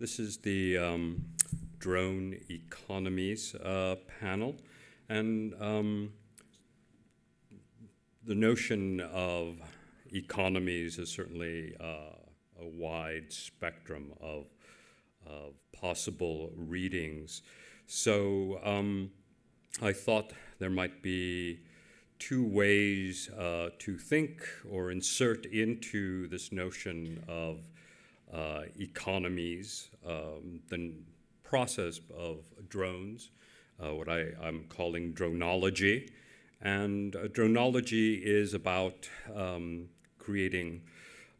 This is the um, drone economies uh, panel. And um, the notion of economies is certainly uh, a wide spectrum of, of possible readings. So um, I thought there might be two ways uh, to think or insert into this notion of uh, economies, um, the process of drones, uh, what I, am calling dronology. And uh, dronology is about um, creating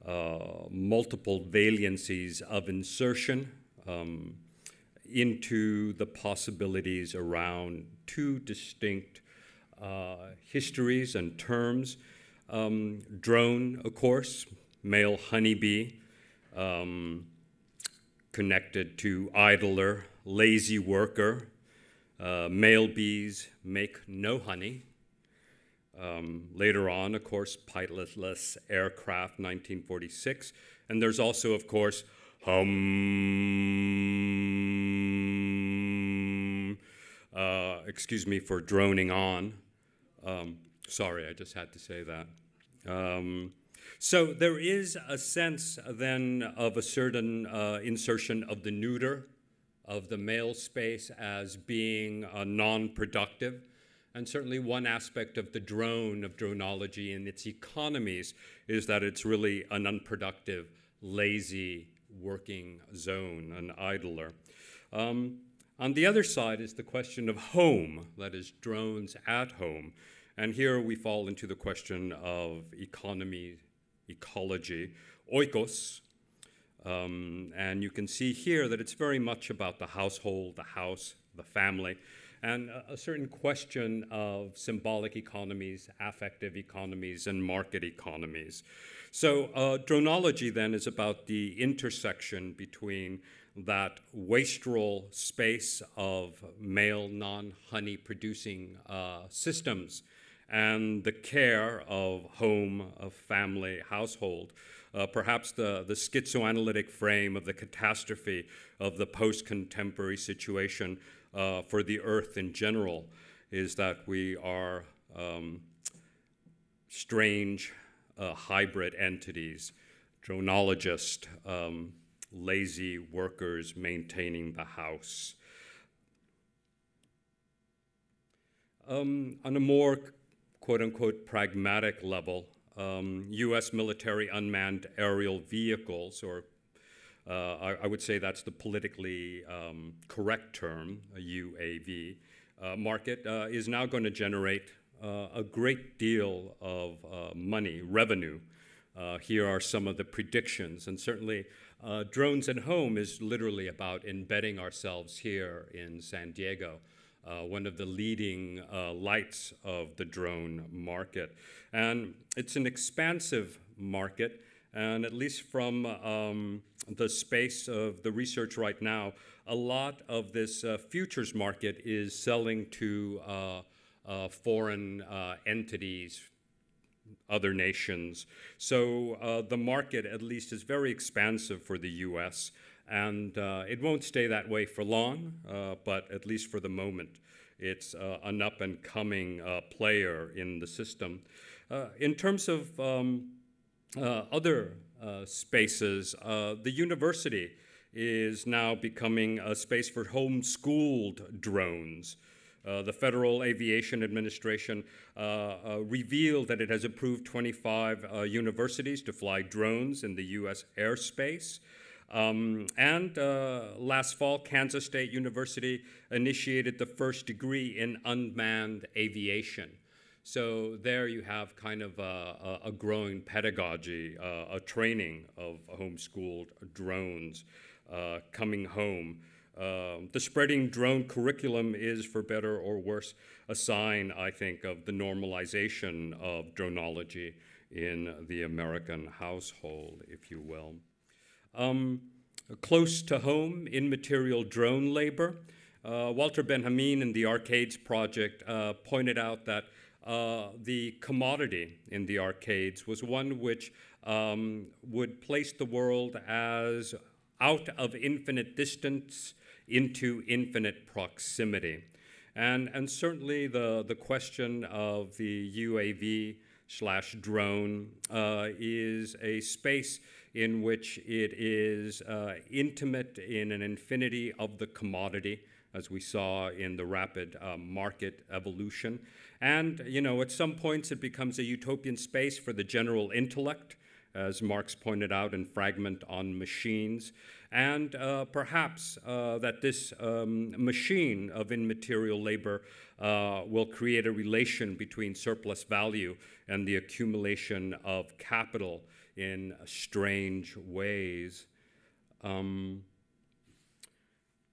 uh, multiple valencies of insertion um, into the possibilities around two distinct uh, histories and terms. Um, drone, of course, male honeybee, um, connected to idler, lazy worker. Uh, male bees make no honey. Um, later on, of course, pilotless aircraft, 1946. And there's also, of course, hum, uh, excuse me for droning on. Um, sorry, I just had to say that. Um, so there is a sense then of a certain uh, insertion of the neuter, of the male space as being uh, non-productive. And certainly one aspect of the drone, of dronology and its economies, is that it's really an unproductive, lazy working zone, an idler. Um, on the other side is the question of home, that is, drones at home. And here we fall into the question of economy ecology, oikos. Um, and you can see here that it's very much about the household, the house, the family, and a, a certain question of symbolic economies, affective economies, and market economies. So uh, dronology then is about the intersection between that wastrel space of male non-honey producing uh, systems and the care of home, of family, household. Uh, perhaps the, the schizoanalytic frame of the catastrophe of the post contemporary situation uh, for the earth in general is that we are um, strange uh, hybrid entities, dronologists, um, lazy workers maintaining the house. Um, on a more quote unquote pragmatic level, um, US military unmanned aerial vehicles, or uh, I, I, would say that's the politically um, correct term, a UAV, uh, market, uh, is now going to generate uh, a great deal of uh, money, revenue. Here are some of the predictions, and certainly drones at home is literally about embedding ourselves here in San Diego uh, one of the leading uh, lights of the drone market. And it's an expansive market, and at least from um, the space of the research right now, a lot of this uh, futures market is selling to uh, uh, foreign uh, entities, other nations. So the market, at least, is very expansive for the US. And uh, it won't stay that way for long, uh, but at least for the moment, it's uh, an up and coming uh, player in the system. Uh, in terms of um, uh, other spaces, the university is now becoming a space for homeschooled drones. Uh, the Federal Aviation Administration uh, uh, revealed that it has approved 25 universities to fly drones in the U.S. airspace. Um, and uh, last fall, Kansas State University initiated the first degree in unmanned aviation. So there you have kind of a, a growing pedagogy, uh, a training of homeschooled drones uh, coming home. Um, the spreading drone curriculum is, for better or worse, a sign, I think, of the normalization of dronology in the American household, if you will. Um, close to home, immaterial drone labor. Uh, Walter Benjamin in the Arcades Project uh, pointed out that uh, the commodity in the arcades was one which um, would place the world as out of infinite distance into infinite proximity. And, and certainly the, the question of the UAV slash drone uh, is a space in which it is uh, intimate in an infinity of the commodity, as we saw in the rapid uh, market evolution. And, you know, at some points it becomes a utopian space for the general intellect, as Marx pointed out in Fragment on Machines, and uh, perhaps uh, that this um, machine of immaterial labor uh, will create a relation between surplus value and the accumulation of capital in strange ways. Um,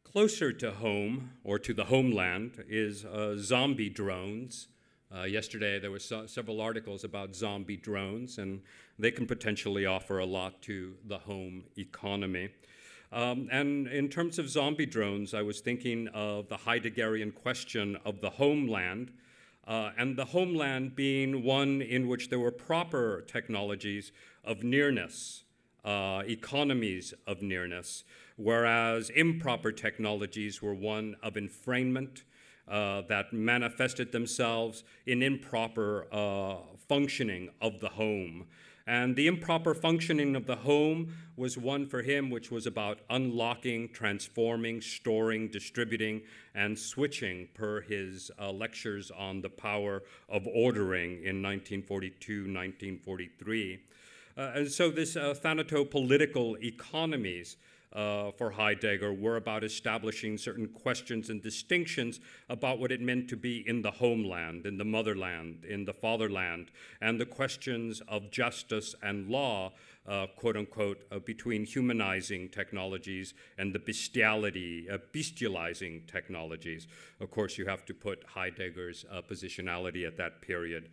closer to home, or to the homeland, is uh, zombie drones. Uh, yesterday, there were so several articles about zombie drones, and they can potentially offer a lot to the home economy. Um, and in terms of zombie drones, I was thinking of the Heideggerian question of the homeland, uh, and the homeland being one in which there were proper technologies of nearness, uh, economies of nearness, whereas improper technologies were one of enframement uh, that manifested themselves in improper uh, functioning of the home. And the improper functioning of the home was one for him which was about unlocking, transforming, storing, distributing, and switching per his uh, lectures on the power of ordering in 1942 1943. Uh, and so, this uh, thanato-political economies uh, for Heidegger were about establishing certain questions and distinctions about what it meant to be in the homeland, in the motherland, in the fatherland, and the questions of justice and law, uh, quote unquote, uh, between humanizing technologies and the bestiality, uh, bestializing technologies. Of course, you have to put Heidegger's positionality at that period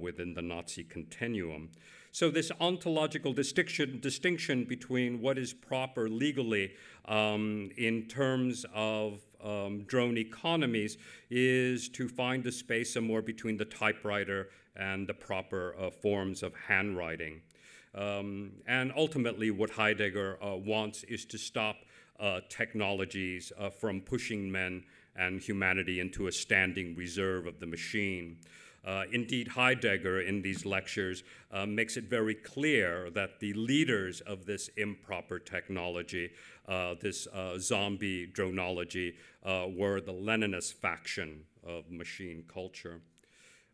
within the Nazi continuum. So this ontological distinction, distinction between what is proper legally um, in terms of um, drone economies is to find a space somewhere between the typewriter and the proper uh, forms of handwriting. Um, and ultimately, what Heidegger uh, wants is to stop uh, technologies uh, from pushing men and humanity into a standing reserve of the machine. Uh, indeed, Heidegger in these lectures uh, makes it very clear that the leaders of this improper technology, uh, this uh, zombie dronology, uh, were the Leninist faction of machine culture.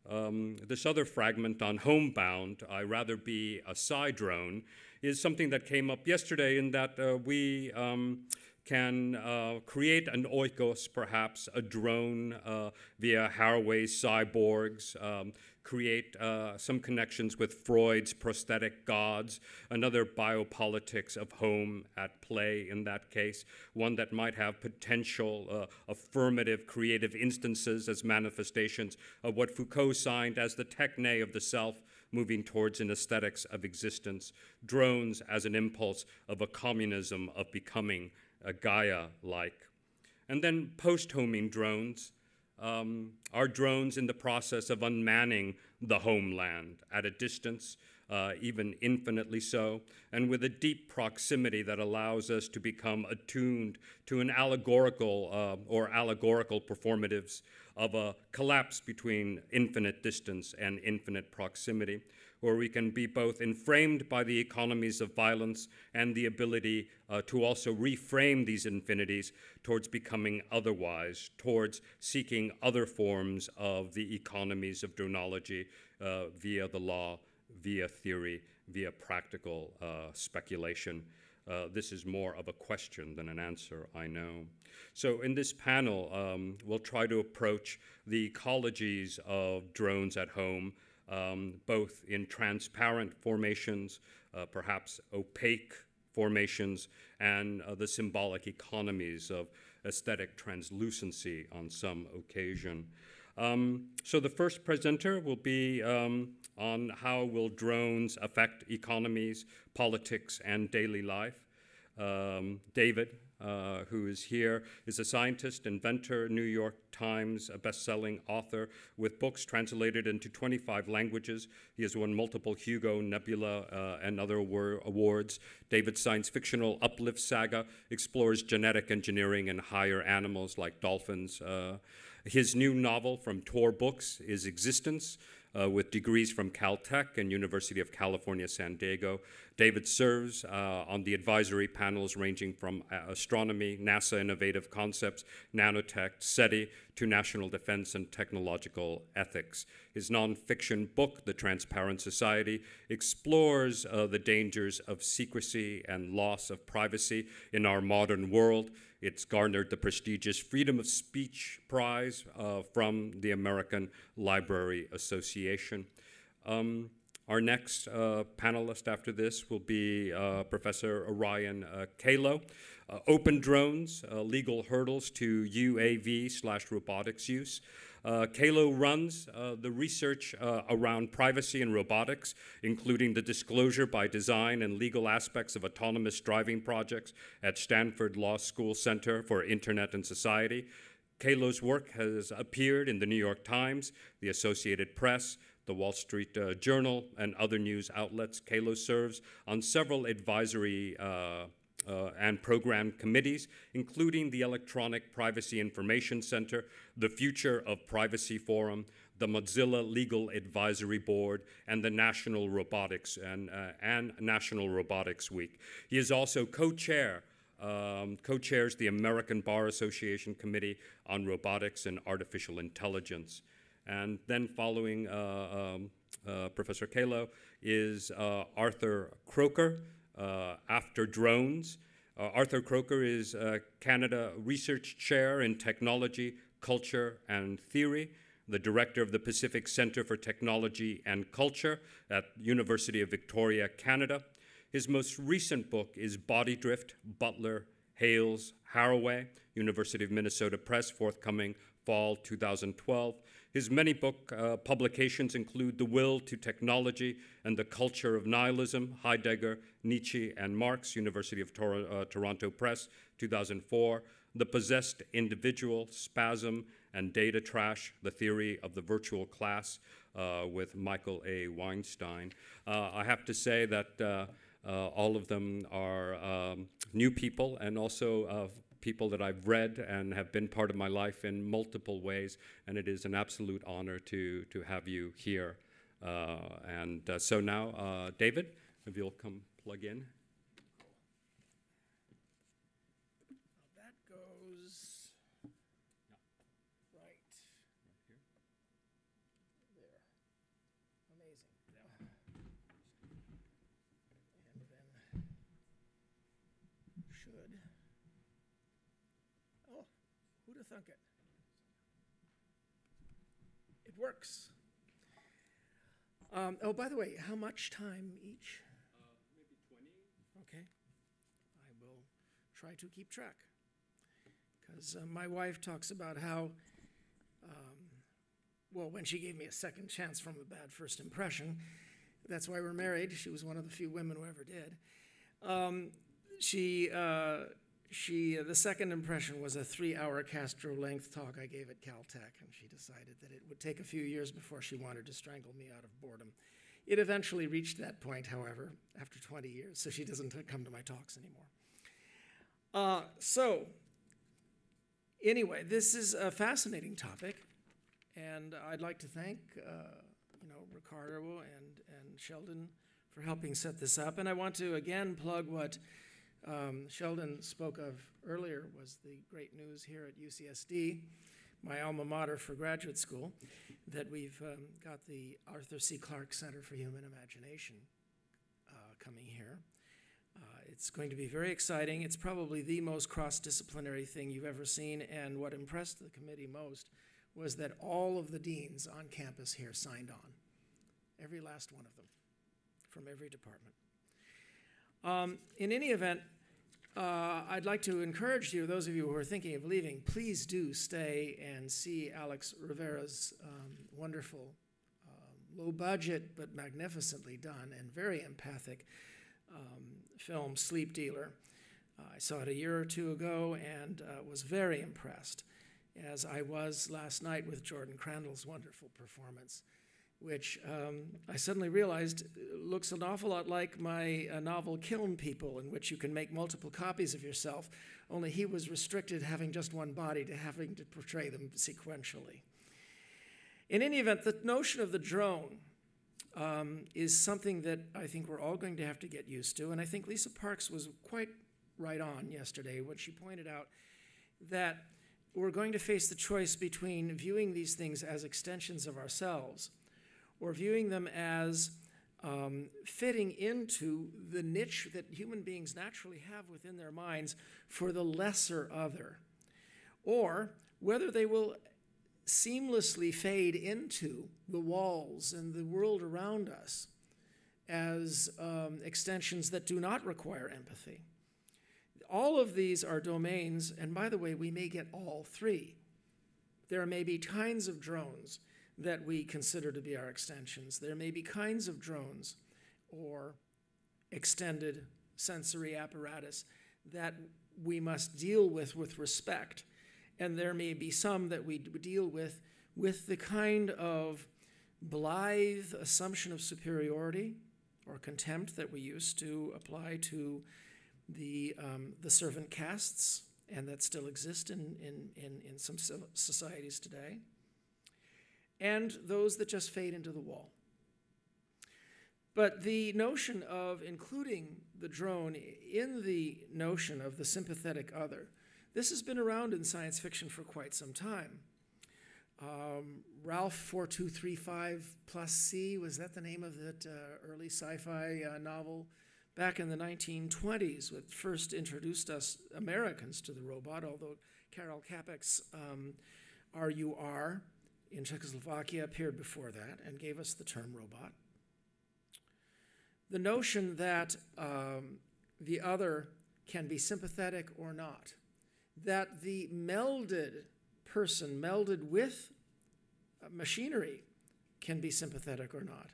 Um, this other fragment on homebound, I rather be a side drone, is something that came up yesterday in that uh, we um, can uh, create an oikos, perhaps, a drone uh, via Haraway's cyborgs, um, create uh, some connections with Freud's prosthetic gods, another biopolitics of home at play in that case, one that might have potential uh, affirmative creative instances as manifestations of what Foucault signed as the techne of the self, moving towards an aesthetics of existence, drones as an impulse of a communism of becoming uh, Gaia like. And then post homing drones um, are drones in the process of unmanning the homeland at a distance, uh, even infinitely so, and with a deep proximity that allows us to become attuned to an allegorical uh, or allegorical performatives of a collapse between infinite distance and infinite proximity where we can be both inframed by the economies of violence and the ability uh, to also reframe these infinities towards becoming otherwise, towards seeking other forms of the economies of dronology uh, via the law, via theory, via practical uh, speculation. Uh, this is more of a question than an answer, I know. So in this panel, um, we'll try to approach the ecologies of drones at home, um, both in transparent formations, uh, perhaps opaque formations, and uh, the symbolic economies of aesthetic translucency on some occasion. Um, so the first presenter will be um, on how will drones affect economies, politics, and daily life. Um, David, uh, who is here, is a scientist, inventor, New York Times a best-selling author with books translated into 25 languages. He has won multiple Hugo, Nebula, uh, and other awards. David's science fictional Uplift saga explores genetic engineering in higher animals like dolphins. Uh, his new novel from Tor Books is Existence, uh, with degrees from Caltech and University of California, San Diego. David serves uh, on the advisory panels ranging from uh, astronomy, NASA Innovative Concepts, nanotech, SETI, to national defense and technological ethics. His nonfiction book, The Transparent Society, explores uh, the dangers of secrecy and loss of privacy in our modern world. It's garnered the prestigious Freedom of Speech Prize uh, from the American Library Association. Um, our next uh, panelist after this will be uh, Professor Orion uh, Calo. Uh, open drones, uh, legal hurdles to UAV slash robotics use. Uh, Calo runs uh, the research uh, around privacy and robotics, including the disclosure by design and legal aspects of autonomous driving projects at Stanford Law School Center for Internet and Society. Calo's work has appeared in the New York Times, the Associated Press, the Wall Street uh, Journal, and other news outlets. Calo serves on several advisory uh, and program committees, including the Electronic Privacy Information Center, the Future of Privacy Forum, the Mozilla Legal Advisory Board, and the National Robotics and, uh, and National Robotics Week. He is also co-chair um, co-chairs the American Bar Association Committee on Robotics and Artificial Intelligence. And then following uh, um, uh, Professor Calo is uh, Arthur Kroker, after drones. Uh, Arthur Kroker is Canada Research Chair in Technology, Culture, and Theory, the director of the Pacific Center for Technology and Culture at University of Victoria, Canada. His most recent book is Body Drift, Butler, Hales, Haraway, University of Minnesota Press, forthcoming fall 2012. His many book uh, publications include The Will to Technology and the Culture of Nihilism, Heidegger, Nietzsche, and Marx, University of Tor uh, Toronto Press, 2004, The Possessed Individual, Spasm, and Data Trash, The Theory of the Virtual Class, uh, with Michael A. Weinstein. Uh, I have to say that uh, uh, all of them are um, new people and also people that I've read and have been part of my life in multiple ways, and it is an absolute honor to, to have you here. Uh, and uh, so now, uh, David, if you'll come plug in. That goes right there. Amazing. And then should. Oh, thunk it? Works. Um, oh, by the way, how much time each? maybe 20? Okay. I will try to keep track. Because uh, my wife talks about how, um, well, when she gave me a second chance from a bad first impression, that's why we're married. She was one of the few women who ever did. Um, she, uh, she, uh, the second impression was a three-hour Castro-length talk I gave at Caltech, and she decided that it would take a few years before she wanted to strangle me out of boredom. It eventually reached that point, however, after 20 years, so she doesn't come to my talks anymore. Uh, so, anyway, this is a fascinating topic, and I'd like to thank, uh, you know, Ricardo and, and Sheldon for helping set this up. And I want to again plug what um, Sheldon spoke of earlier was the great news here at UCSD, my alma mater for graduate school, that we've um, got the Arthur C. Clarke Center for Human Imagination uh, coming here. Uh, it's going to be very exciting. It's probably the most cross-disciplinary thing you've ever seen, and what impressed the committee most was that all of the deans on campus here signed on, every last one of them, from every department. Um, in any event, uh, I'd like to encourage you, those of you who are thinking of leaving, please do stay and see Alex Rivera's um, wonderful, uh, low budget but magnificently done and very empathic um, film, Sleep Dealer. Uh, I saw it a year or two ago and uh, was very impressed, as I was last night with Jordan Crandall's wonderful performance, which um, I suddenly realized looks an awful lot like my uh, novel Kiln People, in which you can make multiple copies of yourself, only he was restricted having just one body to having to portray them sequentially. In any event, the notion of the drone um, is something that I think we're all going to have to get used to. And I think Lisa Parks was quite right on yesterday when she pointed out that we're going to face the choice between viewing these things as extensions of ourselves or viewing them as um, fitting into the niche that human beings naturally have within their minds for the lesser other, or whether they will seamlessly fade into the walls and the world around us as um, extensions that do not require empathy. All of these are domains, and by the way, we may get all three. There may be kinds of drones that we consider to be our extensions. There may be kinds of drones or extended sensory apparatus that we must deal with with respect and there may be some that we deal with with the kind of blithe assumption of superiority or contempt that we used to apply to the, um, the servant castes and that still exist in, in, in, in some societies today, and those that just fade into the wall. But the notion of including the drone in the notion of the sympathetic other this has been around in science fiction for quite some time. Um, Ralph 4235 plus C, was that the name of that uh, early sci fi uh, novel? Back in the 1920s, what first introduced us Americans to the robot, although Karel Čapek's um, RUR in Czechoslovakia appeared before that and gave us the term robot. The notion that um, the other can be sympathetic or not that the melded person, melded with machinery, can be sympathetic or not.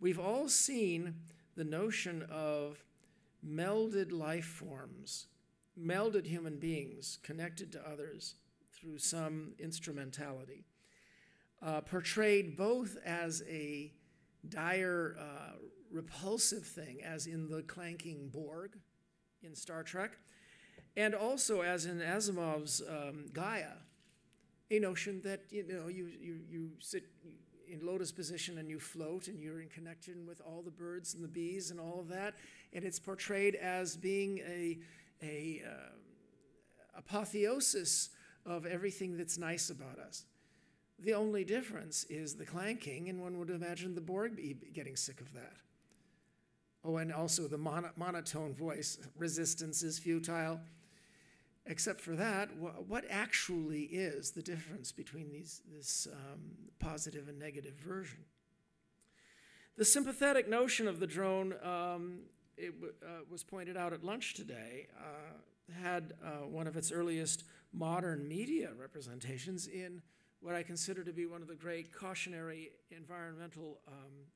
We've all seen the notion of melded life forms, melded human beings connected to others through some instrumentality, uh, portrayed both as a dire, uh, repulsive thing, as in the clanking Borg in Star Trek, and also, as in Asimov's um, Gaia, a notion that you know you, you, you sit in lotus position and you float and you're in connection with all the birds and the bees and all of that, and it's portrayed as being a, a uh, apotheosis of everything that's nice about us. The only difference is the clanking, and one would imagine the Borg getting sick of that. Oh, and also the monotone voice. Resistance is futile. Except for that, wh- what actually is the difference between these, this um, positive and negative version? The sympathetic notion of the drone, um, it uh, was pointed out at lunch today, uh, had uh, one of its earliest modern media representations in what I consider to be one of the great cautionary environmental um,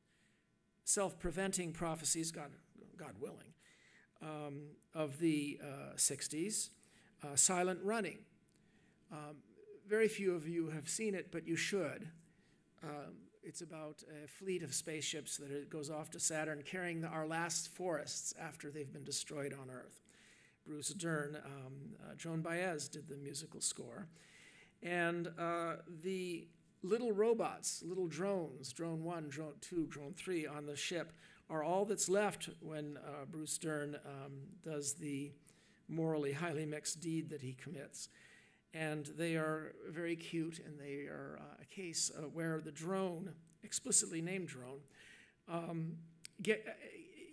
self preventing prophecies, God, God willing, um, of the 60s. Uh, uh, Silent Running. Um, very few of you have seen it, but you should. Um, it's about a fleet of spaceships that goes off to Saturn carrying the, our last forests after they've been destroyed on Earth. Bruce Dern, um, uh, Joan Baez did the musical score. And uh, the little robots, little drones, drone one, drone two, drone three on the ship, are all that's left when uh, Bruce Dern um, does the morally highly mixed deed that he commits. And they are very cute, and they are uh, a case uh, where the drone, explicitly named drone, um, get, uh,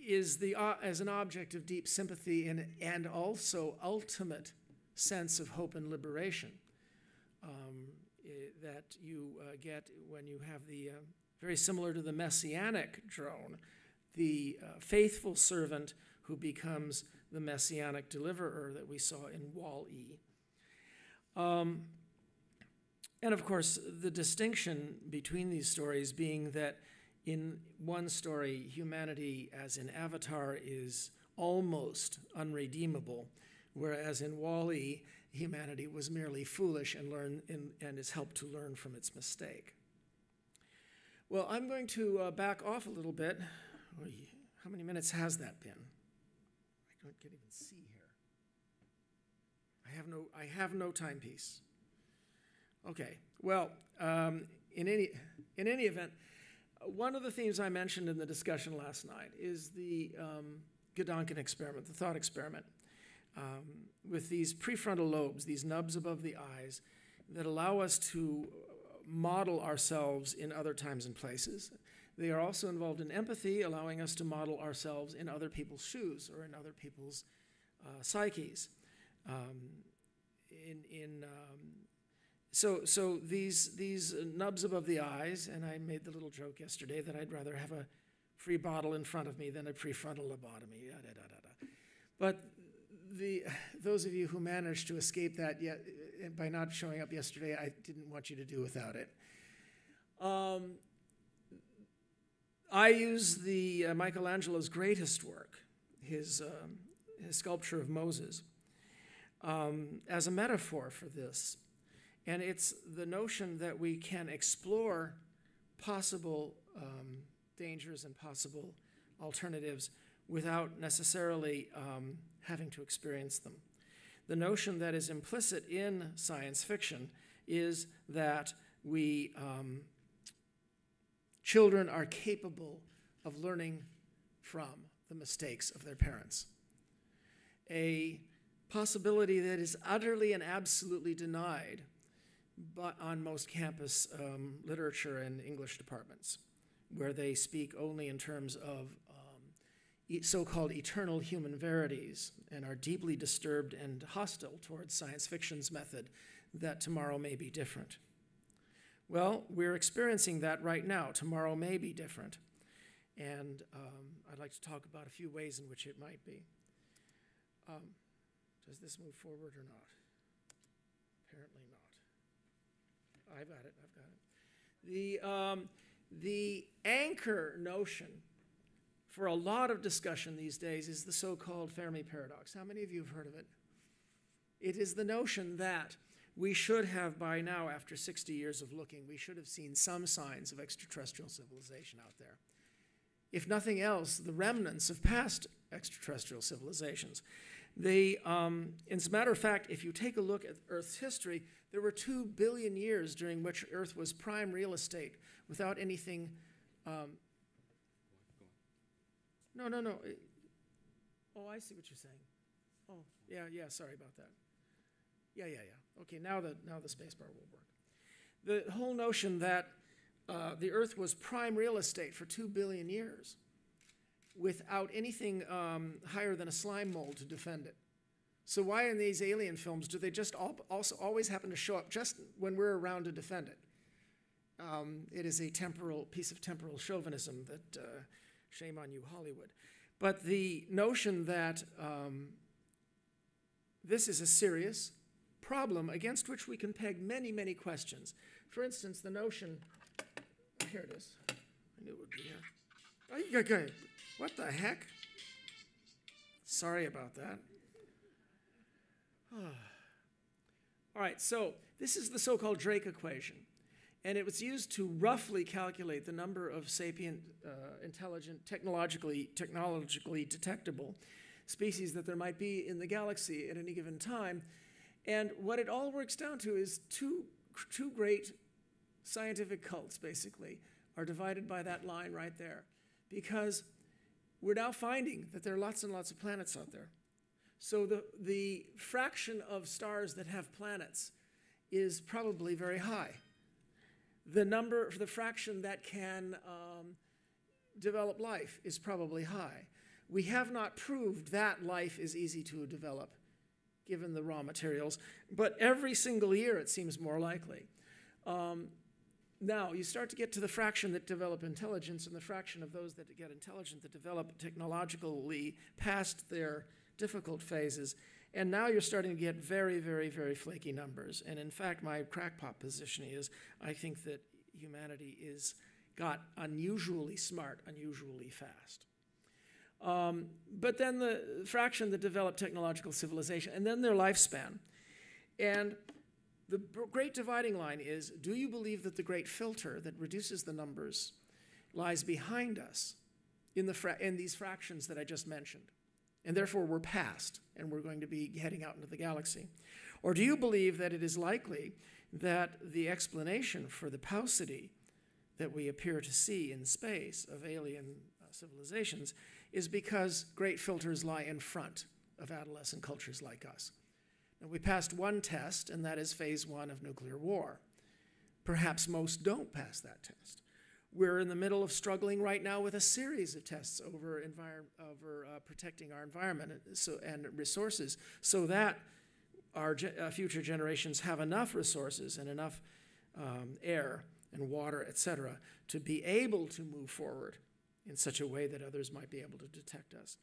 is the, uh, as an object of deep sympathy and, and also ultimate sense of hope and liberation um, that you uh, get when you have the, uh, very similar to the messianic drone, the faithful servant who becomes the messianic deliverer that we saw in Wall E. Um, and of course, the distinction between these stories being that in one story, humanity, as in Avatar, is almost unredeemable, whereas in Wall-E, humanity was merely foolish and learn and, and is helped to learn from its mistake. Well, I'm going to uh, back off a little bit. How many minutes has that been? I don't, can't even see here. I have no, I have no timepiece. Okay, well, um, in any, in any event, one of the themes I mentioned in the discussion last night is the um, Gedanken experiment, the thought experiment, um, with these prefrontal lobes, these nubs above the eyes, that allow us to model ourselves in other times and places. They are also involved in empathy, allowing us to model ourselves in other people's shoes or in other people's uh, psyches. Um, in, in um, so, so these, these nubs above the eyes, and I made the little joke yesterday that I'd rather have a free bottle in front of me than a prefrontal lobotomy. Da, da, da. But the, those of you who managed to escape that yet, by not showing up yesterday, I didn't want you to do without it. Um, I use the uh, Michelangelo's greatest work, his, um, his sculpture of Moses, um, as a metaphor for this. And it's the notion that we can explore possible um, dangers and possible alternatives without necessarily um, having to experience them. The notion that is implicit in science fiction is that we, um, children are capable of learning from the mistakes of their parents. A possibility that is utterly and absolutely denied but on most campus um, literature and English departments, where they speak only in terms of um, so called eternal human verities and are deeply disturbed and hostile towards science fiction's method that tomorrow may be different. Well, we're experiencing that right now. Tomorrow may be different. And um, I'd like to talk about a few ways in which it might be. Um, does this move forward or not? Apparently not. I've got it, I've got it. The, um, the anchor notion for a lot of discussion these days is the so-called Fermi paradox. How many of you have heard of it? It is the notion that we should have by now, after 60 years of looking, we should have seen some signs of extraterrestrial civilization out there. If nothing else, the remnants of past extraterrestrial civilizations. They, um, as a matter of fact, if you take a look at Earth's history, there were two billion years during which Earth was prime real estate without anything. Um, no, no, no. Oh, I see what you're saying. Oh, yeah, yeah. Sorry about that. Yeah, yeah, yeah. Okay, now the now the spacebar will work. The whole notion that uh, the Earth was prime real estate for two billion years without anything um, higher than a slime mold to defend it. So why in these alien films do they just al- also always happen to show up just when we're around to defend it? Um, it is a temporal piece of temporal chauvinism that uh, shame on you, Hollywood. But the notion that um, this is a serious problem against which we can peg many, many questions. For instance, the notion. Here it is. I knew it would be here. Got- What the heck? Sorry about that. All right, so this is the so called Drake equation. And it was used to roughly calculate the number of sapient, uh, intelligent, technologically, technologically detectable species that there might be in the galaxy at any given time. And what it all works down to is two, two great scientific cults, basically, are divided by that line right there. Because we're now finding that there are lots and lots of planets out there. So the, the fraction of stars that have planets is probably very high. The number, the fraction that can um, develop life is probably high. We have not proved that life is easy to develop given the raw materials, but every single year it seems more likely. Um, now, you start to get to the fraction that develop intelligence and the fraction of those that get intelligent that develop technologically past their difficult phases. And now you're starting to get very, very, very flaky numbers. And in fact, my crackpot position is I think that humanity is got unusually smart, unusually fast. Um, but then the fraction that develop technological civilization, and then their lifespan. And the great dividing line is do you believe that the great filter that reduces the numbers lies behind us in, the in these fractions that I just mentioned? And therefore, we're past and we're going to be heading out into the galaxy. Or do you believe that it is likely that the explanation for the paucity that we appear to see in space of alien uh, civilizations is because great filters lie in front of adolescent cultures like us? And we passed one test, and that is phase one of nuclear war. Perhaps most don't pass that test. We're in the middle of struggling right now with a series of tests over, over uh, protecting our environment and, so, and resources so that our ge- uh, future generations have enough resources and enough um, air and water, et cetera, to be able to move forward in such a way that others might be able to detect us.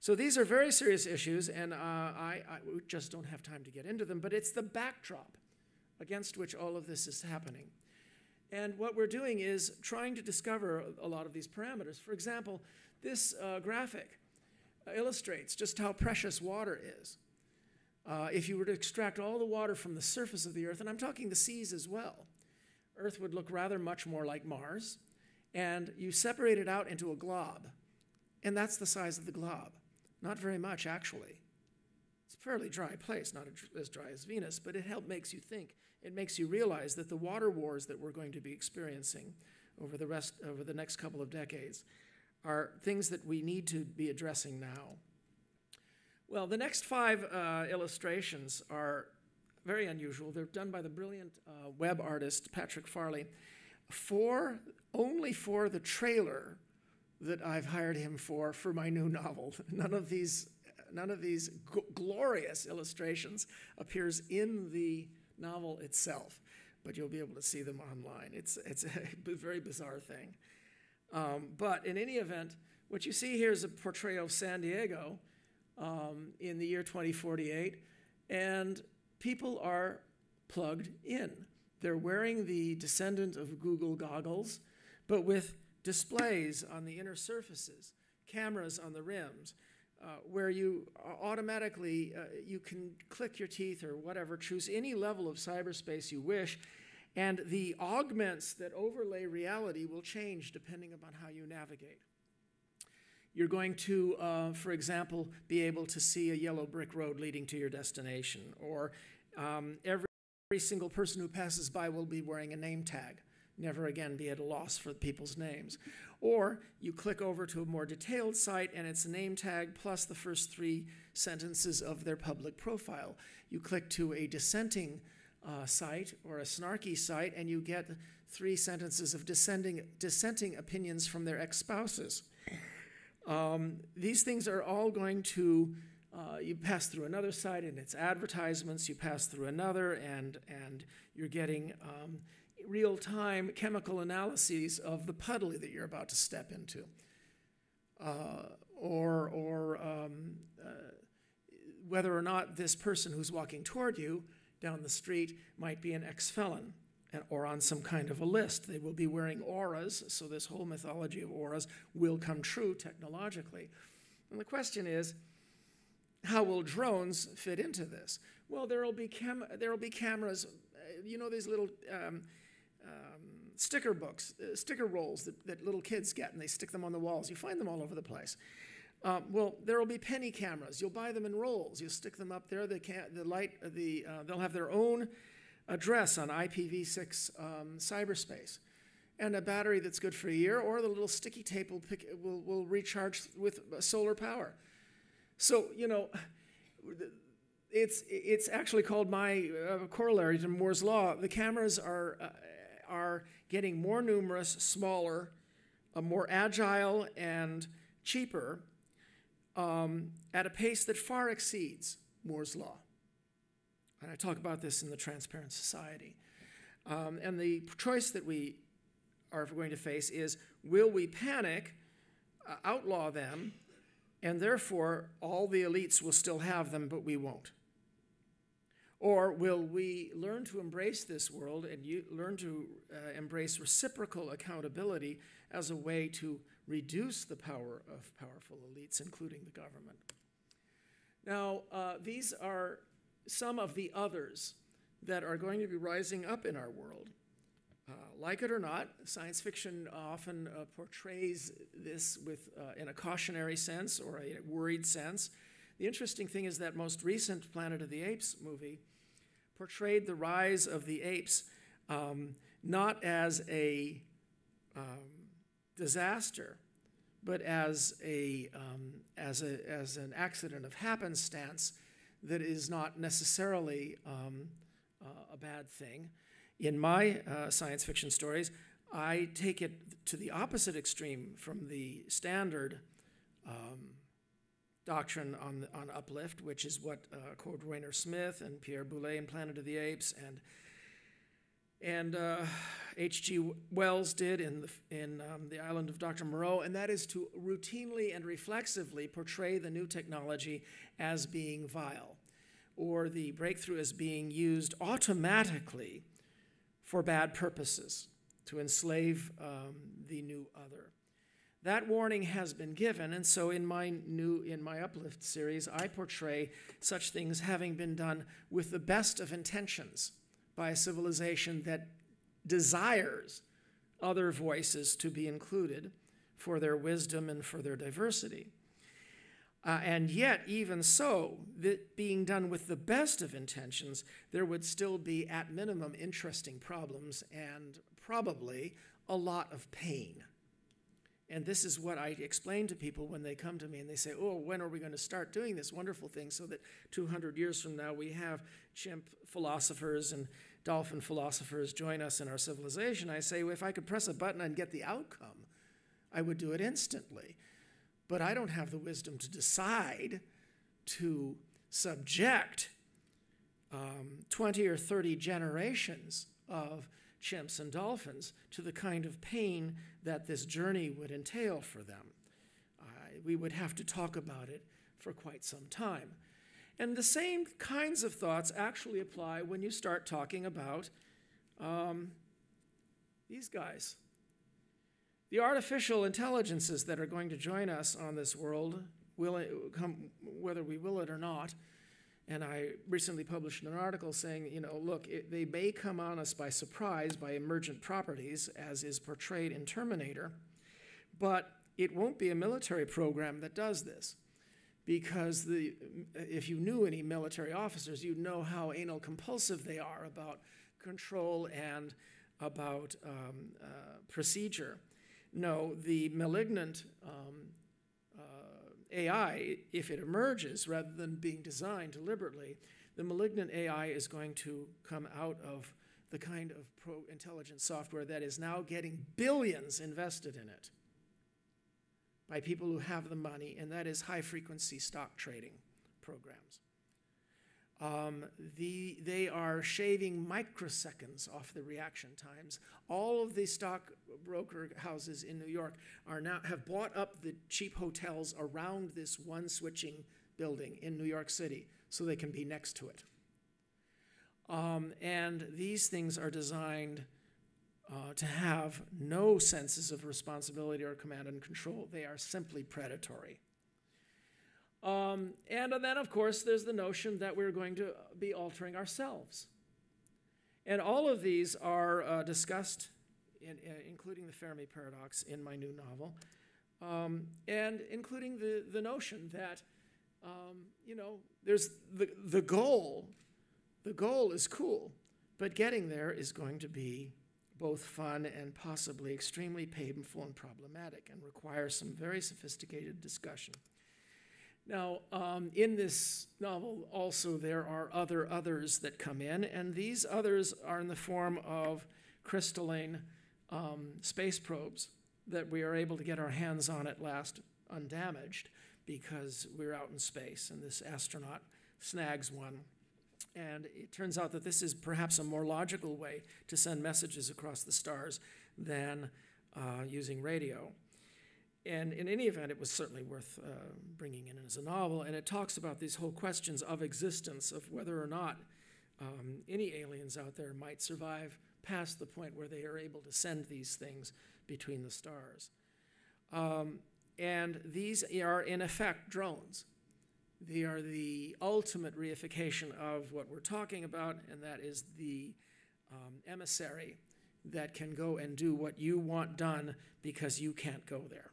So these are very serious issues, and uh, I, I just don't have time to get into them, but it's the backdrop against which all of this is happening. And what we're doing is trying to discover a lot of these parameters. For example, this uh, graphic illustrates just how precious water is. Uh, if you were to extract all the water from the surface of the Earth, and I'm talking the seas as well, Earth would look rather much more like Mars. And you separate it out into a glob, and that's the size of the glob. Not very much, actually. It's a fairly dry place, not as dry as Venus, but it helps makes you think. It makes you realize that the water wars that we're going to be experiencing over the rest over the next couple of decades are things that we need to be addressing now. Well, the next five uh, illustrations are very unusual. They're done by the brilliant uh, web artist Patrick Farley for only for the trailer that I've hired him for for my new novel. None of these none of these glorious illustrations appears in the novel itself, but you'll be able to see them online. It's it's a very bizarre thing. Um, but in any event, what you see here is a portrayal of San Diego um, in the year 2048, and people are plugged in. They're wearing the descendant of Google goggles, but with displays on the inner surfaces, cameras on the rims, uh, where you automatically uh, you can click your teeth or whatever, choose any level of cyberspace you wish, and the augments that overlay reality will change depending upon how you navigate. You're going to, uh, for example, be able to see a yellow brick road leading to your destination, or um, every, every single person who passes by will be wearing a name tag never again be at a loss for people's names. Or you click over to a more detailed site and it's a name tag plus the first three sentences of their public profile. You click to a dissenting uh, site or a snarky site and you get three sentences of dissenting, dissenting opinions from their ex spouses. Um, these things are all going to uh, you pass through another site and it's advertisements, you pass through another, and, and you're getting um, real time chemical analyses of the puddle that you're about to step into. Uh, or or um, uh, whether or not this person who's walking toward you down the street might be an ex felon or on some kind of a list. They will be wearing auras, so this whole mythology of auras will come true technologically. And the question is, how will drones fit into this? Well, there will be, cam- there will be cameras, uh, you know, these little um, um, sticker books, uh, sticker rolls that, that little kids get, and they stick them on the walls. You find them all over the place. Um, well, there will be penny cameras. You'll buy them in rolls. You stick them up there. The, ca- the light, the, uh, they'll have their own address on IPv6 um, cyberspace, and a battery that's good for a year, or the little sticky tape will, pick, will, will recharge with solar power. So you know, it's it's actually called my uh, corollary to Moore's law. The cameras are uh, are getting more numerous, smaller, uh, more agile, and cheaper um, at a pace that far exceeds Moore's law. And I talk about this in the Transparent Society. Um, and the choice that we are going to face is will we panic, uh, outlaw them, and therefore all the elites will still have them, but we won't? Or will we learn to embrace this world and you learn to uh, embrace reciprocal accountability as a way to reduce the power of powerful elites, including the government. Now, uh, these are some of the others that are going to be rising up in our world. Uh, like it or not, science fiction often uh, portrays this with, uh, in a cautionary sense or a worried sense. The interesting thing is that most recent Planet of the Apes movie portrayed the rise of the apes um, not as a um, disaster, but as a, um, as a as an accident of happenstance that is not necessarily uh, a bad thing. In my uh, science fiction stories, I take it to the opposite extreme from the standard um, doctrine on, on uplift, which is what uh, Cordwainer Smith and Pierre Boulle in Planet of the Apes and and H.G. Uh, Wells did in the, in um, the Island of Dr. Moreau, and that is to routinely and reflexively portray the new technology as being vile, or the breakthrough as being used automatically for bad purposes to enslave um, the new other. That warning has been given, and so in my new in my uplift series, I portray such things having been done with the best of intentions by a civilization that desires other voices to be included for their wisdom and for their diversity. Uh, and yet, even so, that being done with the best of intentions, there would still be, at minimum, interesting problems and probably a lot of pain. And this is what I explain to people when they come to me and they say, Oh, when are we going to start doing this wonderful thing so that 200 years from now we have chimp philosophers and dolphin philosophers join us in our civilization? I say, well, if I could press a button and get the outcome, I would do it instantly. But I don't have the wisdom to decide to subject um, 20 or 30 generations of chimps and dolphins to the kind of pain that this journey would entail for them. Uh, we would have to talk about it for quite some time. And the same kinds of thoughts actually apply when you start talking about um, these guys. The artificial intelligences that are going to join us on this world, will come, whether we will it or not, and I recently published an article saying, you know, look, it, they may come on us by surprise by emergent properties, as is portrayed in Terminator, but it won't be a military program that does this. Because the, if you knew any military officers, you'd know how anal compulsive they are about control and about um, uh, procedure. No, the malignant um, AI, if it emerges rather than being designed deliberately, the malignant AI is going to come out of the kind of pro intelligence software that is now getting billions invested in it by people who have the money, and that is high frequency stock trading programs. Um, the, they are shaving microseconds off the reaction times. All of the stock broker houses in New York are now have bought up the cheap hotels around this one switching building in New York City so they can be next to it. Um, and these things are designed uh, to have no senses of responsibility or command and control. They are simply predatory. Um, and then, of course, there's the notion that we're going to be altering ourselves. And all of these are uh, discussed, in, in, including the Fermi paradox, in my new novel, um, and including the, the notion that, um, you know, there's the, the goal, the goal is cool, but getting there is going to be both fun and possibly extremely painful and problematic and requires some very sophisticated discussion. Now, um, in this novel, also there are other others that come in, and these others are in the form of crystalline um, space probes that we are able to get our hands on at last undamaged because we're out in space, and this astronaut snags one. And it turns out that this is perhaps a more logical way to send messages across the stars than uh, using radio. And in any event, it was certainly worth uh, bringing in as a novel. And it talks about these whole questions of existence, of whether or not um, any aliens out there might survive past the point where they are able to send these things between the stars. Um, and these are, in effect, drones. They are the ultimate reification of what we're talking about, and that is the um, emissary that can go and do what you want done because you can't go there.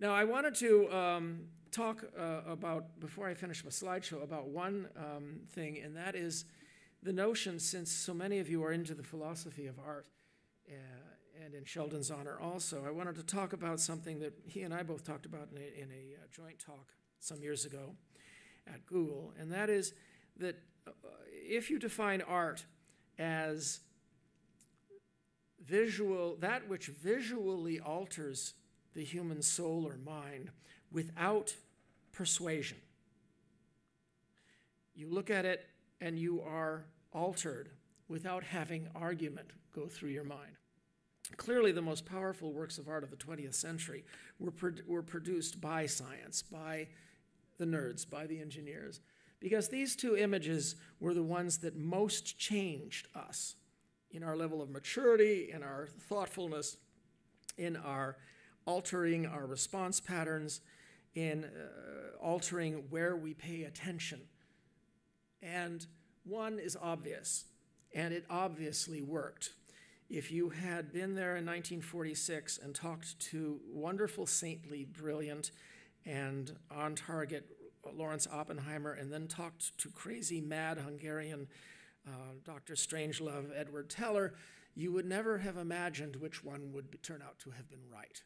Now, I wanted to um, talk uh, about, before I finish my slideshow, about one um, thing, and that is the notion, since so many of you are into the philosophy of art, uh, and in Sheldon's honor also, I wanted to talk about something that he and I both talked about in a, in a uh, joint talk some years ago at Google, and that is that uh, if you define art as visual, that which visually alters the human soul or mind without persuasion. You look at it and you are altered without having argument go through your mind. Clearly, the most powerful works of art of the 20th century were, pro- were produced by science, by the nerds, by the engineers, because these two images were the ones that most changed us in our level of maturity, in our thoughtfulness, in our altering our response patterns, in uh, altering where we pay attention. And one is obvious, and it obviously worked. If you had been there in 1946 and talked to wonderful, saintly, brilliant, and on target Lawrence Oppenheimer, and then talked to crazy, mad Hungarian uh, Dr. Strangelove, Edward Teller, you would never have imagined which one would be, turn out to have been right.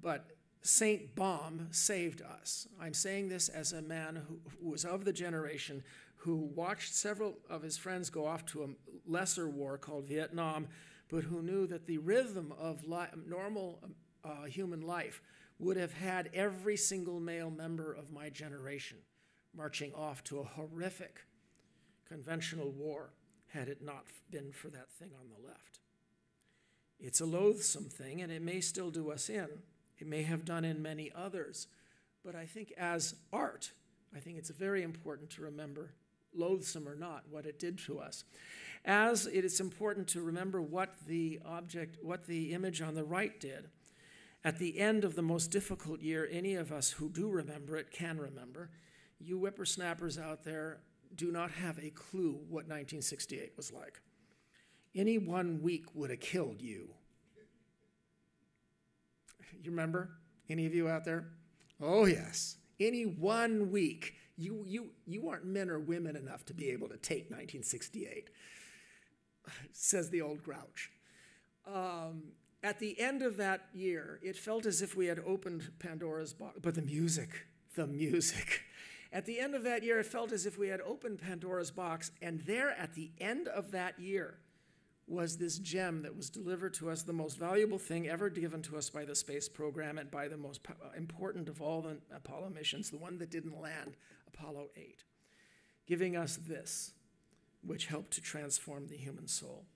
But Saint Baum saved us. I'm saying this as a man who, who, was of the generation who watched several of his friends go off to a lesser war called Vietnam, but who knew that the rhythm of li- normal uh, human life would have had every single male member of my generation marching off to a horrific conventional war had it not been for that thing on the left. It's a loathsome thing, and it may still do us in. It may have done in many others. But I think as art, I think it's very important to remember, loathsome or not, what it did to us. As it is important to remember what the object, what the image on the right did. At the end of the most difficult year any of us who do remember it can remember, you whippersnappers out there do not have a clue what 1968 was like. Any one week would have killed you. You remember? Any of you out there? Oh, yes. Any one week. You, you, you aren't men or women enough to be able to take 1968, says the old grouch. Um, at the end of that year, it felt as if we had opened Pandora's box. But the music, the music. At the end of that year, it felt as if we had opened Pandora's box, and there at the end of that year, was this gem that was delivered to us, the most valuable thing ever given to us by the space program and by the most important of all the Apollo missions, the one that didn't land, Apollo 8, giving us this, which helped to transform the human soul.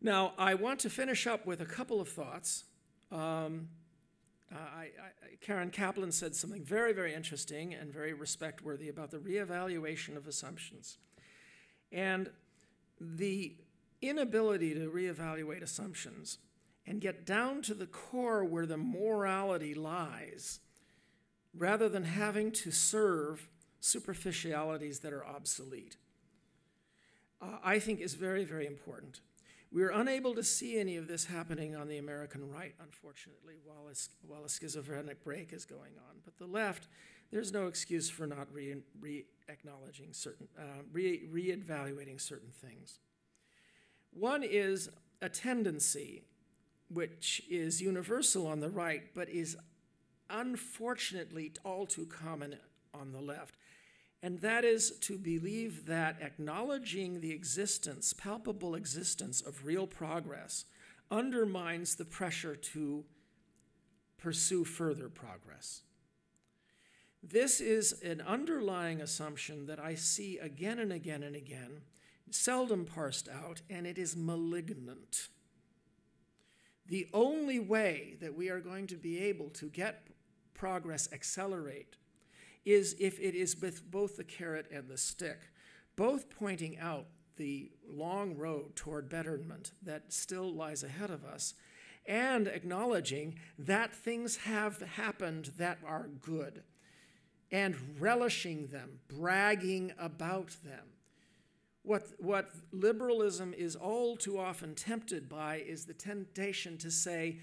Now, I want to finish up with a couple of thoughts. Um, I, I, Karen Kaplan said something very, very interesting and very respect worthy about the reevaluation of assumptions. And the inability to reevaluate assumptions and get down to the core where the morality lies, rather than having to serve superficialities that are obsolete, uh, I think is very, very important. We are unable to see any of this happening on the American right, unfortunately, while a, while a schizophrenic break is going on. But the left, there's no excuse for not re, re acknowledging certain, uh, re, re-evaluating certain things. One is a tendency, which is universal on the right, but is unfortunately all too common on the left. And that is to believe that acknowledging the existence, palpable existence of real progress, undermines the pressure to pursue further progress. This is an underlying assumption that I see again and again and again, seldom parsed out, and it is malignant. The only way that we are going to be able to get progress accelerate is if it is with both the carrot and the stick, both pointing out the long road toward betterment that still lies ahead of us and acknowledging that things have happened that are good and relishing them, bragging about them. What, what liberalism is all too often tempted by is the temptation to say,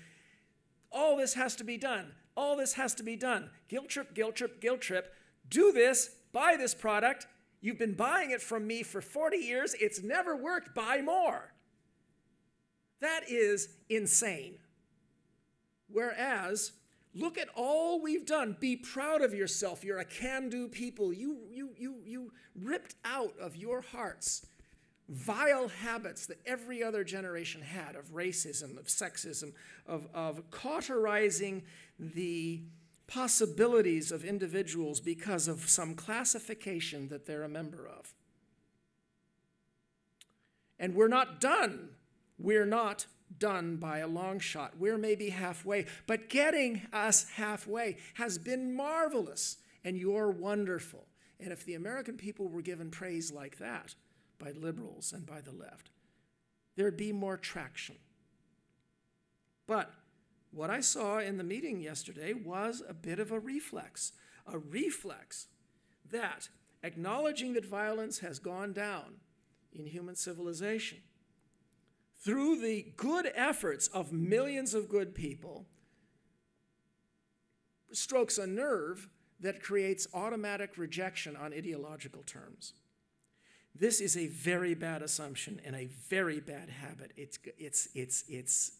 all this has to be done, all this has to be done. Guilt trip, guilt trip, guilt trip. Do this, buy this product. You've been buying it from me for 40 years, it's never worked, buy more. That is insane. Whereas, look at all we've done. Be proud of yourself. You're a can do people. You, you, you, you ripped out of your hearts vile habits that every other generation had of racism, of sexism, of, of cauterizing the possibilities of individuals because of some classification that they're a member of. And we're not done. We're not done by a long shot. We're maybe halfway, but getting us halfway has been marvelous, and you're wonderful. And if the American people were given praise like that by liberals and by the left, there'd be more traction. But what I saw in the meeting yesterday was a bit of a reflex, a reflex that acknowledging that violence has gone down in human civilization through the good efforts of millions of good people, strokes a nerve that creates automatic rejection on ideological terms. This is a very bad assumption and a very bad habit. It's, it's, it's, it's,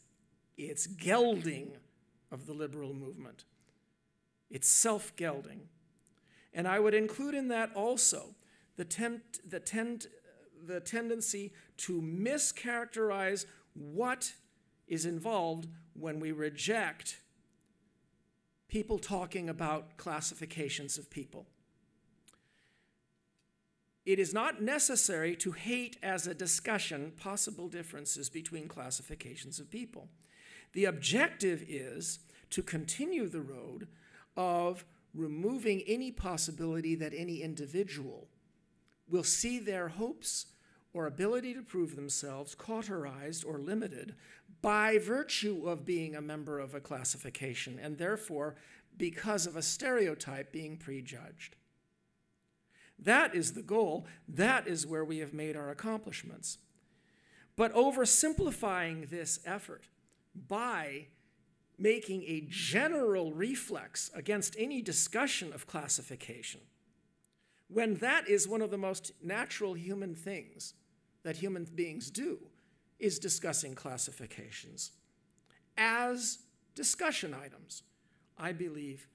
it's gelding of the liberal movement. It's self gelding. And I would include in that also the, tempt, the, tend, the tendency to mischaracterize what is involved when we reject people talking about classifications of people. It is not necessary to hate as a discussion possible differences between classifications of people. The objective is to continue the road of removing any possibility that any individual will see their hopes or ability to prove themselves cauterized or limited by virtue of being a member of a classification and therefore because of a stereotype being prejudged. That is the goal. That is where we have made our accomplishments. But oversimplifying this effort by making a general reflex against any discussion of classification, when that is one of the most natural human things that human beings do, is discussing classifications as discussion items, I believe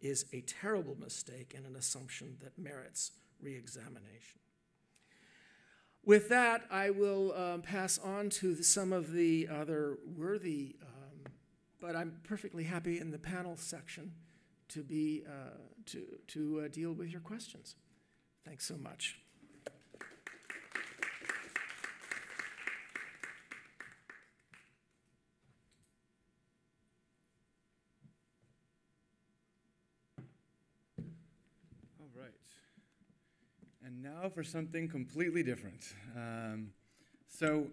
is a terrible mistake and an assumption that merits reexamination. With that, I will um, pass on to the, some of the other worthy, um, but I'm perfectly happy in the panel section to be uh, to to uh, deal with your questions. Thanks so much. All right. And now for something completely different. Um, so,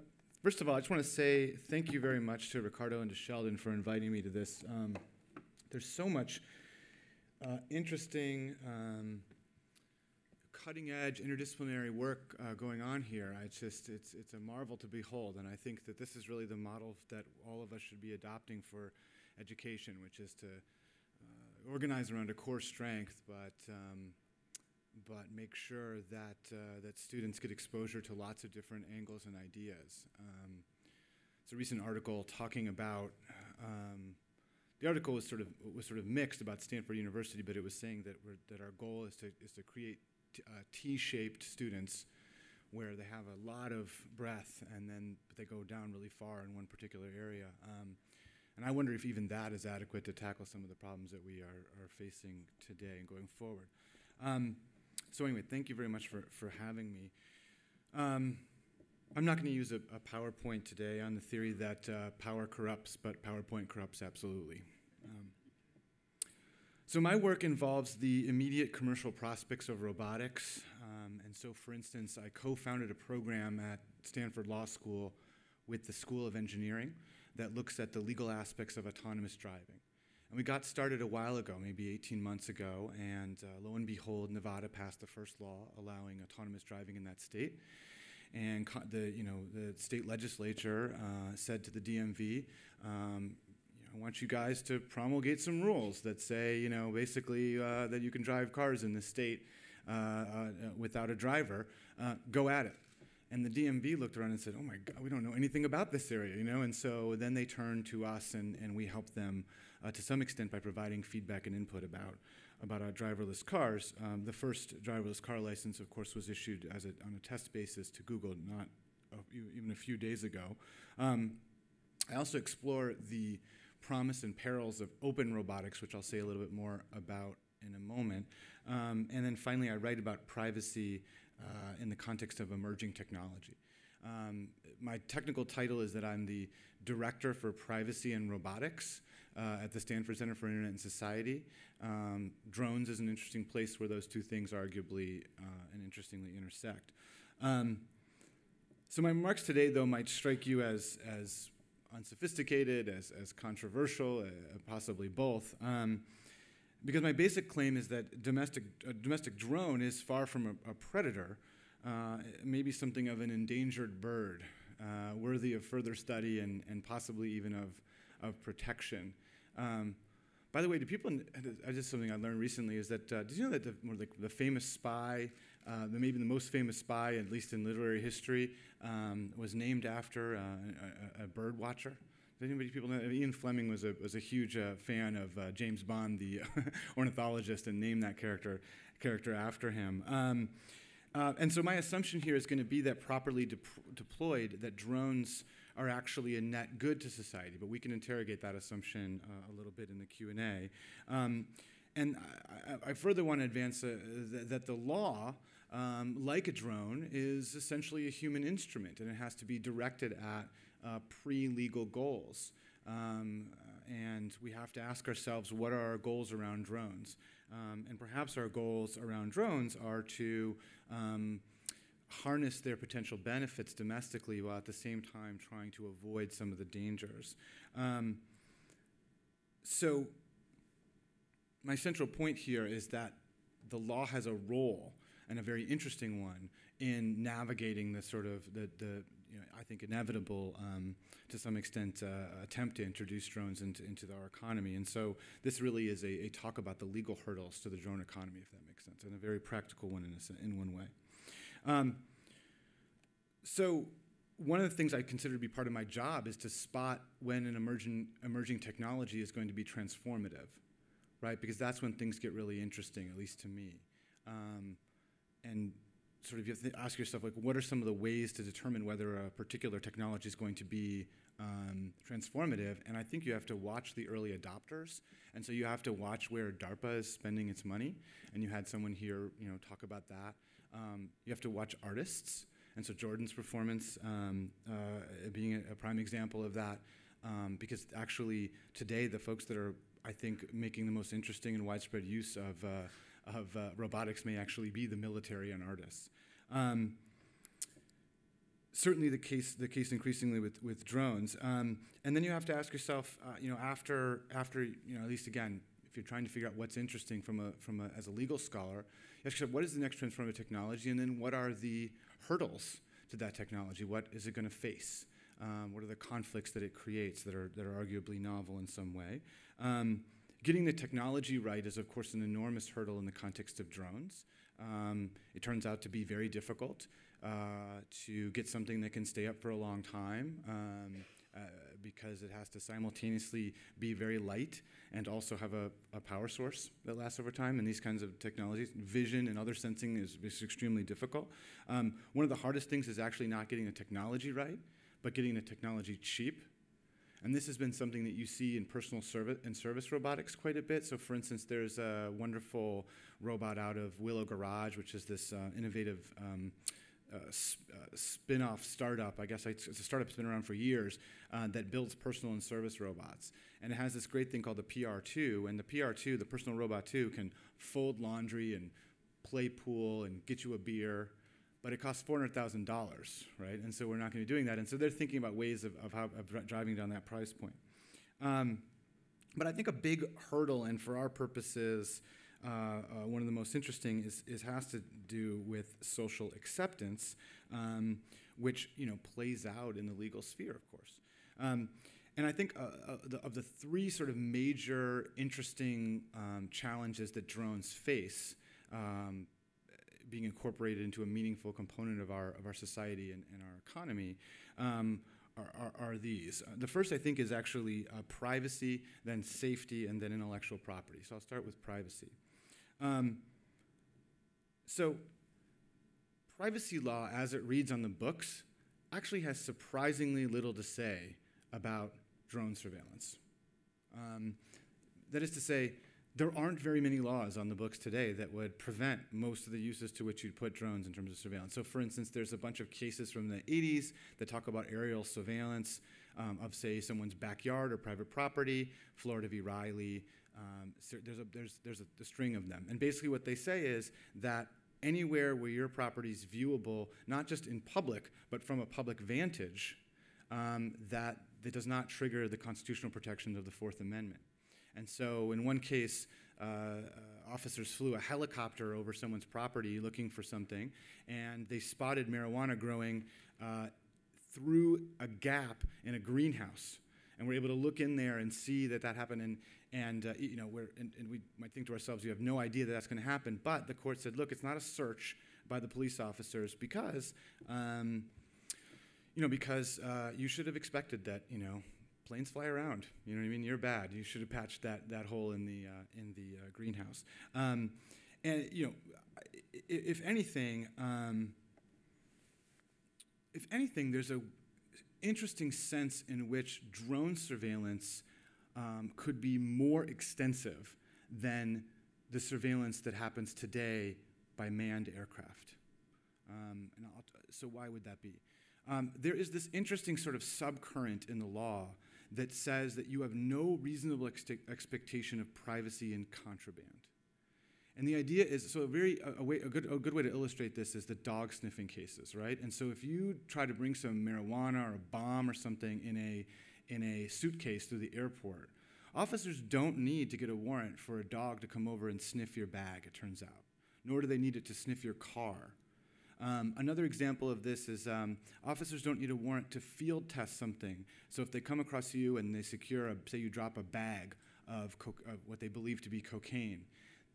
first of all, I just want to say thank you very much to Ricardo and to Sheldon for inviting me to this. Um, there's so much uh, interesting, um, cutting edge interdisciplinary work uh, going on here. I just, it's, it's a marvel to behold. And I think that this is really the model that all of us should be adopting for education, which is to uh, organize around a core strength, but um, but make sure that, uh, that students get exposure to lots of different angles and ideas. Um, it's a recent article talking about, um, the article was sort, of, was sort of mixed about Stanford University, but it was saying that, that our goal is to, is to create T-shaped students where they have a lot of breadth and then they go down really far in one particular area. Um, and I wonder if even that is adequate to tackle some of the problems that we are, are facing today and going forward. Um, so anyway, thank you very much for, for having me. Um, I'm not going to use a, a, PowerPoint today on the theory that uh, power corrupts, but PowerPoint corrupts absolutely. So my work involves the immediate commercial prospects of robotics. Um, and so, for instance, I co-founded a program at Stanford Law School with the School of Engineering that looks at the legal aspects of autonomous driving. And we got started a while ago, maybe 18 months ago, and uh, lo and behold, Nevada passed the first law allowing autonomous driving in that state. And the, you know, the state legislature uh, said to the DMV, um, I want you guys to promulgate some rules that say, you know, basically uh, that you can drive cars in the state uh, uh, without a driver. Uh, go at it. And the DMV looked around and said, oh my God, we don't know anything about this area, you know? And so then they turned to us and, and we helped them uh, to some extent by providing feedback and input about, about our driverless cars. Um, the first driverless car license, of course, was issued as a, on a test basis to Google not even a few days ago. Um, I also explore the promise and perils of open robotics, which I'll say a little bit more about in a moment. Um, and then finally, I write about privacy uh, in the context of emerging technology. Um, my technical title is that I'm the Director for Privacy and Robotics uh, at the Stanford Center for Internet and Society. Um, drones is an interesting place where those two things arguably uh, and interestingly intersect. Um, so my remarks today, though, might strike you as, as unsophisticated, as, as controversial, uh, possibly both. Um, because my basic claim is that domestic, a domestic drone is far from a, a predator, uh, maybe something of an endangered bird, uh, worthy of further study and, and possibly even of, of protection. Um, by the way, do people? Uh, just something I learned recently is that uh, did you know that the, like the famous spy, uh, maybe the most famous spy, at least in literary history, um, was named after uh, a, a, bird watcher? Does anybody people know? Ian Fleming was a was a huge uh, fan of uh, James Bond, the ornithologist, and named that character character after him. Um, and so my assumption here is going to be that properly de- deployed, that drones are actually a net good to society, but we can interrogate that assumption uh, a little bit in the Q&A. Um, and I, I, further want to advance uh, th- that the law, um, like a drone, is essentially a human instrument, and it has to be directed at uh, pre-legal goals. Um, and we have to ask ourselves, what are our goals around drones? Um, and perhaps our goals around drones are to um, harness their potential benefits domestically while at the same time trying to avoid some of the dangers. Um, so, my central point here is that the law has a role and a very interesting one in navigating the sort of the, the you know, I think inevitable um, to some extent uh, attempt to introduce drones into, into our economy. And so this really is a, a, talk about the legal hurdles to the drone economy, if that makes sense, and a very practical one in, a, in one way. Um, so one of the things I consider to be part of my job is to spot when an emerging, emerging technology is going to be transformative, right? Because that's when things get really interesting, at least to me. Um, and sort of you ask yourself, like, what are some of the ways to determine whether a particular technology is going to be um, transformative? And I think you have to watch the early adopters. And so you have to watch where DARPA is spending its money. And you had someone here, you know, talk about that. Um, you have to watch artists. And so Jordan's performance um, uh, being a, a, prime example of that, um, because actually today the folks that are, I think, making the most interesting and widespread use of, uh, of uh, robotics may actually be the military and artists. Um, certainly the case, the case increasingly with, with drones. Um, and then you have to ask yourself, uh, you know, after, after, you know, at least again, if you're trying to figure out what's interesting from a, from a, as a legal scholar, you ask yourself, what is the next transformative technology? And then what are the hurdles to that technology? What is it going to face? Um, what are the conflicts that it creates that are, that are arguably novel in some way? Um, getting the technology right is, of course, an enormous hurdle in the context of drones. Um, it turns out to be very difficult uh, to get something that can stay up for a long time. Um, uh, because it has to simultaneously be very light and also have a, a, power source that lasts over time. And these kinds of technologies, vision and other sensing is, is extremely difficult. Um, one of the hardest things is actually not getting the technology right, but getting the technology cheap. And this has been something that you see in personal service and service robotics quite a bit. So, for instance, there's a wonderful robot out of Willow Garage, which is this uh, innovative um, uh, s- uh, spin-off startup. I guess it's a startup that's been around for years uh, that builds personal and service robots, and it has this great thing called the PR2. And the PR2, the personal robot 2, can fold laundry and play pool and get you a beer, but it costs four hundred thousand dollars, right? And so we're not going to be doing that. And so they're thinking about ways of, of how of driving down that price point. Um, but I think a big hurdle, and for our purposes, uh, uh, one of the most interesting is, is has to do with social acceptance, um, which you know plays out in the legal sphere, of course. Um, and I think uh, uh, the, of the three sort of major interesting um, challenges that drones face, um, being incorporated into a meaningful component of our of our society and, and our economy. Um, are, are, these. Uh, the first, I think, is actually uh, privacy, then safety, and then intellectual property. So I'll start with privacy. Um, so, privacy law, as it reads on the books, actually has surprisingly little to say about drone surveillance. Um, that is to say, there aren't very many laws on the books today that would prevent most of the uses to which you'd put drones in terms of surveillance. So, for instance, there's a bunch of cases from the 80s that talk about aerial surveillance um, of, say, someone's backyard or private property, Florida v. Riley. Um, so there's a, there's, there's a, a string of them. And basically, what they say is that anywhere where your property is viewable, not just in public, but from a public vantage, um, that, that does not trigger the constitutional protections of the Fourth Amendment. And so, in one case, uh, uh, officers flew a helicopter over someone's property looking for something, and they spotted marijuana growing uh, through a gap in a greenhouse. And we're able to look in there and see that that happened. And, and uh, you know, and, and we might think to ourselves, we have no idea that that's going to happen. But the court said, look, it's not a search by the police officers because, um, you know, because uh, you should have expected that, you know, planes fly around. You know what I mean? You're bad. You should have patched that, that hole in the, uh, in the uh, greenhouse. Um, and, you know, if anything, um, if anything, there's a interesting sense in which drone surveillance um, could be more extensive than the surveillance that happens today by manned aircraft. Um, so, why would that be? Um, there is this interesting sort of subcurrent in the law that says that you have no reasonable ex- expectation of privacy in contraband. And the idea is so a very a, way, a, good, a good way to illustrate this is the dog sniffing cases, right? And so if you try to bring some marijuana or a bomb or something in a in a suitcase through the airport, officers don't need to get a warrant for a dog to come over and sniff your bag. It turns out, nor do they need it to sniff your car. Um, another example of this is um, officers don't need a warrant to field test something. So if they come across you and they secure, a, say you drop a bag of, of what they believe to be cocaine,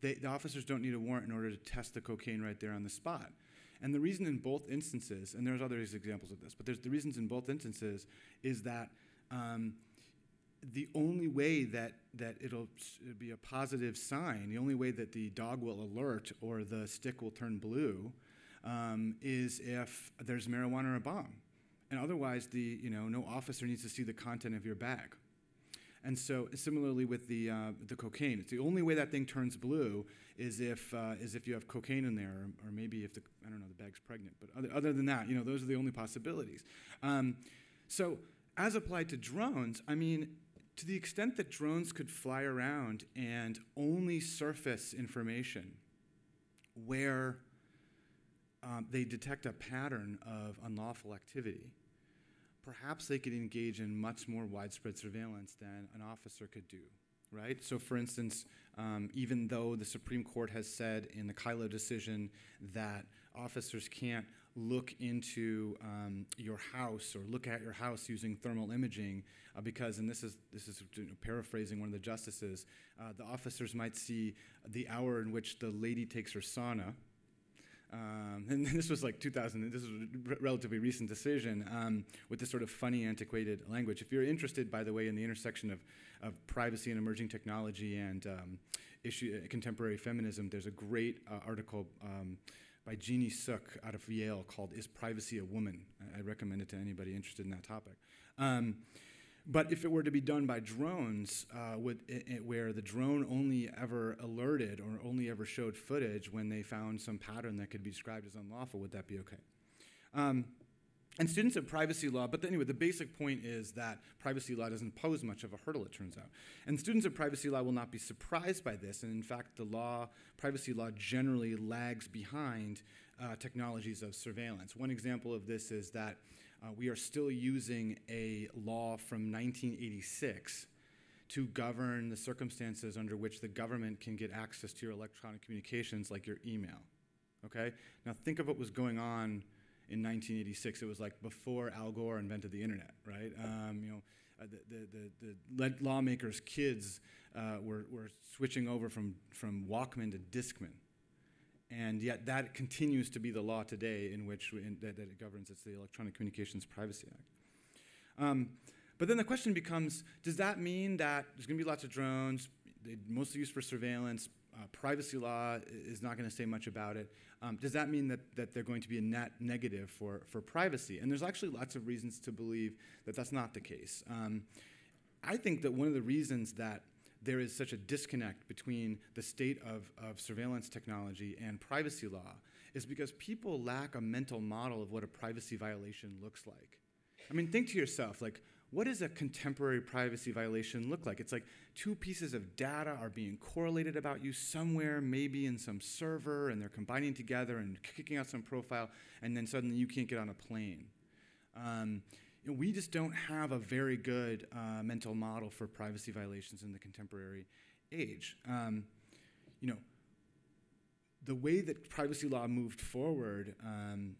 they, the officers don't need a warrant in order to test the cocaine right there on the spot. And the reason in both instances, and there's other examples of this, but there's the reasons in both instances is that um, the only way that, that it'll be a positive sign, the only way that the dog will alert or the stick will turn blue, um, is if there's marijuana or a bomb. And otherwise, the, you know, no officer needs to see the content of your bag. And so, similarly with the, uh, the cocaine, it's the only way that thing turns blue is if, uh, is if you have cocaine in there, or, or maybe if the, I don't know, the bag's pregnant. But other, other than that, you know, those are the only possibilities. Um, so, as applied to drones, I mean, to the extent that drones could fly around and only surface information where um, they detect a pattern of unlawful activity, perhaps they could engage in much more widespread surveillance than an officer could do, right? So, for instance, um, even though the Supreme Court has said in the Kyllo decision that officers can't look into um, your house or look at your house using thermal imaging uh, because, and this is this is paraphrasing one of the justices, uh, the officers might see the hour in which the lady takes her sauna. Um, and this was like 2000, this was a relatively recent decision um, with this sort of funny, antiquated language. If you're interested, by the way, in the intersection of, of privacy and emerging technology and um, issue, uh, contemporary feminism, there's a great uh, article um, by Jeannie Suk out of Yale called Is Privacy a Woman? I, I recommend it to anybody interested in that topic. But if it were to be done by drones, uh, would, i i where the drone only ever alerted or only ever showed footage when they found some pattern that could be described as unlawful, would that be okay? Um, and students of privacy law, but anyway, the basic point is that privacy law doesn't pose much of a hurdle, it turns out. And students of privacy law will not be surprised by this. And in fact, the law, privacy law generally lags behind uh, technologies of surveillance. One example of this is that uh, we are still using a law from 1986 to govern the circumstances under which the government can get access to your electronic communications, like your email. Okay? Now, think of what was going on in 1986. It was like before Al Gore invented the internet, right? Um, you know, uh, the, the, the, the lawmakers' kids uh, were, were switching over from, from Walkman to Discman. And yet that continues to be the law today in which in, that, that, it governs. It's the Electronic Communications Privacy Act. Um, but then the question becomes, does that mean that there's going to be lots of drones, mostly used for surveillance, uh, privacy law is not going to say much about it. Um, does that mean that, that they're going to be a net negative for, for privacy? And there's actually lots of reasons to believe that that's not the case. Um, I think that one of the reasons that there is such a disconnect between the state of, of surveillance technology and privacy law is because people lack a mental model of what a privacy violation looks like. I mean, think to yourself, like, what does a contemporary privacy violation look like? It's like two pieces of data are being correlated about you somewhere, maybe in some server, and they're combining together and kicking out some profile, and then suddenly you can't get on a plane. Um, you know, we just don't have a very good uh, mental model for privacy violations in the contemporary age. Um, you know, the way that privacy law moved forward um,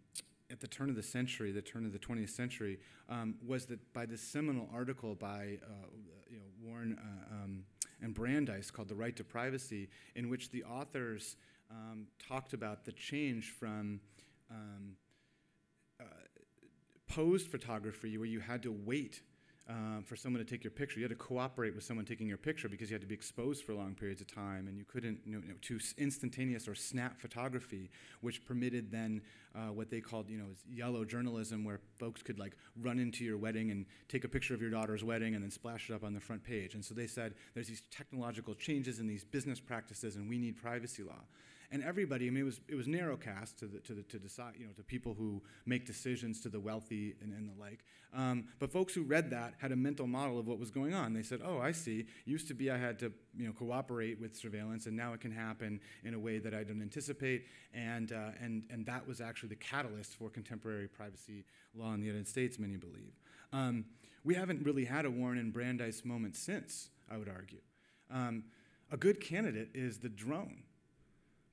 at the turn of the century, the turn of the 20th century, um, was that by this seminal article by uh, you know, Warren uh, um, and Brandeis called The Right to Privacy, in which the authors um, talked about the change from um, posed photography, where you had to wait um, for someone to take your picture. You had to cooperate with someone taking your picture because you had to be exposed for long periods of time, and you couldn't, you know, to instantaneous or snap photography, which permitted then uh, what they called, you know, yellow journalism, where folks could like run into your wedding and take a picture of your daughter's wedding and then splash it up on the front page. And so they said there's these technological changes in these business practices, and we need privacy law and everybody. I mean, it was it was narrowcast to the, to the, to decide, you know, to people who make decisions, to the wealthy and, and the like. Um, but folks who read that had a mental model of what was going on. They said, "Oh, I see. Used to be I had to, you know, cooperate with surveillance, and now it can happen in a way that I don't anticipate." And uh, and and that was actually the catalyst for contemporary privacy law in the United States. Many believe. Um, we haven't really had a Warren and Brandeis moment since. I would argue. Um, a good candidate is the drone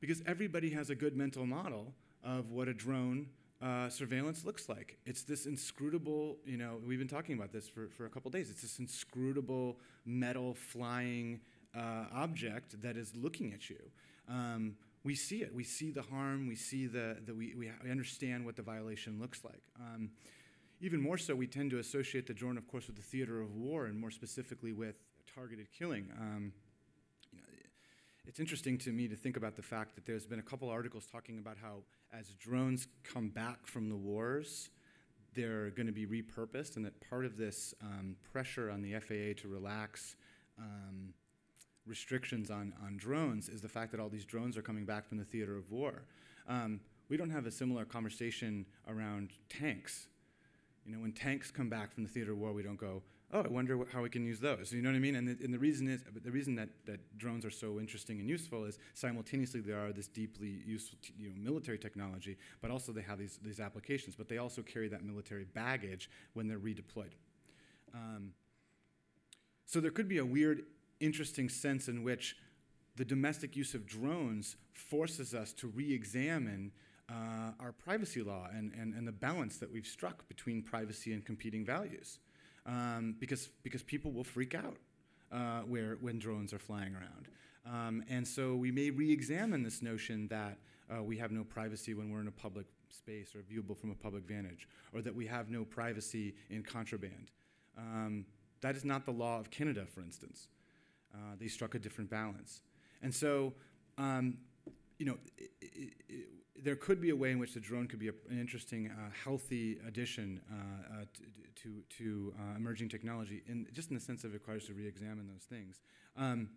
because everybody has a good mental model of what a drone uh, surveillance looks like. It's this inscrutable, you know, we've been talking about this for, for a couple days. It's this inscrutable metal flying uh, object that is looking at you. Um, we see it. We see the harm. We see the, the we, we understand what the violation looks like. Um, even more so, we tend to associate the drone, of course, with the theater of war and more specifically with targeted killing. Um, it's interesting to me to think about the fact that there's been a couple articles talking about how as drones come back from the wars, they're going to be repurposed, and that part of this um, pressure on the FAA to relax um, restrictions on, on drones is the fact that all these drones are coming back from the theater of war. Um, we don't have a similar conversation around tanks. You know, when tanks come back from the theater of war, we don't go, oh, I wonder what, how we can use those. You know what I mean? And the, and the reason is but the reason that, that drones are so interesting and useful is simultaneously they are this deeply useful you know, military technology, but also they have these, these applications. But they also carry that military baggage when they're redeployed. Um, so there could be a weird, interesting sense in which the domestic use of drones forces us to re-examine uh, our privacy law and, and, and the balance that we've struck between privacy and competing values um, because, because people will freak out uh, where, when drones are flying around. Um, and so we may re examine this notion that uh, we have no privacy when we're in a public space or viewable from a public vantage, or that we have no privacy in contraband. Um, that is not the law of Canada, for instance. Uh, they struck a different balance. And so, um, you know, it, it, it, there could be a way in which the drone could be a, an interesting, uh, healthy addition uh, uh, to, to uh, emerging technology, in, just in the sense of it requires to re-examine those things. Um,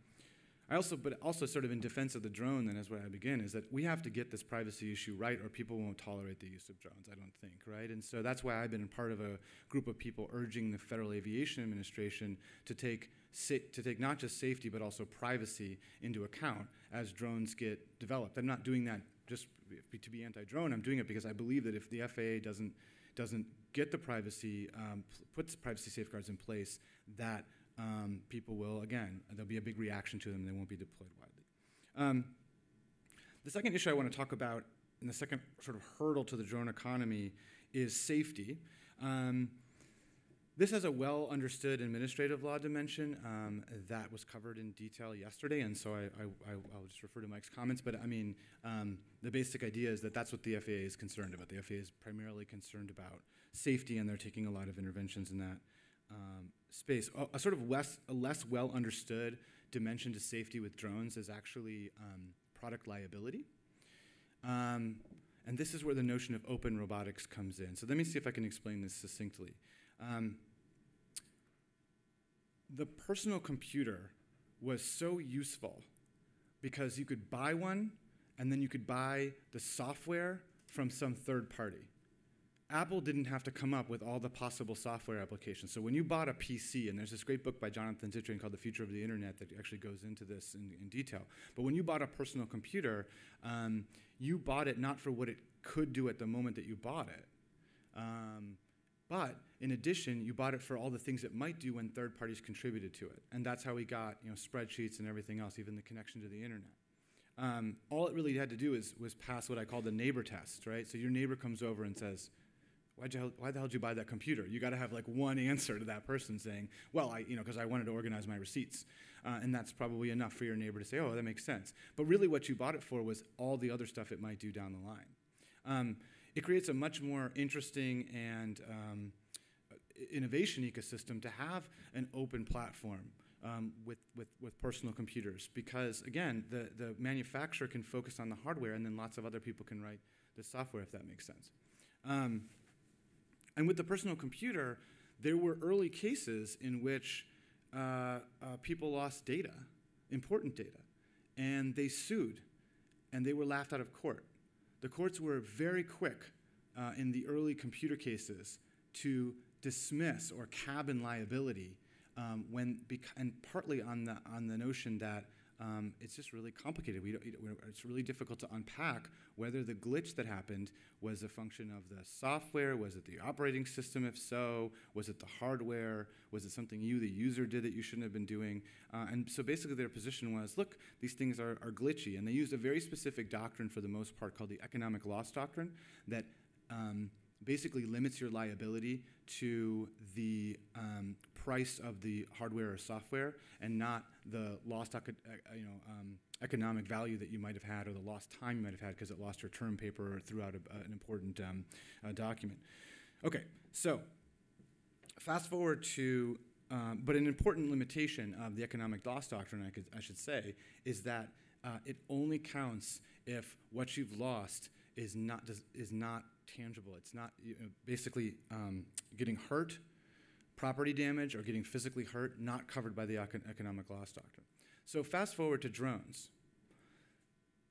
I also, but also sort of in defense of the drone, then, as where I begin, is that we have to get this privacy issue right, or people won't tolerate the use of drones. I don't think, right? And so that's why I've been part of a group of people urging the Federal Aviation Administration to take to take not just safety but also privacy into account as drones get developed. I'm not doing that just to be anti-drone. I'm doing it because I believe that if the FAA doesn't doesn't get the privacy um, puts privacy safeguards in place, that um, people will, again, there'll be a big reaction to them and they won't be deployed widely. Um, the second issue I want to talk about, and the second sort of hurdle to the drone economy, is safety. Um, this has a well understood administrative law dimension um, that was covered in detail yesterday, and so I, will just refer to Mike's comments. But I mean, um, the basic idea is that that's what the FAA is concerned about. The FAA is primarily concerned about safety, and they're taking a lot of interventions in that um, space. A, a, sort of less, less well understood dimension to safety with drones is actually um, product liability. Um, and this is where the notion of open robotics comes in. So let me see if I can explain this succinctly. Um, the personal computer was so useful because you could buy one and then you could buy the software from some third party. Apple didn't have to come up with all the possible software applications. So when you bought a PC, and there's this great book by Jonathan Zittrain called The Future of the Internet that actually goes into this in, in detail. But when you bought a personal computer, um, you bought it not for what it could do at the moment that you bought it. Um, but in addition, you bought it for all the things it might do when third parties contributed to it. And that's how we got you know, spreadsheets and everything else, even the connection to the internet. Um, all it really had to do is, was pass what I call the neighbor test, right? So your neighbor comes over and says, Why'd you, why the hell did you buy that computer? You got to have like one answer to that person saying, well, I, you know, because I wanted to organize my receipts. Uh, and that's probably enough for your neighbor to say, oh, that makes sense. But really, what you bought it for was all the other stuff it might do down the line. Um, it creates a much more interesting and um, innovation ecosystem to have an open platform um, with, with, with personal computers because, again, the, the manufacturer can focus on the hardware and then lots of other people can write the software, if that makes sense. Um, and with the personal computer, there were early cases in which uh, uh, people lost data, important data, and they sued, and they were laughed out of court. The courts were very quick uh, in the early computer cases to dismiss or cabin liability um, when, and partly on the, on the notion that um, it's just really complicated. We it's really difficult to unpack whether the glitch that happened was a function of the software, was it the operating system, if so, was it the hardware, was it something you, the user, did that you shouldn't have been doing. Uh, and so basically their position was, look, these things are, are glitchy. And they used a very specific doctrine for the most part called the economic loss doctrine that um, basically limits your liability to the um, price of the hardware or software and not the lost you know, um, economic value that you might have had or the lost time you might have had because it lost your term paper or threw out a, an important um, uh, document. Okay, so fast forward to, um, but an important limitation of the economic loss doctrine, I, could, I should say, is that uh, it only counts if what you've lost is not, is not tangible. It's not you know, basically um, getting hurt, property damage, or getting physically hurt, not covered by the economic loss doctrine. So, fast forward to drones.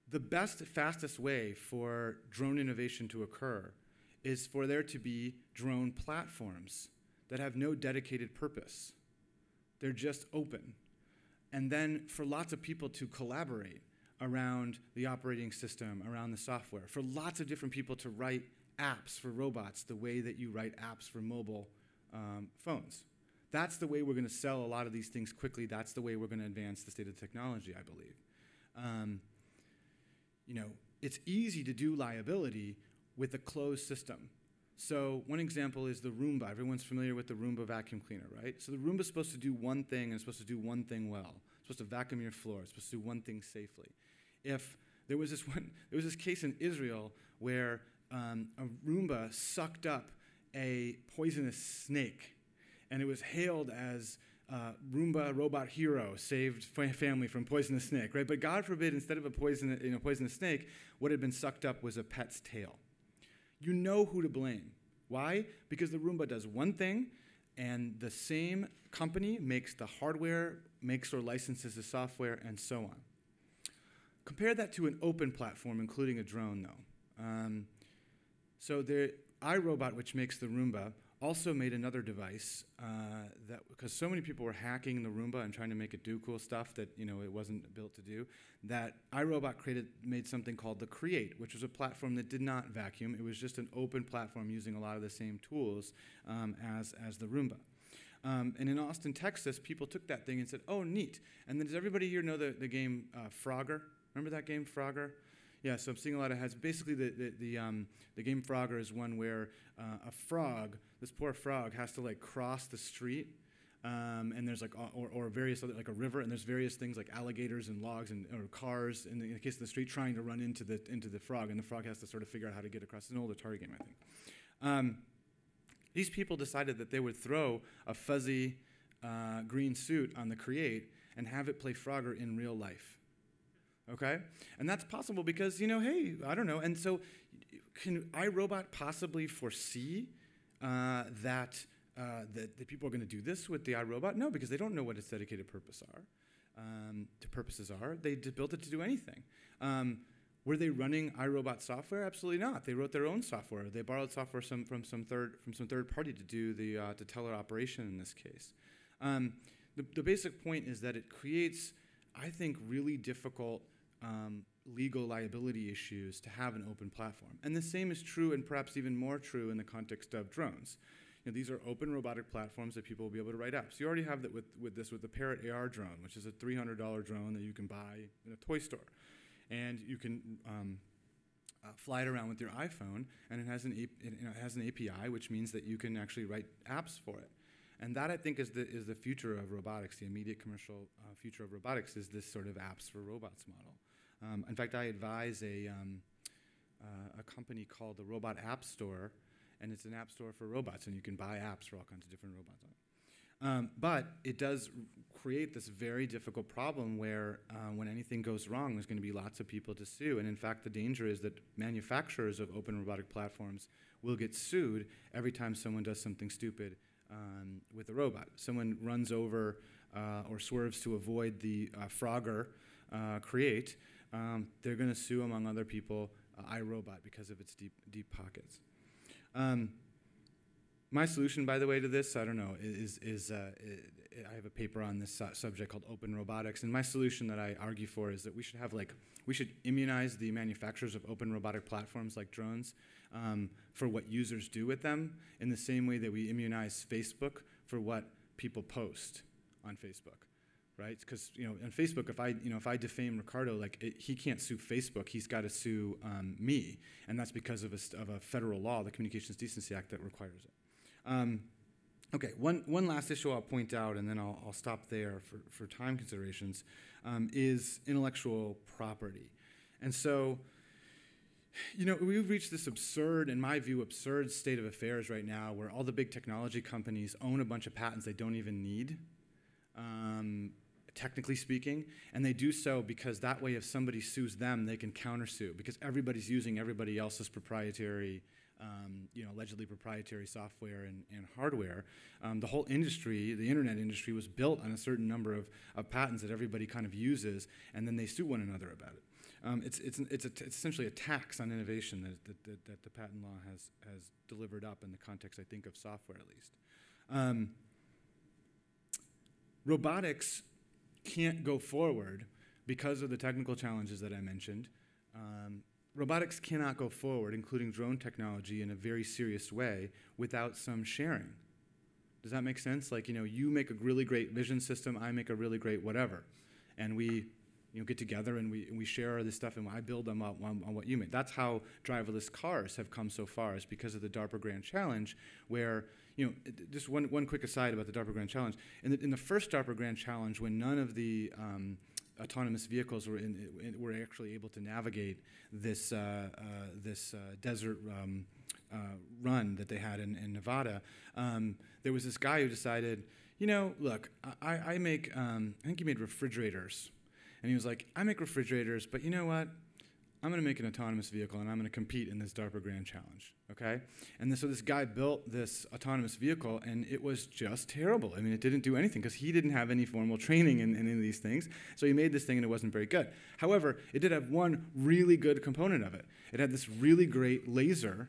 The best, fastest way for drone innovation to occur is for there to be drone platforms that have no dedicated purpose. They're just open. And then for lots of people to collaborate around the operating system, around the software, for lots of different people to write apps for robots the way that you write apps for mobile um, phones. That's the way we're going to sell a lot of these things quickly. That's the way we're going to advance the state of technology, I believe. Um, you know, it's easy to do liability with a closed system. So one example is the Roomba. Everyone's familiar with the Roomba vacuum cleaner, right? So the Roomba's supposed to do one thing and it's supposed to do one thing well. It's supposed to vacuum your floor. It's supposed to do one thing safely. If there was this one, there was this case in Israel where um, a Roomba sucked up a poisonous snake, and it was hailed as uh, Roomba robot hero saved family from poisonous snake, right? But God forbid, instead of a poison, you know, poisonous snake, what had been sucked up was a pet's tail. You know who to blame. Why? Because the Roomba does one thing, and the same company makes the hardware, makes or licenses the software, and so on. Compare that to an open platform, including a drone, though. Um, so the iRobot, which makes the Roomba, also made another device uh, that because so many people were hacking the Roomba and trying to make it do cool stuff that you know it wasn't built to do. That iRobot created made something called the Create, which was a platform that did not vacuum. It was just an open platform using a lot of the same tools um, as as the Roomba. Um, and in Austin, Texas, people took that thing and said, "Oh, neat!" And then does everybody here know the the game uh, Frogger? Remember that game Frogger? Yeah, so I'm seeing a lot of heads. Basically, the the the, um, the game Frogger is one where uh, a frog, this poor frog, has to like cross the street, um, and there's like or, or various other like a river, and there's various things like alligators and logs and or cars in the, in the case of the street trying to run into the into the frog, and the frog has to sort of figure out how to get across. It's an old Atari game, I think. Um, these people decided that they would throw a fuzzy uh, green suit on the Create and have it play Frogger in real life. Okay? And that's possible because, you know, hey, I don't know. And so, can iRobot possibly foresee uh, that, uh, that, that people are going to do this with the iRobot? No, because they don't know what its dedicated purpose are. Um, the purposes are. They built it to do anything. Um, were they running iRobot software? Absolutely not. They wrote their own software. They borrowed software some, from some third from some third party to do the uh, to teleoperation in this case. Um, the, the basic point is that it creates, I think, really difficult um, legal liability issues to have an open platform. And the same is true, and perhaps even more true, in the context of drones. You know, these are open robotic platforms that people will be able to write apps. You already have that with, with this with the Parrot AR drone, which is a $300 drone that you can buy in a toy store. And you can um, uh, fly it around with your iPhone, and it has, an it has an API, which means that you can actually write apps for it. And that, I think, is the, is the future of robotics. The immediate commercial uh, future of robotics is this sort of apps for robots model. Um, in fact, I advise a, um, uh, a company called the Robot App Store, and it's an app store for robots, and you can buy apps for all kinds of different robots on it. Um, but it does create this very difficult problem where uh, when anything goes wrong, there's going to be lots of people to sue. And in fact, the danger is that manufacturers of open robotic platforms will get sued every time someone does something stupid um, with a robot. Someone runs over uh, or swerves to avoid the uh, Frogger uh, create, um, they're going to sue, among other people, uh, iRobot because of its deep, deep pockets. Um, my solution, by the way, to this, I don't know, is, is uh, I have a paper on this su subject called open robotics, and my solution that I argue for is that we should have like, we should immunize the manufacturers of open robotic platforms like drones um, for what users do with them in the same way that we immunize Facebook for what people post on Facebook right? Because you know, on Facebook, if I you know if I defame Ricardo, like it, he can't sue Facebook, he's got to sue um, me, and that's because of a, of a federal law, the Communications Decency Act, that requires it. Um, okay, one one last issue I'll point out, and then I'll, I'll stop there for for time considerations, um, is intellectual property, and so. You know, we've reached this absurd, in my view, absurd state of affairs right now where all the big technology companies own a bunch of patents they don't even need. Um, technically speaking, and they do so because that way, if somebody sues them, they can countersue because everybody's using everybody else's proprietary, um, you know, allegedly proprietary software and, and hardware. Um, the whole industry, the internet industry, was built on a certain number of, of patents that everybody kind of uses, and then they sue one another about it. Um, it's, it's, it's, it's, essentially a tax on innovation that, that, that, that, the patent law has, has delivered up in the context, I think, of software at least. Um, robotics can't go forward because of the technical challenges that I mentioned. Um, robotics cannot go forward, including drone technology, in a very serious way without some sharing. Does that make sense? Like, you know, you make a really great vision system, I make a really great whatever. And we you know, get together and we, we share this stuff and I build them up on, on, what you make. That's how driverless cars have come so far, is because of the DARPA Grand Challenge, where you know, just one, one quick aside about the DARPA Grand Challenge. In the, in the first DARPA Grand Challenge, when none of the um, autonomous vehicles were, in, in, were actually able to navigate this, uh, uh, this uh, desert um, uh, run that they had in, in Nevada, um, there was this guy who decided, you know, look, I, I make, um, I think he made refrigerators. And he was like, I make refrigerators, but you know what? I'm going to make an autonomous vehicle and I'm going to compete in this DARPA Grand Challenge. Okay? And this, so this guy built this autonomous vehicle and it was just terrible. I mean, it didn't do anything because he didn't have any formal training in, in any of these things. So he made this thing and it wasn't very good. However, it did have one really good component of it. It had this really great laser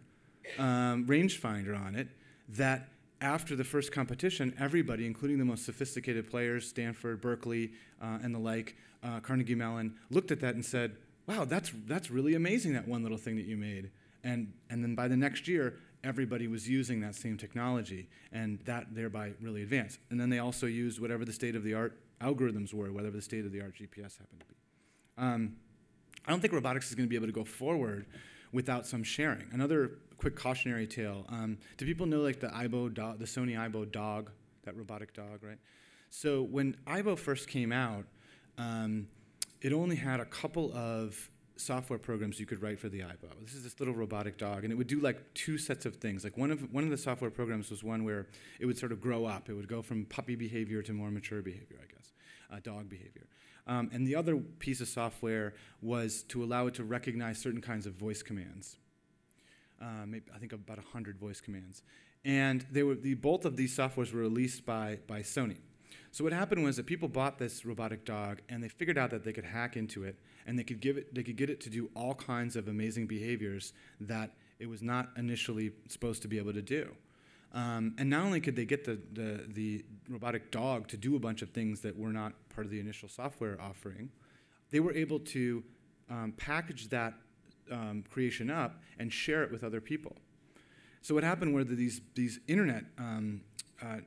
um, rangefinder on it that after the first competition, everybody, including the most sophisticated players, Stanford, Berkeley, uh, and the like, uh, Carnegie Mellon, looked at that and said, wow, that's, that's really amazing, that one little thing that you made. And, and then by the next year, everybody was using that same technology, and that thereby really advanced. And then they also used whatever the state of the art algorithms were, whatever the state of the art GPS happened to be. Um, I don't think robotics is going to be able to go forward without some sharing. Another quick cautionary tale. Um, do people know like the Aibo dog, the Sony Aibo dog, that robotic dog, right? So when Aibo first came out, um, it only had a couple of software programs you could write for the Aibo. This is this little robotic dog, and it would do like two sets of things. Like one of one of the software programs was one where it would sort of grow up. It would go from puppy behavior to more mature behavior, I guess, uh, dog behavior. Um, and the other piece of software was to allow it to recognize certain kinds of voice commands. Uh, maybe, I think about 100 voice commands. And they were, the, both of these softwares were released by, by Sony. So what happened was that people bought this robotic dog and they figured out that they could hack into it and they could, give it, they could get it to do all kinds of amazing behaviors that it was not initially supposed to be able to do. Um, and not only could they get the, the, the, robotic dog to do a bunch of things that were not part of the initial software offering, they were able to um, package that um, creation up and share it with other people. So what happened were these, these internet um, uh,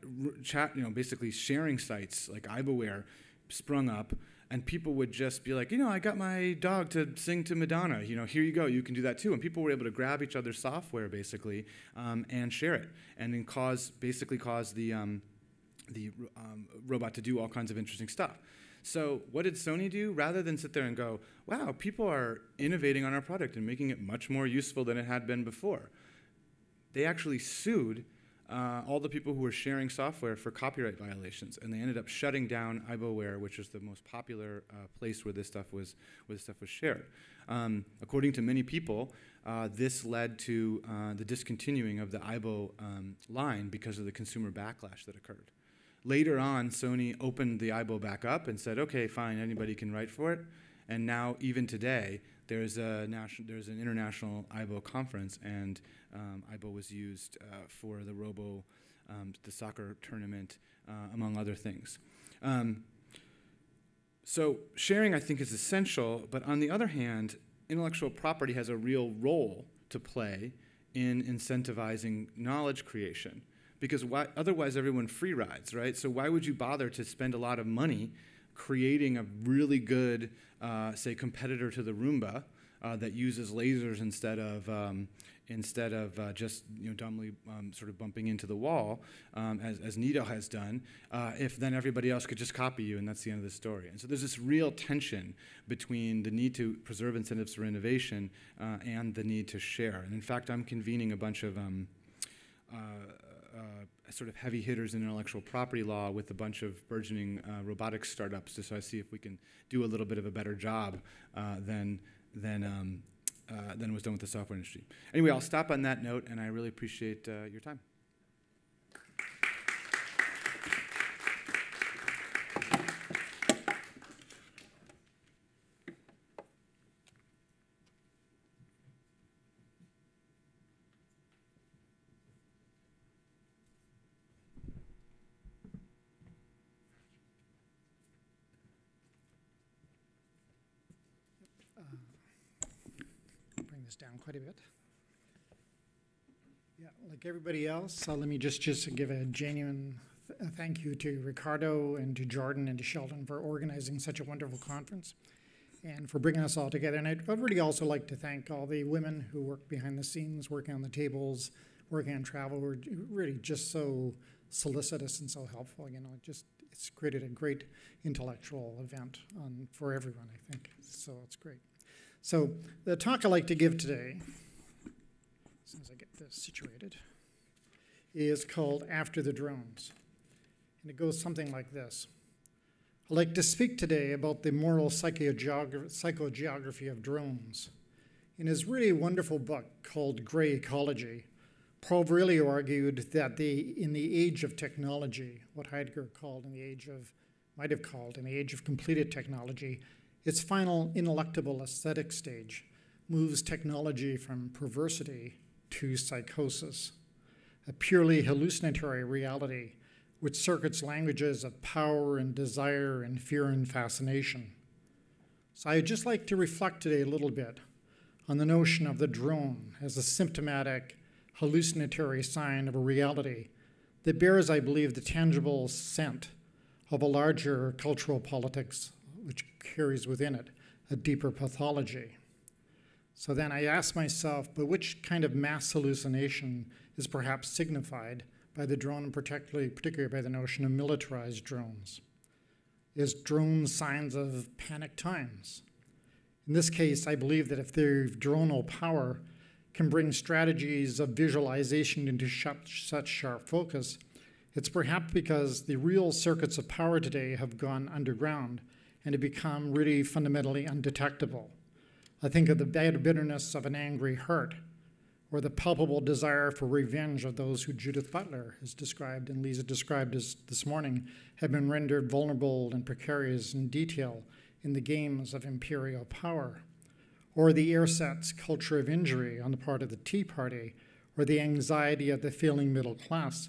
chat, you know, basically sharing sites like Aiboware sprung up and people would just be like, you know, I got my dog to sing to Madonna. You know, here you go, you can do that too. And people were able to grab each other's software basically um, and share it, and then cause basically cause the um, the um, robot to do all kinds of interesting stuff. So what did Sony do? Rather than sit there and go, wow, people are innovating on our product and making it much more useful than it had been before, they actually sued uh, all the people who were sharing software for copyright violations, and they ended up shutting down Aiboware, which was the most popular uh, place where this stuff was where this stuff was shared. Um, according to many people, uh, this led to uh, the discontinuing of the Aibo um, line because of the consumer backlash that occurred. Later on, Sony opened the Aibo back up and said, "Okay, fine, anybody can write for it." And now, even today, there's a national, there's an international Aibo conference, and um, Aibo was used uh, for the Robo, um, the soccer tournament, uh, among other things. Um, so sharing, I think, is essential. But on the other hand, intellectual property has a real role to play in incentivizing knowledge creation, because why, otherwise everyone free rides, right? So why would you bother to spend a lot of money? creating a really good, uh, say, competitor to the Roomba uh, that uses lasers instead of um, instead of uh, just you know dumbly um, sort of bumping into the wall, um, as, as Neato has done. Uh, if then everybody else could just copy you, and that's the end of the story. And so there's this real tension between the need to preserve incentives for innovation uh, and the need to share. And in fact, I'm convening a bunch of um, uh, sort of heavy hitters in intellectual property law with a bunch of burgeoning uh, robotics startups to so see if we can do a little bit of a better job uh, than, than, um, uh, than was done with the software industry. Anyway, I'll stop on that note, and I really appreciate uh, your time. bring this down quite a bit. Yeah, like everybody else, uh, let me just, just give a genuine th- uh, thank you to Ricardo and to Jordan and to Sheldon for organizing such a wonderful conference and for bringing us all together. And I'd really also like to thank all the women who work behind the scenes, working on the tables, working on travel, who are really just so solicitous and so helpful. You know, just it's created a great intellectual event on, for everyone, I think. So it's great. So the talk I'd like to give today, as soon as I get this situated, is called After the Drones. And it goes something like this. I'd like to speak today about the moral psychogeog- psychogeography of drones, In his really wonderful book called Gray Ecology, Paul Virilio argued that the, in the age of technology, what Heidegger called in the age of, might have called in the age of completed technology, its final ineluctable aesthetic stage moves technology from perversity to psychosis, a purely hallucinatory reality which circuits languages of power and desire and fear and fascination. So I'd just like to reflect today a little bit on the notion of the drone as a symptomatic, hallucinatory sign of a reality that bears, I believe, the tangible scent of a larger cultural politics which carries within it a deeper pathology. So then I ask myself, but which kind of mass hallucination is perhaps signified by the drone, and particularly, particularly by the notion of militarized drones? Is drones signs of panic times? In this case, I believe that if their dronal power can bring strategies of visualization into such sharp focus, it's perhaps because the real circuits of power today have gone underground and to become really fundamentally undetectable. I think of the bad bitterness of an angry heart, or the palpable desire for revenge of those who Judith Butler has described and Lisa described as this morning have been rendered vulnerable and precarious in detail in the games of imperial power, or the ersatz culture of injury on the part of the Tea Party, or the anxiety of the failing middle class,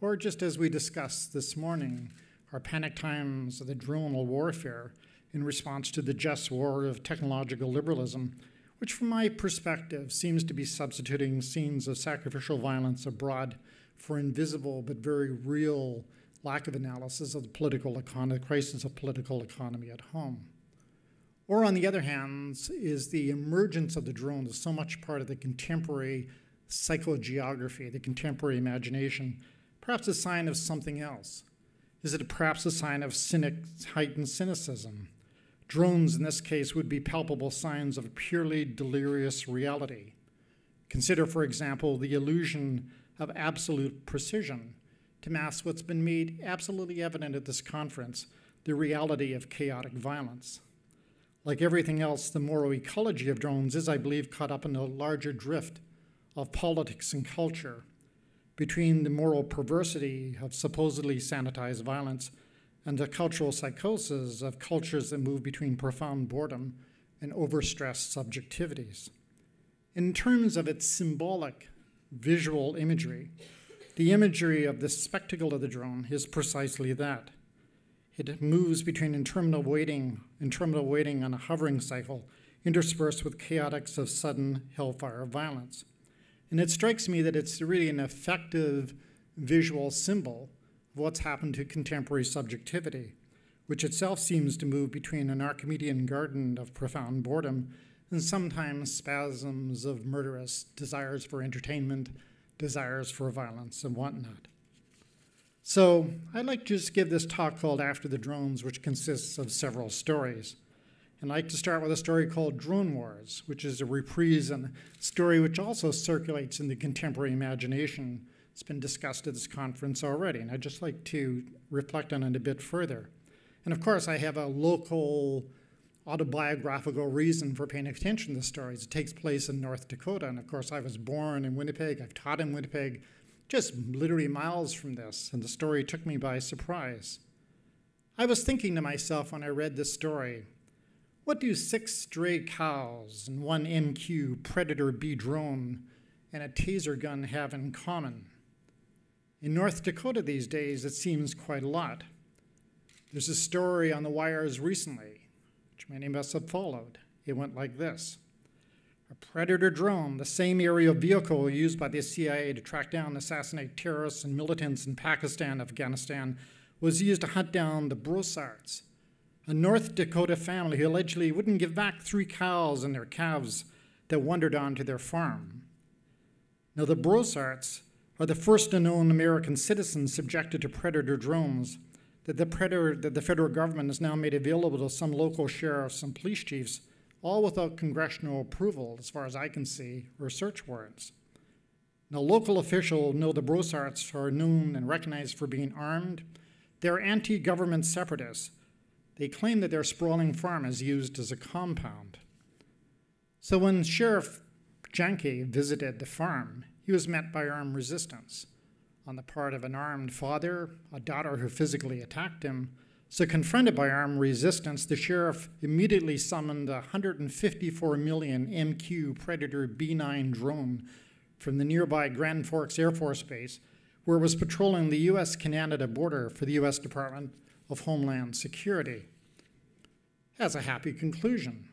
or just as we discussed this morning, our panic times of the dronal warfare in response to the just war of technological liberalism, which from my perspective seems to be substituting scenes of sacrificial violence abroad for invisible but very real lack of analysis of the political economy, crisis of political economy at home. Or on the other hand, is the emergence of the drone as so much part of the contemporary psychogeography, the contemporary imagination, perhaps a sign of something else? Is it perhaps a sign of cynic, heightened cynicism? Drones, in this case, would be palpable signs of a purely delirious reality. Consider, for example, the illusion of absolute precision to mask what's been made absolutely evident at this conference the reality of chaotic violence. Like everything else, the moral ecology of drones is, I believe, caught up in a larger drift of politics and culture between the moral perversity of supposedly sanitized violence and the cultural psychosis of cultures that move between profound boredom and overstressed subjectivities. In terms of its symbolic visual imagery, the imagery of the spectacle of the drone is precisely that. It moves between interminable waiting, interminable waiting on a hovering cycle, interspersed with chaotics of sudden hellfire violence. And it strikes me that it's really an effective visual symbol of what's happened to contemporary subjectivity, which itself seems to move between an Archimedean garden of profound boredom and sometimes spasms of murderous desires for entertainment, desires for violence, and whatnot. So I'd like to just give this talk called After the Drones, which consists of several stories. And I'd like to start with a story called Drone Wars, which is a reprise and a story which also circulates in the contemporary imagination. It's been discussed at this conference already, and I'd just like to reflect on it a bit further. And of course, I have a local autobiographical reason for paying attention to the stories. It takes place in North Dakota, and of course, I was born in Winnipeg. I've taught in Winnipeg just literally miles from this, and the story took me by surprise. I was thinking to myself when I read this story, what do six stray cows and one MQ Predator B drone and a taser gun have in common? In North Dakota these days, it seems quite a lot. There's a story on the wires recently, which many of us have followed. It went like this a Predator drone, the same aerial vehicle used by the CIA to track down and assassinate terrorists and militants in Pakistan Afghanistan, was used to hunt down the Brossarts, a North Dakota family who allegedly wouldn't give back three cows and their calves that wandered onto their farm. Now, the Brossarts are the first known American citizens subjected to predator drones that the, predator, that the federal government has now made available to some local sheriffs and police chiefs all without congressional approval, as far as I can see, or search warrants. Now, local officials know the Brossarts are known and recognized for being armed. They're anti government separatists. They claim that their sprawling farm is used as a compound. So when Sheriff Janke visited the farm, he was met by armed resistance on the part of an armed father, a daughter who physically attacked him. So, confronted by armed resistance, the sheriff immediately summoned a 154 million MQ Predator B 9 drone from the nearby Grand Forks Air Force Base, where it was patrolling the US Canada border for the US Department of Homeland Security. Has a happy conclusion,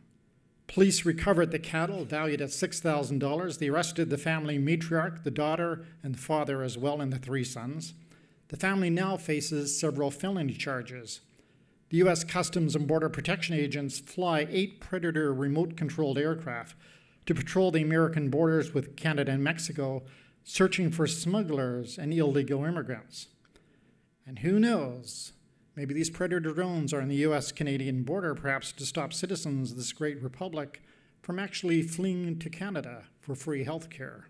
Police recovered the cattle valued at $6,000. They arrested the family matriarch, the daughter, and the father as well, and the three sons. The family now faces several felony charges. The U.S. Customs and Border Protection agents fly eight Predator remote controlled aircraft to patrol the American borders with Canada and Mexico, searching for smugglers and illegal immigrants. And who knows, Maybe these predator drones are on the US Canadian border, perhaps to stop citizens of this great republic from actually fleeing to Canada for free health care.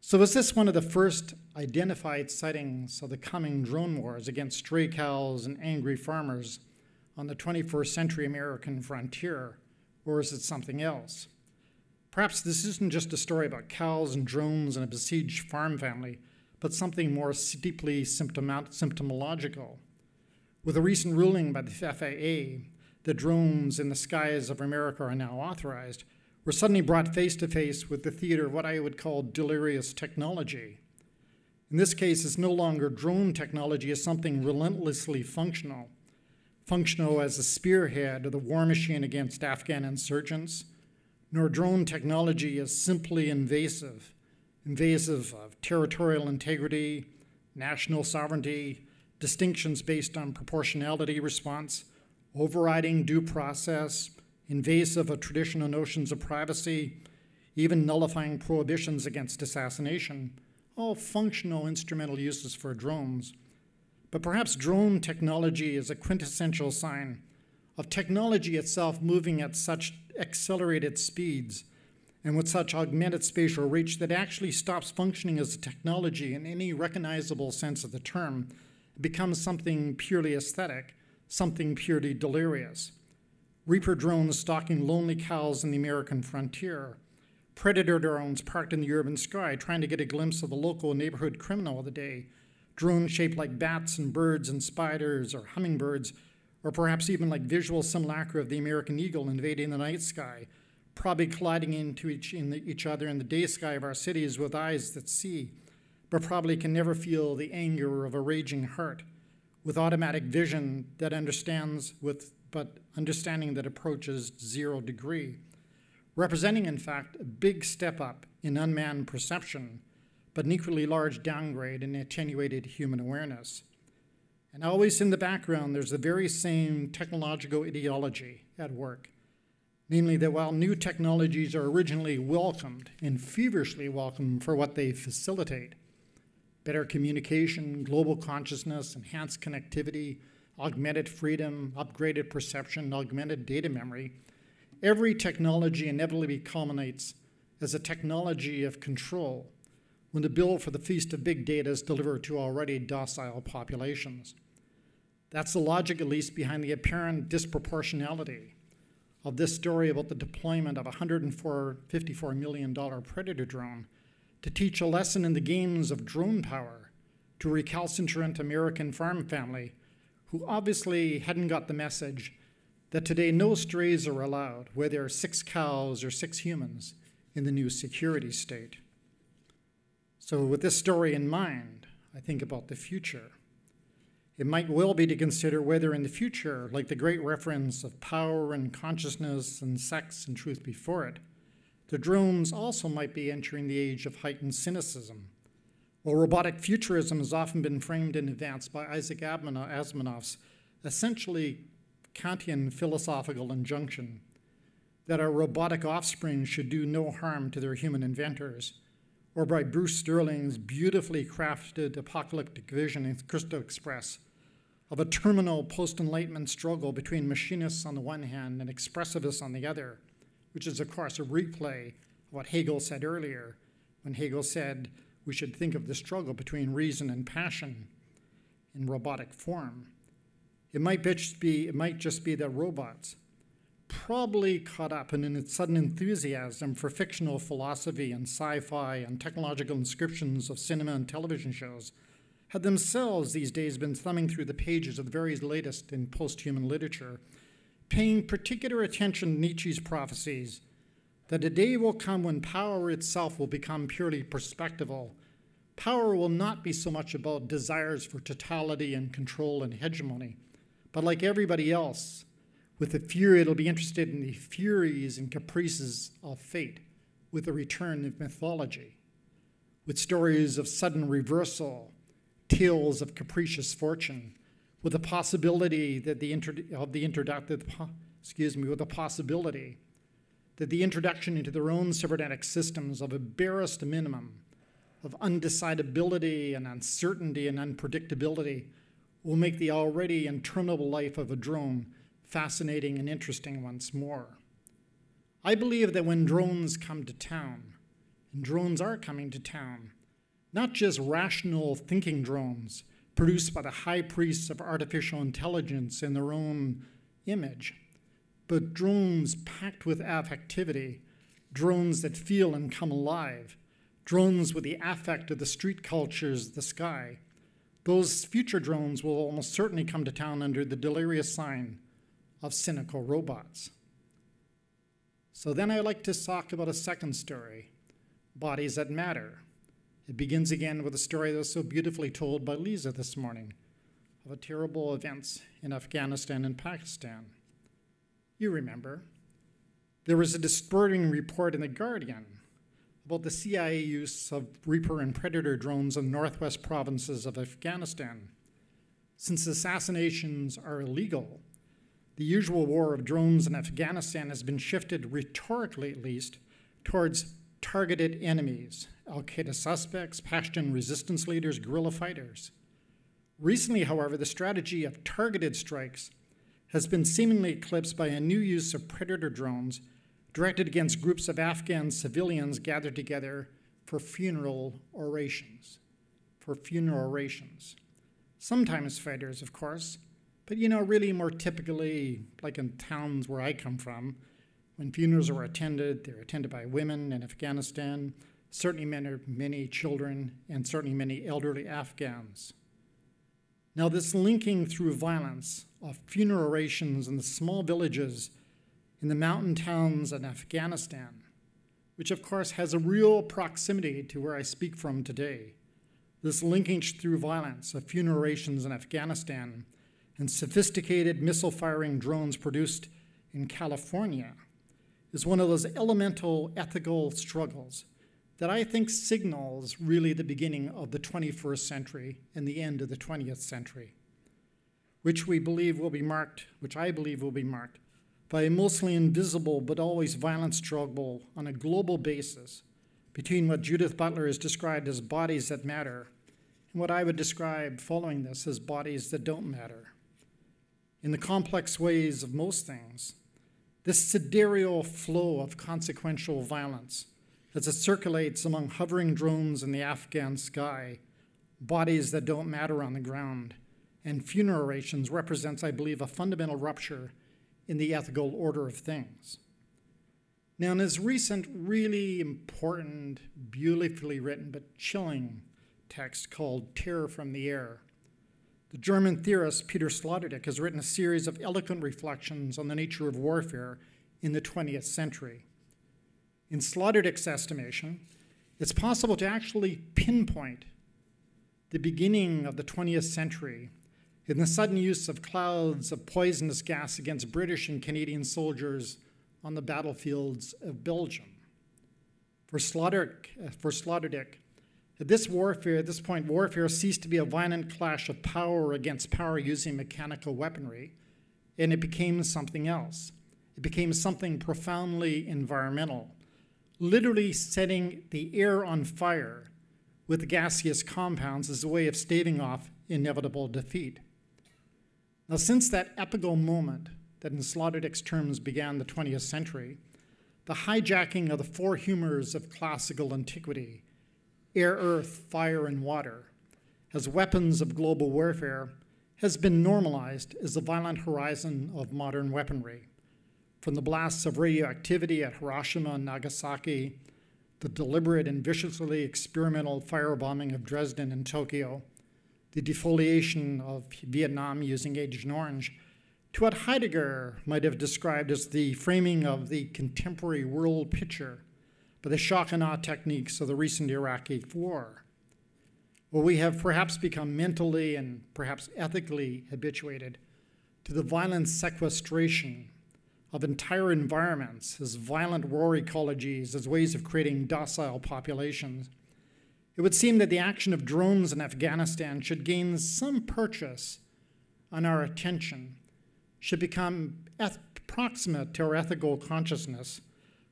So, was this one of the first identified sightings of the coming drone wars against stray cows and angry farmers on the 21st century American frontier, or is it something else? Perhaps this isn't just a story about cows and drones and a besieged farm family, but something more deeply symptomological. With a recent ruling by the FAA that drones in the skies of America are now authorized, we're suddenly brought face to face with the theater of what I would call delirious technology. In this case, it's no longer drone technology as something relentlessly functional, functional as a spearhead of the war machine against Afghan insurgents, nor drone technology as simply invasive, invasive of territorial integrity, national sovereignty, distinctions based on proportionality response, overriding due process, invasive of traditional notions of privacy, even nullifying prohibitions against assassination, all functional instrumental uses for drones. But perhaps drone technology is a quintessential sign of technology itself moving at such accelerated speeds and with such augmented spatial reach that actually stops functioning as a technology in any recognizable sense of the term becomes something purely aesthetic, something purely delirious. Reaper drones stalking lonely cows in the American frontier, predator drones parked in the urban sky trying to get a glimpse of the local neighborhood criminal of the day, drones shaped like bats and birds and spiders or hummingbirds, or perhaps even like visual simulacra of the American eagle invading the night sky, probably colliding into each, in the, each other in the day sky of our cities with eyes that see but mm-hmm. probably can never feel the anger of a raging heart, with automatic vision that understands with but understanding that approaches zero degree, representing in fact a big step up in unmanned perception, but an equally large downgrade in attenuated human awareness. And always in the background, there's the very same technological ideology at work. Namely, that while new technologies are originally welcomed and feverishly welcomed for what they facilitate, better communication, global consciousness, enhanced connectivity, augmented freedom, upgraded perception, augmented data memory. Every technology inevitably culminates as a technology of control when the bill for the feast of big data is delivered to already docile populations. That's the logic, at least, behind the apparent disproportionality of this story about the deployment of a $154 million Predator drone to teach a lesson in the games of drone power to recalcitrant American farm family who obviously hadn't got the message that today no strays are allowed, whether six cows or six humans, in the new security state. So, with this story in mind, I think about the future. It might well be to consider whether in the future, like the great reference of power and consciousness and sex and truth before it, the drones also might be entering the age of heightened cynicism. While robotic futurism has often been framed in advance by Isaac Asimov's essentially Kantian philosophical injunction that our robotic offspring should do no harm to their human inventors, or by Bruce Sterling's beautifully crafted apocalyptic vision in Crystal Express of a terminal post Enlightenment struggle between machinists on the one hand and expressivists on the other which is, of course, a replay of what Hegel said earlier when Hegel said we should think of the struggle between reason and passion in robotic form. It might just be, it might just be that robots, probably caught up in its sudden enthusiasm for fictional philosophy and sci fi and technological inscriptions of cinema and television shows had themselves these days been thumbing through the pages of the very latest in post human literature, paying particular attention to Nietzsche's prophecies that a day will come when power itself will become purely perspectival. Power will not be so much about desires for totality and control and hegemony, but like everybody else, with the fury, it'll be interested in the furies and caprices of fate, with the return of mythology, with stories of sudden reversal, tales of capricious fortune, with the possibility that the of the introductive, excuse me, with the possibility that the introduction into their own cybernetic systems of a barest minimum of undecidability and uncertainty and unpredictability will make the already interminable life of a drone fascinating and interesting once more. I believe that when drones come to town, and drones are coming to town, not just rational thinking drones produced by the high priests of artificial intelligence in their own image, but drones packed with affectivity, drones that feel and come alive, drones with the affect of the street cultures the sky. Those future drones will almost certainly come to town under the delirious sign of cynical robots. So then I like to talk about a second story Bodies That Matter. It begins again with a story that was so beautifully told by Lisa this morning of the terrible events in Afghanistan and Pakistan. You remember. There was a disturbing report in The Guardian about the CIA use of Reaper and Predator drones in northwest provinces of Afghanistan. Since assassinations are illegal, the usual war of drones in Afghanistan has been shifted, rhetorically at least, towards targeted enemies Al Qaeda suspects, Pashtun resistance leaders, guerrilla fighters. Recently, however, the strategy of targeted strikes has been seemingly eclipsed by a new use of predator drones directed against groups of Afghan civilians gathered together for funeral orations. For funeral orations. Sometimes fighters, of course, but you know, really more typically, like in towns where I come from, when funerals are attended, they're attended by women in Afghanistan, certainly many, many children, and certainly many elderly Afghans. Now, this linking through violence of funeral in the small villages in the mountain towns in Afghanistan, which of course has a real proximity to where I speak from today. This linkage through violence of funeral in Afghanistan and sophisticated missile firing drones produced in California is one of those elemental ethical struggles that I think signals really the beginning of the 21st century and the end of the 20th century, which we believe will be marked, which I believe will be marked, by a mostly invisible but always violent struggle on a global basis between what Judith Butler has described as bodies that matter and what I would describe following this as bodies that don't matter. In the complex ways of most things, this sidereal flow of consequential violence as it circulates among hovering drones in the Afghan sky, bodies that don't matter on the ground, and funeral represents, I believe, a fundamental rupture in the ethical order of things. Now, in his recent, really important, beautifully written but chilling text called Terror from the Air, the German theorist Peter Sloterdijk has written a series of eloquent reflections on the nature of warfare in the 20th century. In Sloterdijk's estimation, it's possible to actually pinpoint the beginning of the 20th century in the sudden use of clouds of poisonous gas against British and Canadian soldiers on the battlefields of Belgium. For Sloterdijk, for Sloterdijk at this warfare, at this point, warfare ceased to be a violent clash of power against power using mechanical weaponry, and it became something else. It became something profoundly environmental, literally setting the air on fire with gaseous compounds as a way of staving off inevitable defeat. Now, since that epical moment that in Sloterdijk's terms began the 20th century, the hijacking of the four humors of classical antiquity air, earth, fire, and water as weapons of global warfare has been normalized as the violent horizon of modern weaponry. From the blasts of radioactivity at Hiroshima and Nagasaki, the deliberate and viciously experimental firebombing of Dresden and Tokyo, the defoliation of Vietnam using Agent Orange, to what Heidegger might have described as the framing of the contemporary world picture by the shock and awe techniques of the recent Iraqi war. Where we have perhaps become mentally and perhaps ethically habituated to the violent sequestration of entire environments as violent war ecologies, as ways of creating docile populations, it would seem that the action of drones in Afghanistan should gain some purchase on our attention, should become proximate to our ethical consciousness,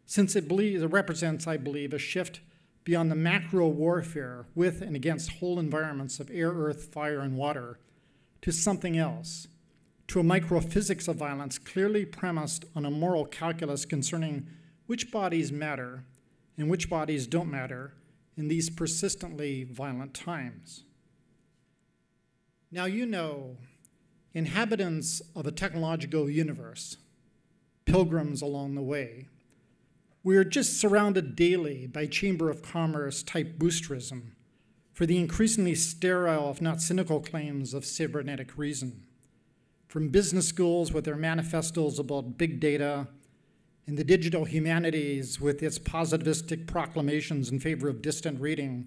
since it, it represents, I believe, a shift beyond the macro warfare with and against whole environments of air, earth, fire, and water to something else, to a microphysics of violence clearly premised on a moral calculus concerning which bodies matter and which bodies don't matter in these persistently violent times. Now, you know, inhabitants of a technological universe, pilgrims along the way, we are just surrounded daily by Chamber of Commerce type boosterism for the increasingly sterile, if not cynical, claims of cybernetic reason from business schools with their manifestos about big data, and the digital humanities with its positivistic proclamations in favor of distant reading,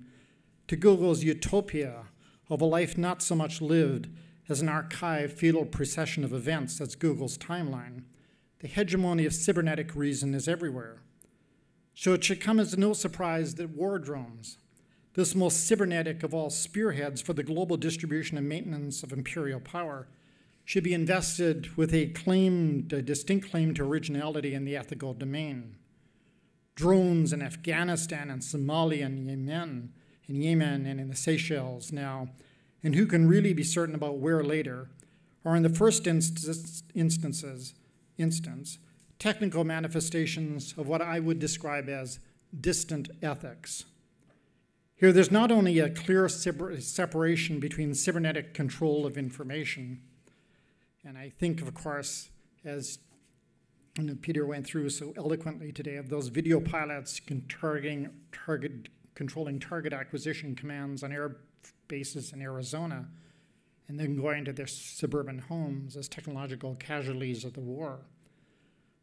to Google's utopia of a life not so much lived as an archived fetal procession of events as Google's timeline, the hegemony of cybernetic reason is everywhere. So it should come as no surprise that war drones, this most cybernetic of all spearheads for the global distribution and maintenance of imperial power, should be invested with a claim, a distinct claim to originality in the ethical domain. Drones in Afghanistan and Somalia and Yemen, in Yemen and in the Seychelles now, and who can really be certain about where later, are in the first inst- instances, instance, technical manifestations of what I would describe as distant ethics. Here, there's not only a clear separation between cybernetic control of information and I think, of course, as Peter went through so eloquently today, of those video pilots targeting, target, controlling target acquisition commands on air bases in Arizona, and then going to their suburban homes as technological casualties of the war.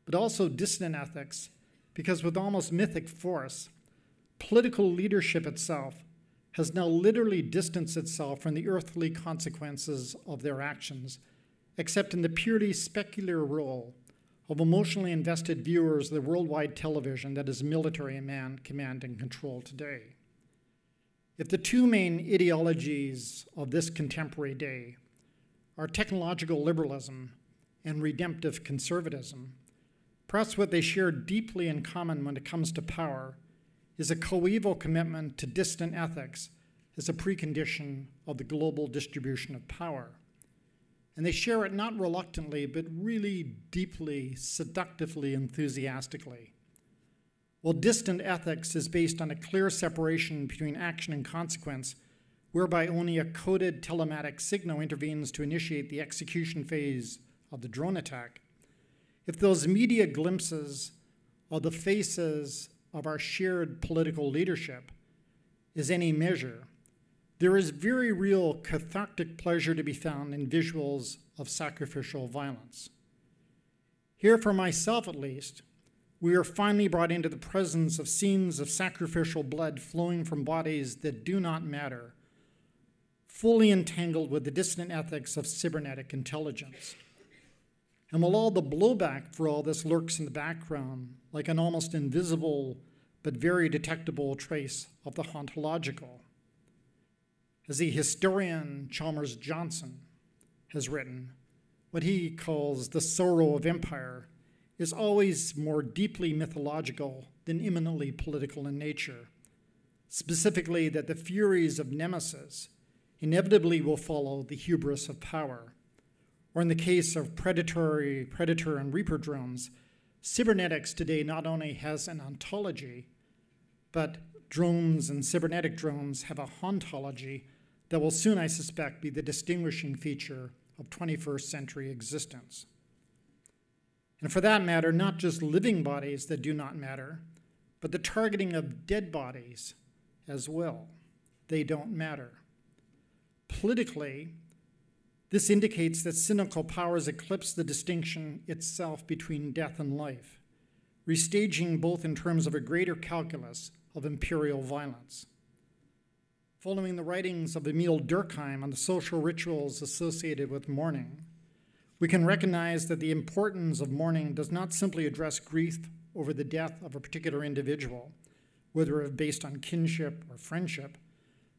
But also dissident ethics, because with almost mythic force, political leadership itself has now literally distanced itself from the earthly consequences of their actions except in the purely specular role of emotionally invested viewers of the worldwide television that is military man, command and control today. If the two main ideologies of this contemporary day are technological liberalism and redemptive conservatism, perhaps what they share deeply in common when it comes to power is a coeval commitment to distant ethics as a precondition of the global distribution of power. And they share it not reluctantly, but really deeply, seductively, enthusiastically. While distant ethics is based on a clear separation between action and consequence, whereby only a coded telematic signal intervenes to initiate the execution phase of the drone attack, if those media glimpses of the faces of our shared political leadership is any measure, there is very real cathartic pleasure to be found in visuals of sacrificial violence. Here, for myself at least, we are finally brought into the presence of scenes of sacrificial blood flowing from bodies that do not matter, fully entangled with the distant ethics of cybernetic intelligence. And while all the blowback for all this lurks in the background, like an almost invisible but very detectable trace of the hauntological, as the historian Chalmers Johnson has written, what he calls the sorrow of empire is always more deeply mythological than imminently political in nature. Specifically, that the furies of nemesis inevitably will follow the hubris of power. Or in the case of predatory predator and reaper drones, cybernetics today not only has an ontology, but drones and cybernetic drones have a hauntology that will soon, I suspect, be the distinguishing feature of 21st century existence. And for that matter, not just living bodies that do not matter, but the targeting of dead bodies as well. They don't matter. Politically, this indicates that cynical powers eclipse the distinction itself between death and life, restaging both in terms of a greater calculus of imperial violence. Following the writings of Emile Durkheim on the social rituals associated with mourning, we can recognize that the importance of mourning does not simply address grief over the death of a particular individual, whether based on kinship or friendship,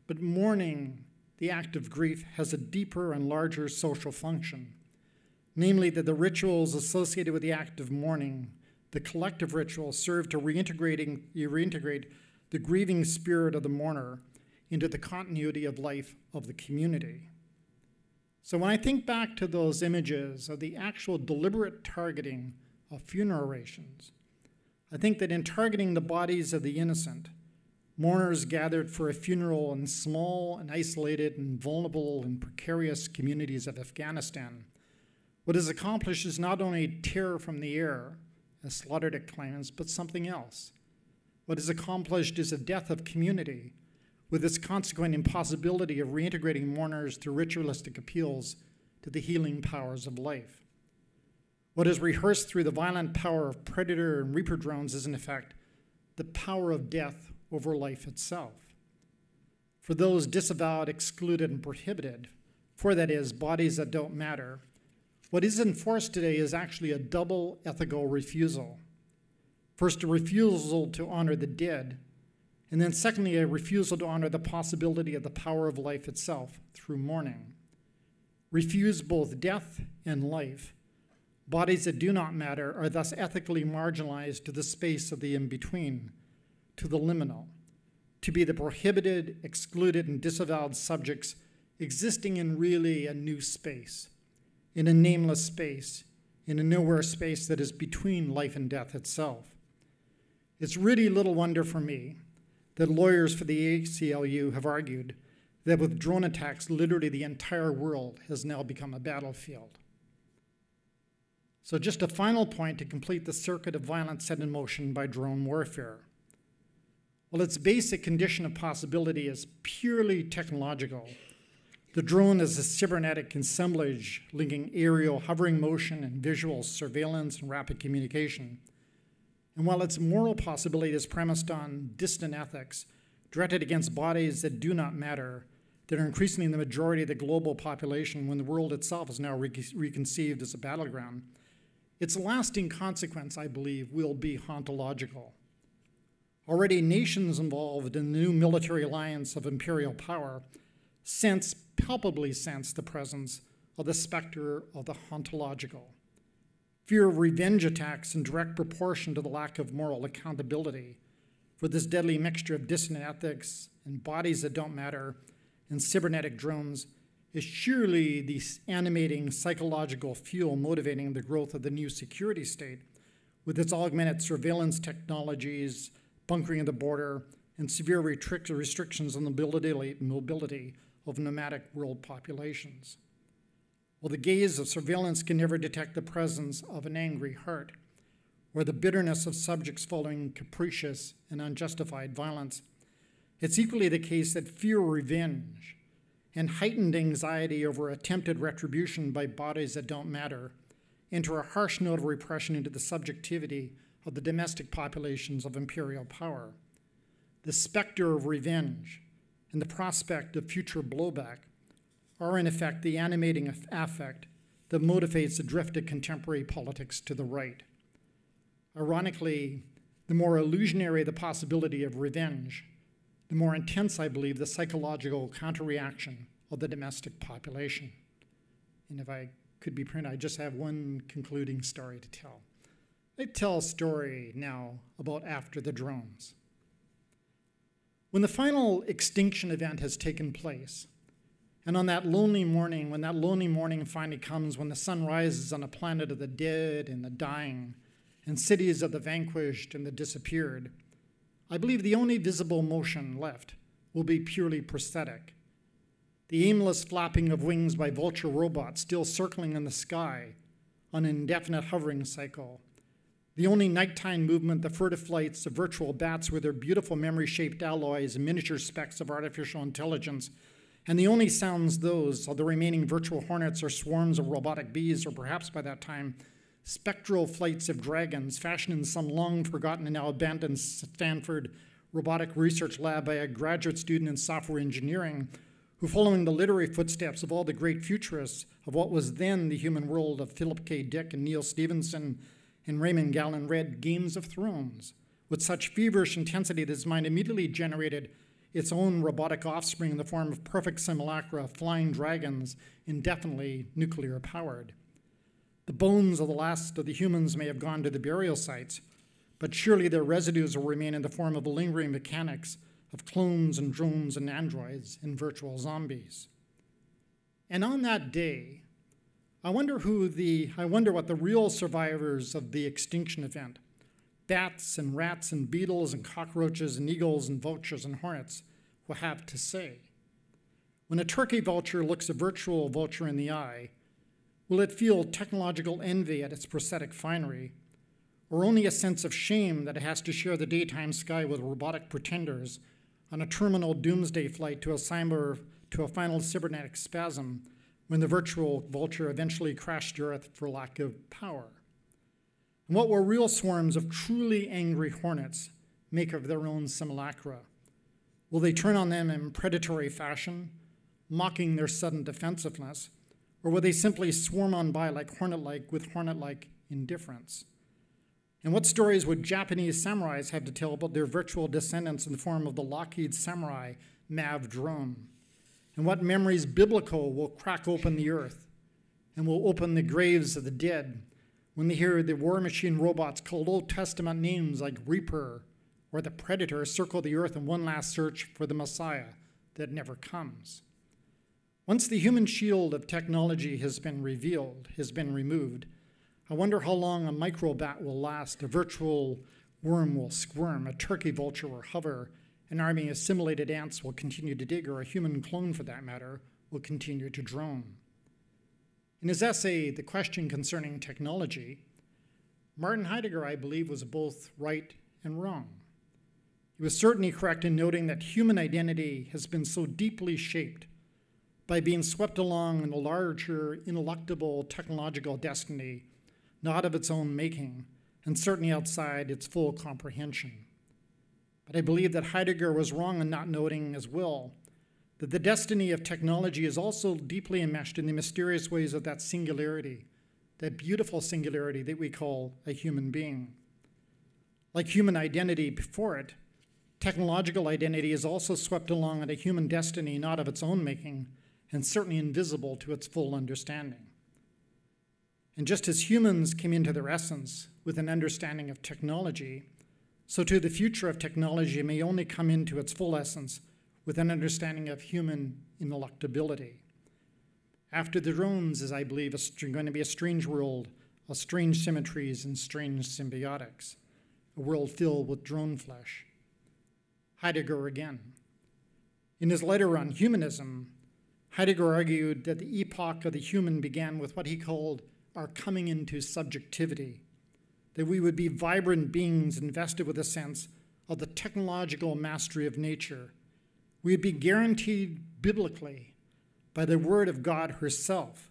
but mourning, the act of grief, has a deeper and larger social function, namely that the rituals associated with the act of mourning, the collective rituals, serve to reintegrating, reintegrate the grieving spirit of the mourner into the continuity of life of the community. So when I think back to those images of the actual deliberate targeting of funeral rations, I think that in targeting the bodies of the innocent, mourners gathered for a funeral in small and isolated and vulnerable and precarious communities of Afghanistan, what is accomplished is not only terror from the air, as Sloterdijk claims, but something else. What is accomplished is a death of community, with its consequent impossibility of reintegrating mourners through ritualistic appeals to the healing powers of life. What is rehearsed through the violent power of predator and reaper drones is, in effect, the power of death over life itself. For those disavowed, excluded, and prohibited, for that is, bodies that don't matter, what is enforced today is actually a double ethical refusal. First, a refusal to honor the dead and then, secondly, a refusal to honor the possibility of the power of life itself through mourning. Refuse both death and life. Bodies that do not matter are thus ethically marginalized to the space of the in between, to the liminal, to be the prohibited, excluded, and disavowed subjects existing in really a new space, in a nameless space, in a nowhere space that is between life and death itself. It's really little wonder for me that lawyers for the ACLU have argued that with drone attacks, literally the entire world has now become a battlefield. So, just a final point to complete the circuit of violence set in motion by drone warfare. While its basic condition of possibility is purely technological, the drone is a cybernetic assemblage linking aerial hovering motion and visual surveillance and rapid communication and while its moral possibility is premised on distant ethics, directed against bodies that do not matter, that are increasingly the majority of the global population when the world itself is now re- reconceived as a battleground, its lasting consequence, I believe, will be hauntological. Already, nations involved in the new military alliance of imperial power sense, palpably sense, the presence of the specter of the hauntological fear of revenge attacks in direct proportion to the lack of moral accountability for this deadly mixture of dissonant ethics and bodies that don't matter and cybernetic drones is surely the animating psychological fuel motivating the growth of the new security state with its augmented surveillance technologies, bunkering of the border, and severe restrictions on the mobility of nomadic world populations. While the gaze of surveillance can never detect the presence of an angry heart or the bitterness of subjects following capricious and unjustified violence, it's equally the case that fear of revenge and heightened anxiety over attempted retribution by bodies that don't matter enter a harsh note of repression into the subjectivity of the domestic populations of imperial power. The specter of revenge and the prospect of future blowback are in effect the animating affect that motivates the drift of contemporary politics to the right. Ironically, the more illusionary the possibility of revenge, the more intense, I believe, the psychological counterreaction of the domestic population. And if I could be printed, I just have one concluding story to tell. I tell a story now about after the drones. When the final extinction event has taken place, and on that lonely morning, when that lonely morning finally comes, when the sun rises on a planet of the dead and the dying, and cities of the vanquished and the disappeared, I believe the only visible motion left will be purely prosthetic. The aimless flapping of wings by vulture robots still circling in the sky on an indefinite hovering cycle. The only nighttime movement, the furtive flights of virtual bats with their beautiful memory shaped alloys and miniature specks of artificial intelligence, and the only sounds those of the remaining virtual hornets or swarms of robotic bees, or perhaps by that time, spectral flights of dragons fashioned in some long forgotten and now abandoned Stanford robotic research lab by a graduate student in software engineering who, following the literary footsteps of all the great futurists of what was then the human world of Philip K. Dick and Neal Stephenson and Raymond Gallun, read Games of Thrones with such feverish intensity that his mind immediately generated its own robotic offspring in the form of perfect simulacra of flying dragons, indefinitely nuclear powered. The bones of the last of the humans may have gone to the burial sites, but surely their residues will remain in the form of the lingering mechanics of clones and drones and androids and virtual zombies. And on that day, I wonder who the I wonder what the real survivors of the extinction event, bats and rats and beetles and cockroaches and eagles and vultures and hornets will have to say. When a turkey vulture looks a virtual vulture in the eye, will it feel technological envy at its prosthetic finery, or only a sense of shame that it has to share the daytime sky with robotic pretenders on a terminal doomsday flight to a, cyber, to a final cybernetic spasm when the virtual vulture eventually crashed Earth for lack of power. And what will real swarms of truly angry hornets make of their own simulacra? Will they turn on them in predatory fashion, mocking their sudden defensiveness, or will they simply swarm on by like hornet like with hornet like indifference? And what stories would Japanese samurais have to tell about their virtual descendants in the form of the Lockheed Samurai MAV drone? And what memories biblical will crack open the earth and will open the graves of the dead when they hear the war machine robots called Old Testament names like Reaper or the Predator circle the earth in one last search for the Messiah that never comes? Once the human shield of technology has been revealed, has been removed, I wonder how long a microbat will last, a virtual worm will squirm, a turkey vulture will hover, an army of simulated ants will continue to dig, or a human clone, for that matter, will continue to drone. In his essay, The Question Concerning Technology, Martin Heidegger, I believe, was both right and wrong. He was certainly correct in noting that human identity has been so deeply shaped by being swept along in a larger, ineluctable technological destiny, not of its own making, and certainly outside its full comprehension. But I believe that Heidegger was wrong in not noting as well that the destiny of technology is also deeply enmeshed in the mysterious ways of that singularity, that beautiful singularity that we call a human being. Like human identity before it, technological identity is also swept along in a human destiny not of its own making, and certainly invisible to its full understanding. And just as humans came into their essence with an understanding of technology, so, too, the future of technology may only come into its full essence with an understanding of human ineluctability. After the drones is, I believe, going to be a strange world of strange symmetries and strange symbiotics, a world filled with drone flesh. Heidegger again. In his letter on humanism, Heidegger argued that the epoch of the human began with what he called our coming into subjectivity that we would be vibrant beings invested with a sense of the technological mastery of nature. We would be guaranteed biblically by the Word of God herself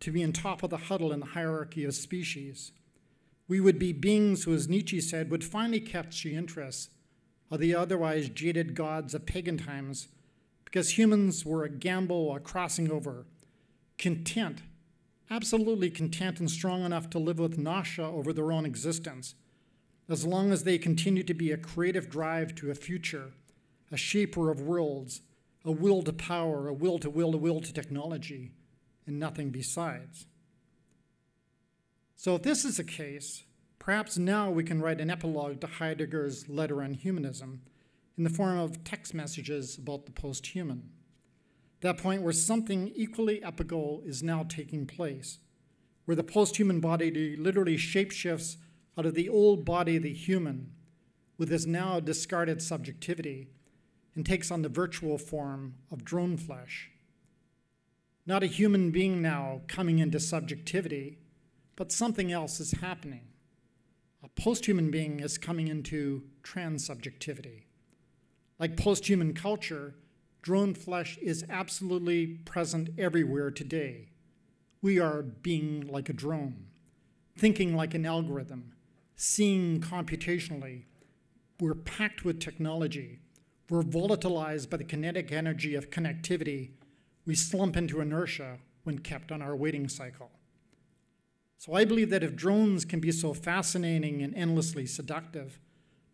to be on top of the huddle in the hierarchy of species. We would be beings who, as Nietzsche said, would finally capture the interests of the otherwise jaded gods of pagan times because humans were a gamble, a crossing over, content absolutely content and strong enough to live with nausea over their own existence, as long as they continue to be a creative drive to a future, a shaper of worlds, a will to power, a will to will, a will to technology, and nothing besides. So, if this is the case, perhaps now we can write an epilogue to Heidegger's letter on humanism in the form of text messages about the post human that point where something equally epical is now taking place, where the post human body literally shapeshifts out of the old body of the human with its now discarded subjectivity and takes on the virtual form of drone flesh. Not a human being now coming into subjectivity, But something else is happening. A post-human being is coming into transsubjectivity. Like post-human culture, drone flesh is absolutely present everywhere today. We are being like a drone, thinking like an algorithm, seeing computationally. We're packed with technology. We're volatilized by the kinetic energy of connectivity. We slump into inertia when kept on our waiting cycle. So I believe that if drones can be so fascinating and endlessly seductive,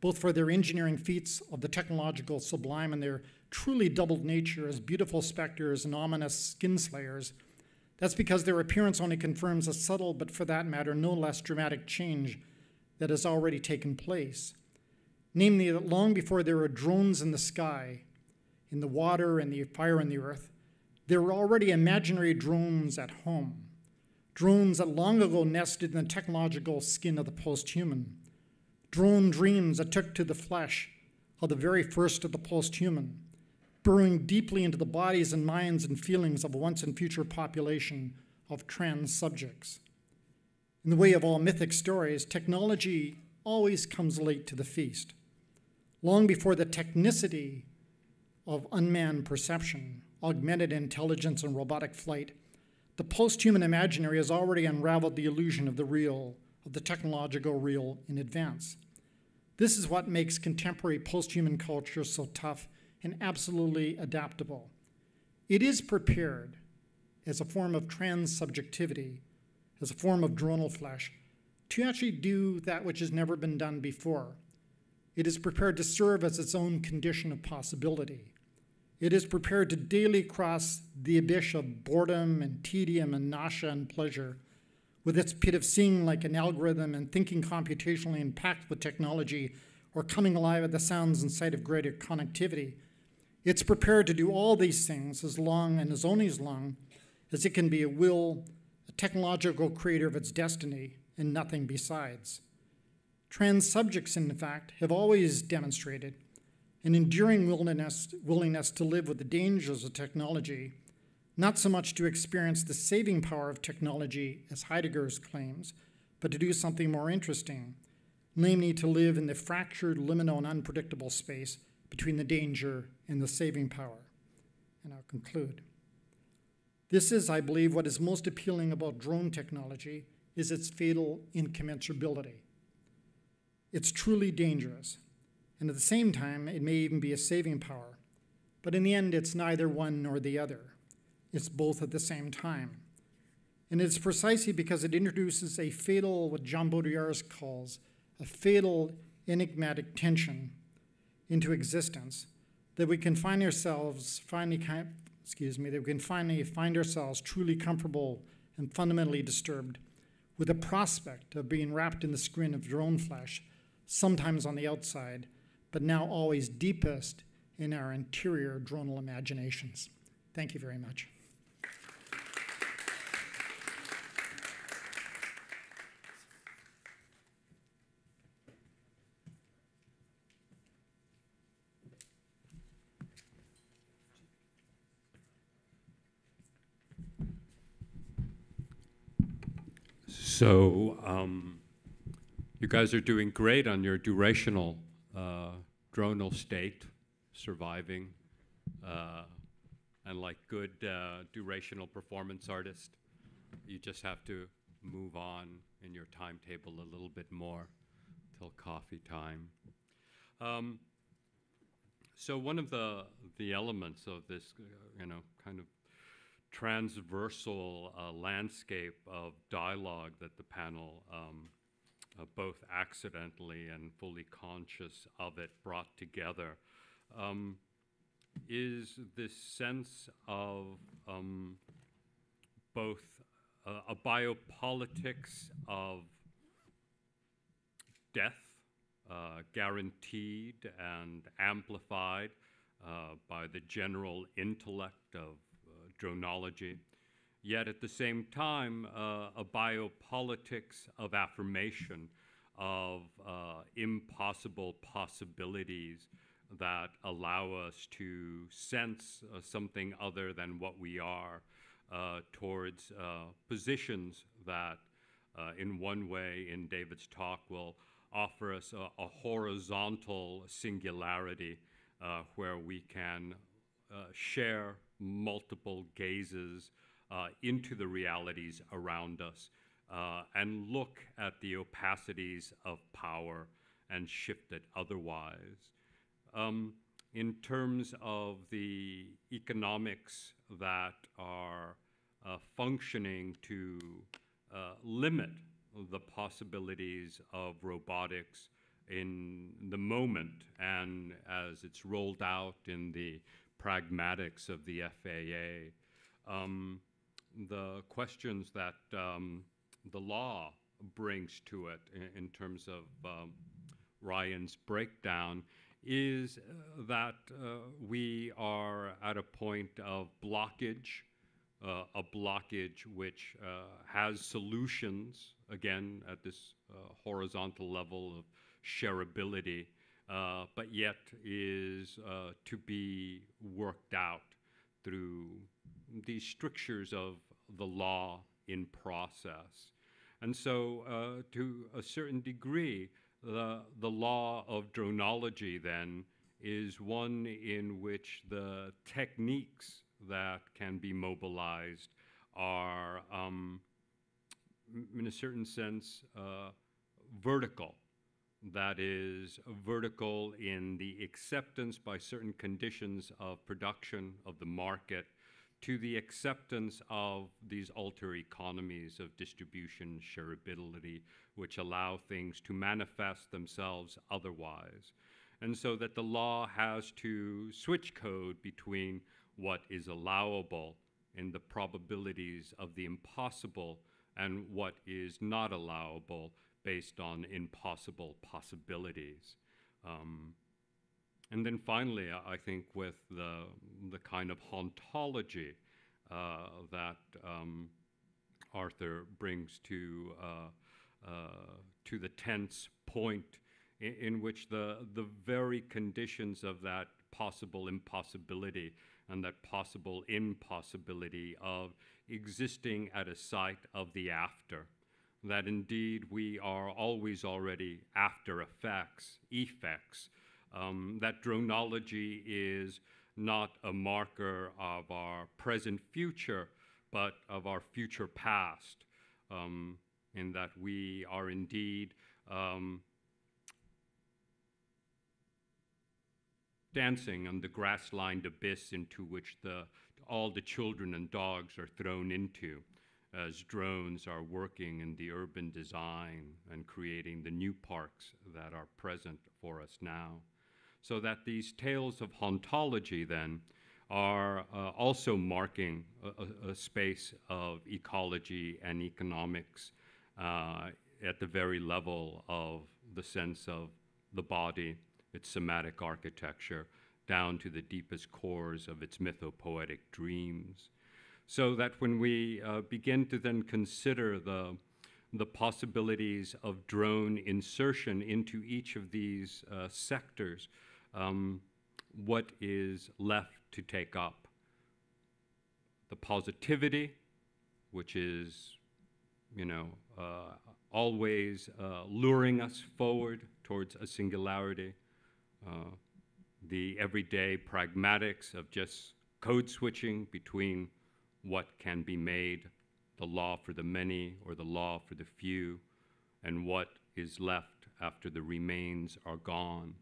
both for their engineering feats of the technological sublime and their truly doubled nature as beautiful specters and ominous skin slayers, that's because their appearance only confirms a subtle, but for that matter, no less dramatic change that has already taken place. Namely, that long before there were drones in the sky, in the water, and the fire, and the earth, there were already imaginary drones at home drones that long ago nested in the technological skin of the posthuman, drone dreams that took to the flesh of the very first of the posthuman, burrowing deeply into the bodies and minds and feelings of a once and future population of trans subjects. In the way of all mythic stories, technology always comes late to the feast. Long before the technicity of unmanned perception, augmented intelligence, and robotic flight the post-human imaginary has already unraveled the illusion of the real, of the technological real in advance. This is what makes contemporary post-human culture so tough and absolutely adaptable. It is prepared as a form of trans-subjectivity, as a form of dronal flesh, to actually do that which has never been done before. It is prepared to serve as its own condition of possibility. It is prepared to daily cross the abyss of boredom and tedium and nausea and pleasure, with its pit of seeing like an algorithm and thinking computationally and packed with technology, or coming alive at the sounds and sight of greater connectivity. It's prepared to do all these things as long and as only as long as it can be a will, a technological creator of its destiny, and nothing besides. Trans subjects, in fact, have always demonstrated an enduring willingness, willingness to live with the dangers of technology, not so much to experience the saving power of technology, as Heidegger's claims, but to do something more interesting, namely to live in the fractured, liminal, and unpredictable space between the danger and the saving power. And I'll conclude. This is, I believe, what is most appealing about drone technology is its fatal incommensurability. It's truly dangerous. And at the same time, it may even be a saving power. But in the end, it's neither one nor the other. It's both at the same time. And it's precisely because it introduces a fatal, what Jean Baudrillard calls, a fatal enigmatic tension into existence that we can find ourselves finally, excuse me, that we can finally find ourselves truly comfortable and fundamentally disturbed with the prospect of being wrapped in the skin of your own flesh, sometimes on the outside, but now always deepest in our interior dronal imaginations. Thank you very much. So um, you guys are doing great on your durational uh, dronal state, surviving, uh, and like good uh, durational performance artist, you just have to move on in your timetable a little bit more till coffee time. Um, so one of the the elements of this, uh, you know, kind of transversal uh, landscape of dialogue that the panel um, uh, both accidentally and fully conscious of it brought together, um, is this sense of um, both uh, a biopolitics of death, uh, guaranteed and amplified uh, by the general intellect of uh, dronology, yet at the same time, uh, a biopolitics of affirmation of uh, impossible possibilities that allow us to sense uh, something other than what we are towards positions that in one way, in David's talk, will offer us a, a horizontal singularity uh, where we can uh, share multiple gazes uh, into the realities around us uh, and look at the opacities of power and shift it otherwise. Um, in terms of the economics that are uh, functioning to uh, limit the possibilities of robotics in the moment and as it's rolled out in the pragmatics of the FAA. Um, the questions that um, the law brings to it in, in terms of um, Ryan's breakdown is uh, that uh, we are at a point of blockage, uh, a blockage which uh, has solutions, again, at this uh, horizontal level of shareability, but yet is to be worked out through the strictures of the law in process. And so, to a certain degree, the, the law of dronology, then, is one in which the techniques that can be mobilized are, um, in a certain sense, uh, vertical. That is, vertical in the acceptance by certain conditions of production of the market to the acceptance of these alter economies of distribution, shareability, which allow things to manifest themselves otherwise. And so that the law has to switch code between what is allowable in the probabilities of the impossible and what is not allowable based on impossible possibilities. Um, and then finally, I think with the, the kind of hauntology uh, that um, Arthur brings to, uh, uh, to the tense point in, in, which the, the very conditions of that possible impossibility and that possible impossibility of existing at a site of the after, that indeed we are always already after effects, effects, um, that dronology is not a marker of our present future, but of our future past, um, in that we are indeed um, dancing on the grass-lined abyss into which the, all the children and dogs are thrown into as drones are working in the urban design and creating the new parks that are present for us now so that these tales of hauntology then are uh, also marking a, a, a, space of ecology and economics uh, at the very level of the sense of the body, its somatic architecture, down to the deepest cores of its mythopoetic dreams. So that when we uh, begin to then consider the, the possibilities of drone insertion into each of these uh, sectors, um, what is left to take up. The positivity, which is, you know, uh, always uh, luring us forward towards a singularity. Uh, the everyday pragmatics of just code switching between what can be made, the law for the many or the law for the few, and what is left after the remains are gone.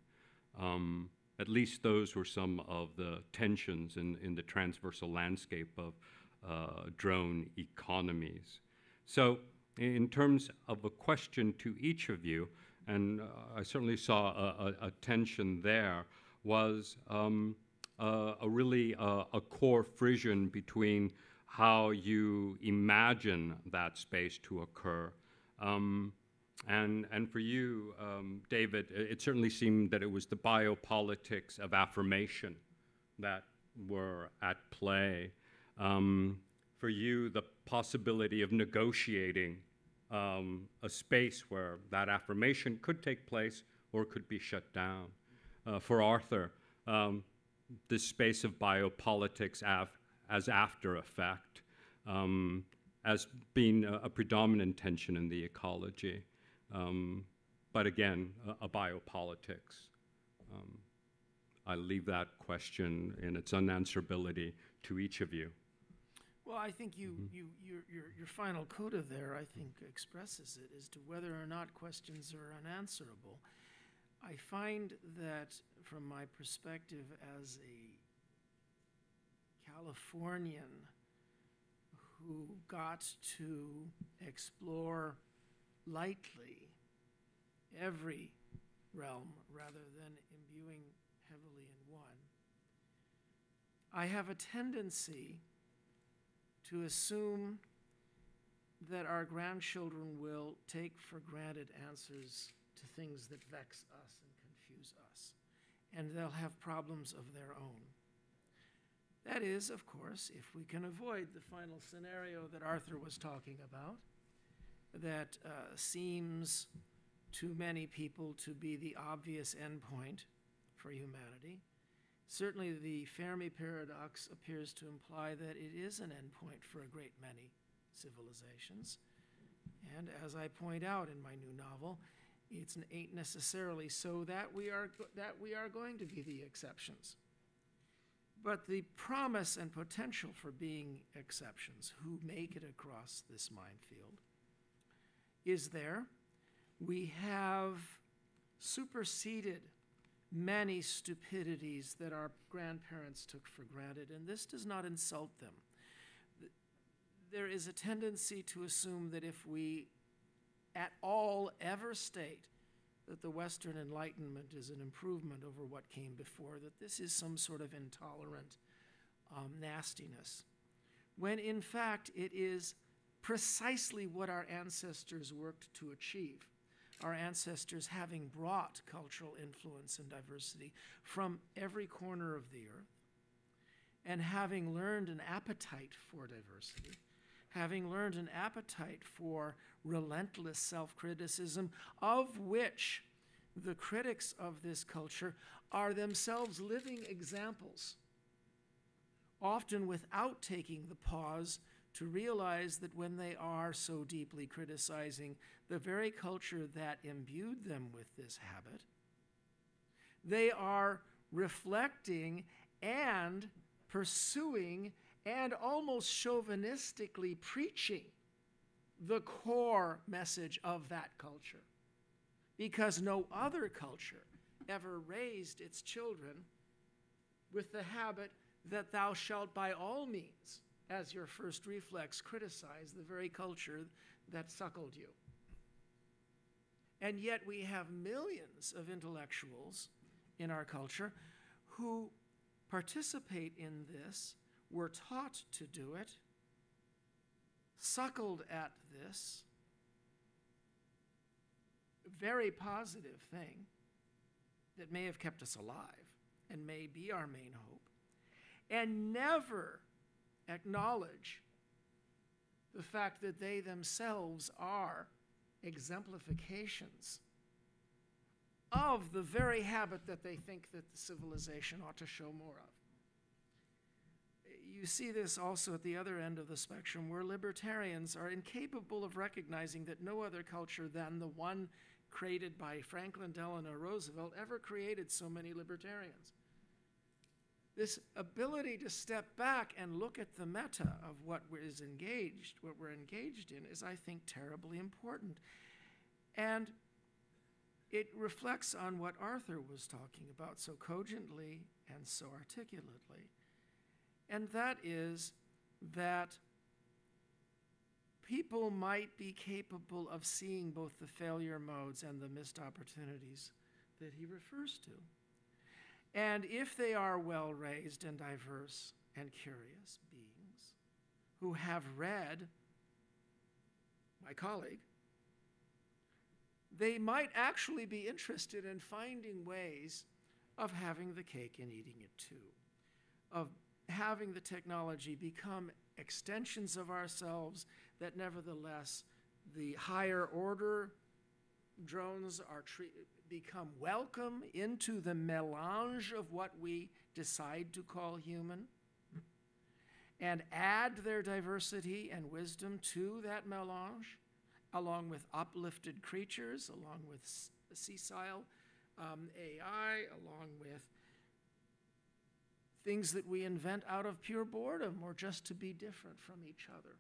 Um, at least those were some of the tensions in, in the transversal landscape of uh, drone economies. So in terms of a question to each of you, and uh, I certainly saw a, a, a tension there, was um, uh, a really uh, a core frisson between how you imagine that space to occur um, and, and for you, um, David, it certainly seemed that it was the biopolitics of affirmation that were at play. Um, for you, the possibility of negotiating um, a space where that affirmation could take place or could be shut down. Uh, for Arthur, um, this space of biopolitics af as after effect. Um, as being a, a predominant tension in the ecology. Um, but again, a, a biopolitics. Um, I leave that question and its unanswerability to each of you. Well, I think you, you, your, your, your final coda there, I think, expresses it as to whether or not questions are unanswerable. I find that, from my perspective as a Californian who got to explore lightly every realm rather than imbuing heavily in one, I have a tendency to assume that our grandchildren will take for granted answers to things that vex us and confuse us, and they'll have problems of their own. That is, of course, if we can avoid the final scenario that Arthur was talking about, that uh, seems to many people to be the obvious endpoint for humanity. Certainly, the Fermi paradox appears to imply that it is an endpoint for a great many civilizations. And as I point out in my new novel, it ain't necessarily so that we are that we are going to be the exceptions. But the promise and potential for being exceptions who make it across this minefield is there. We have superseded many stupidities that our grandparents took for granted, and this does not insult them. There is a tendency to assume that if we at all ever state that the Western Enlightenment is an improvement over what came before, that this is some sort of intolerant um, nastiness, when in fact it is precisely what our ancestors worked to achieve. Our ancestors having brought cultural influence and diversity from every corner of the earth, and having learned an appetite for diversity, having learned an appetite for relentless self criticism, of which the critics of this culture are themselves living examples, often without taking the pause to realize that when they are so deeply criticizing the very culture that imbued them with this habit, they are reflecting and pursuing and almost chauvinistically preaching the core message of that culture. Because no other culture ever raised its children with the habit that thou shalt by all means as your first reflex, criticize the very culture that suckled you. And yet, we have millions of intellectuals in our culture who participate in this, were taught to do it, suckled at this very positive thing that may have kept us alive and may be our main hope, and never acknowledge the fact that they themselves are exemplifications of the very habit that they think that the civilization ought to show more of. You see this also at the other end of the spectrum, where libertarians are incapable of recognizing that no other culture than the one created by Franklin Delano Roosevelt ever created so many libertarians this ability to step back and look at the meta of what is engaged, what we're engaged in, is, I think, terribly important. And it reflects on what Arthur was talking about so cogently and so articulately. And that is that people might be capable of seeing both the failure modes and the missed opportunities that he refers to. And if they are well raised and diverse and curious beings who have read my colleague, they might actually be interested in finding ways of having the cake and eating it too, of having the technology become extensions of ourselves that nevertheless the higher order drones are treated become welcome into the melange of what we decide to call human. and add their diversity and wisdom to that melange, along with uplifted creatures, along with sessile um, AI, along with things that we invent out of pure boredom or just to be different from each other.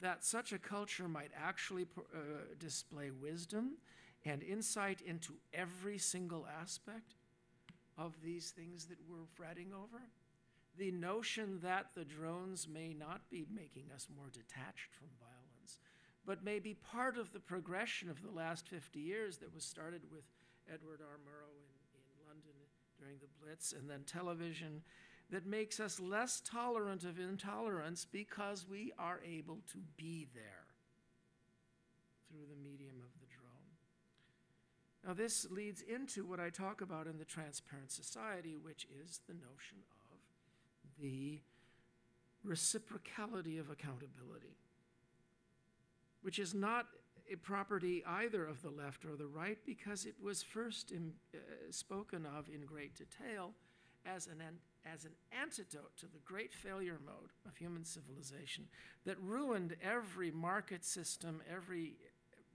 That such a culture might actually uh, display wisdom and insight into every single aspect of these things that we're fretting over. The notion that the drones may not be making us more detached from violence, but may be part of the progression of the last 50 years that was started with Edward R. Murrow in, in London during the Blitz and then television that makes us less tolerant of intolerance because we are able to be there through the drone. Now, this leads into what I talk about in the Transparent Society, which is the notion of the reciprocality of accountability, which is not a property either of the left or the right because it was first im- uh, spoken of in great detail as an, an, as an antidote to the great failure mode of human civilization that ruined every market system, every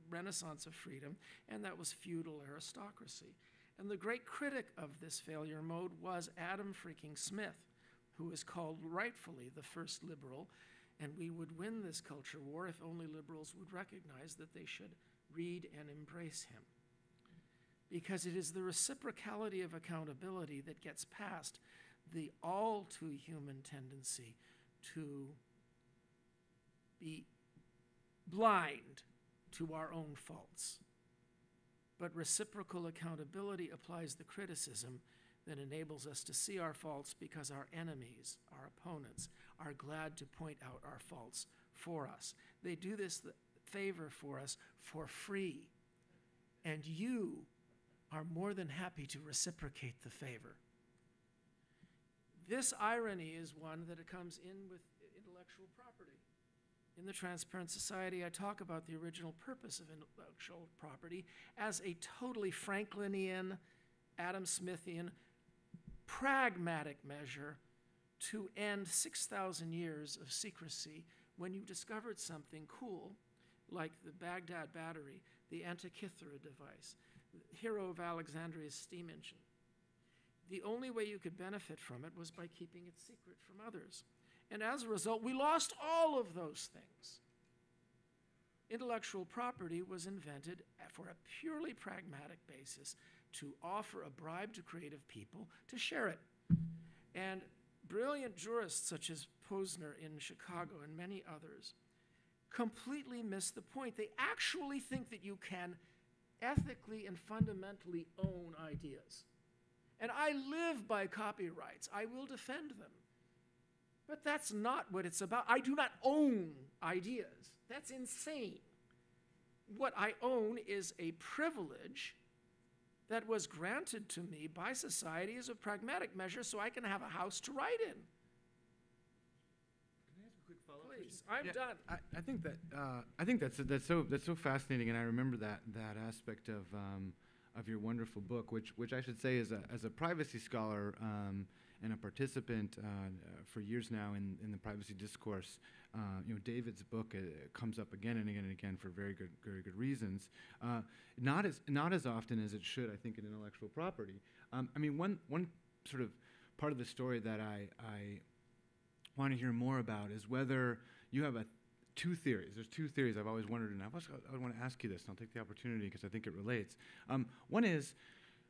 renaissance of freedom, and that was feudal aristocracy. And the great critic of this failure mode was Adam freaking Smith, who is called rightfully the first liberal. And we would win this culture war if only liberals would recognize that they should read and embrace him. Because it is the reciprocality of accountability that gets past the all too human tendency to be blind to our own faults. But reciprocal accountability applies the criticism that enables us to see our faults because our enemies, our opponents, are glad to point out our faults for us. They do this th- favor for us for free. And you are more than happy to reciprocate the favor. This irony is one that it comes in with intellectual property. In the Transparent Society, I talk about the original purpose of intellectual property as a totally Franklinian, Adam Smithian, pragmatic measure to end 6,000 years of secrecy when you discovered something cool, like the Baghdad battery, the Antikythera device, the hero of Alexandria's steam engine. The only way you could benefit from it was by keeping it secret from others. And as a result, we lost all of those things. Intellectual property was invented for a purely pragmatic basis to offer a bribe to creative people to share it. And brilliant jurists such as Posner in Chicago and many others completely miss the point. They actually think that you can ethically and fundamentally own ideas. And I live by copyrights, I will defend them. But that's not what it's about. I do not own ideas. That's insane. What I own is a privilege that was granted to me by society as a pragmatic measure so I can have a house to write in. Please, I'm Yeah, done. I, I think that uh, I think that's that's so that's so fascinating, and I remember that that aspect of um, of your wonderful book, which which I should say as a as a privacy scholar um, and a participant uh, for years now in, in the privacy discourse. Uh, you know, David's book uh, comes up again and again and again for very good very good reasons. Uh, not as not as often as it should, I think, in intellectual property. Um, I mean, one one sort of part of the story that I I want to hear more about is whether you have a two theories. There's two theories I've always wondered, and I, was, I want to ask you this, and I'll take the opportunity because I think it relates. Um, one is,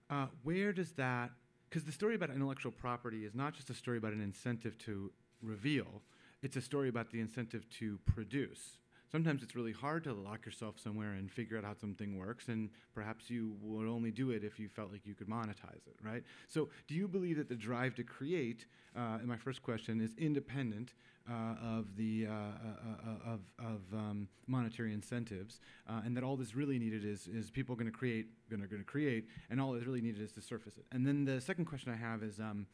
uh, where does that, because the story about intellectual property is not just a story about an incentive to reveal, it's a story about the incentive to produce. Sometimes it's really hard to lock yourself somewhere and figure out how something works, and perhaps you would only do it if you felt like you could monetize it, right? So, do you believe that the drive to create, uh, and my first question, is independent uh, of the uh, uh, uh, of, of um, monetary incentives, uh, and that all that's really needed is is people going to create, going to going to create, and all that's really needed is to surface it. And then the second question I have is, um,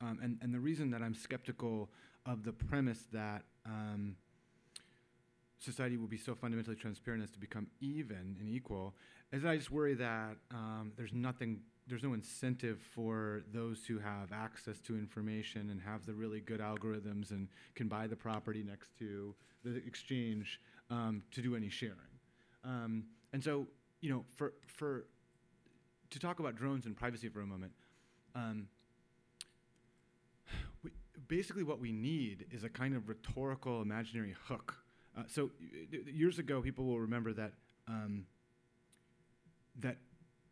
um, and and the reason that I'm skeptical of the premise that um, society will be so fundamentally transparent as to become even and equal that I just worry that um, there's nothing there's no incentive for those who have access to information and have the really good algorithms and can buy the property next to the exchange um, to do any sharing. Um, and so, you know, for for to talk about drones and privacy for a moment, um, we, basically what we need is a kind of rhetorical imaginary hook. Uh, so y- years ago, people will remember that um, that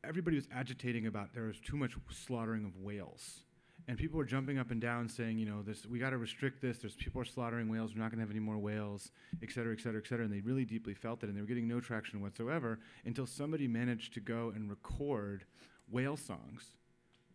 everybody was agitating about there was too much slaughtering of whales. And people were jumping up and down saying, you know, this, we got to restrict this. There's people are slaughtering whales. We're not going to have any more whales, et cetera, et cetera, et cetera. And they really deeply felt it, and they were getting no traction whatsoever until somebody managed to go and record whale songs,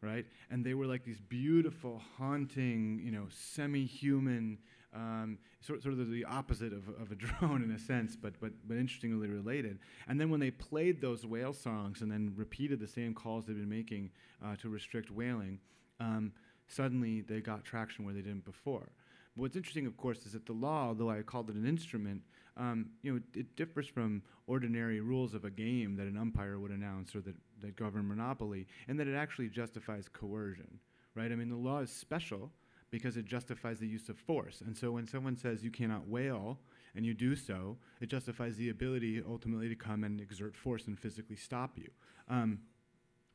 right? And they were like these beautiful, haunting, you know, semi-human, um, sort, sort of the opposite of, of a drone in a sense, but, but, but interestingly related. And then when they played those whale songs and then repeated the same calls they'd been making uh, to restrict whaling, um, suddenly they got traction where they didn't before. What's interesting, of course, is that the law, although I called it an instrument, um, you know, it, it differs from ordinary rules of a game that an umpire would announce or that, that govern monopoly, and that it actually justifies coercion, right? I mean, the law is special because it justifies the use of force. And so when someone says you cannot whale and you do so, it justifies the ability ultimately to come and exert force and physically stop you. Um,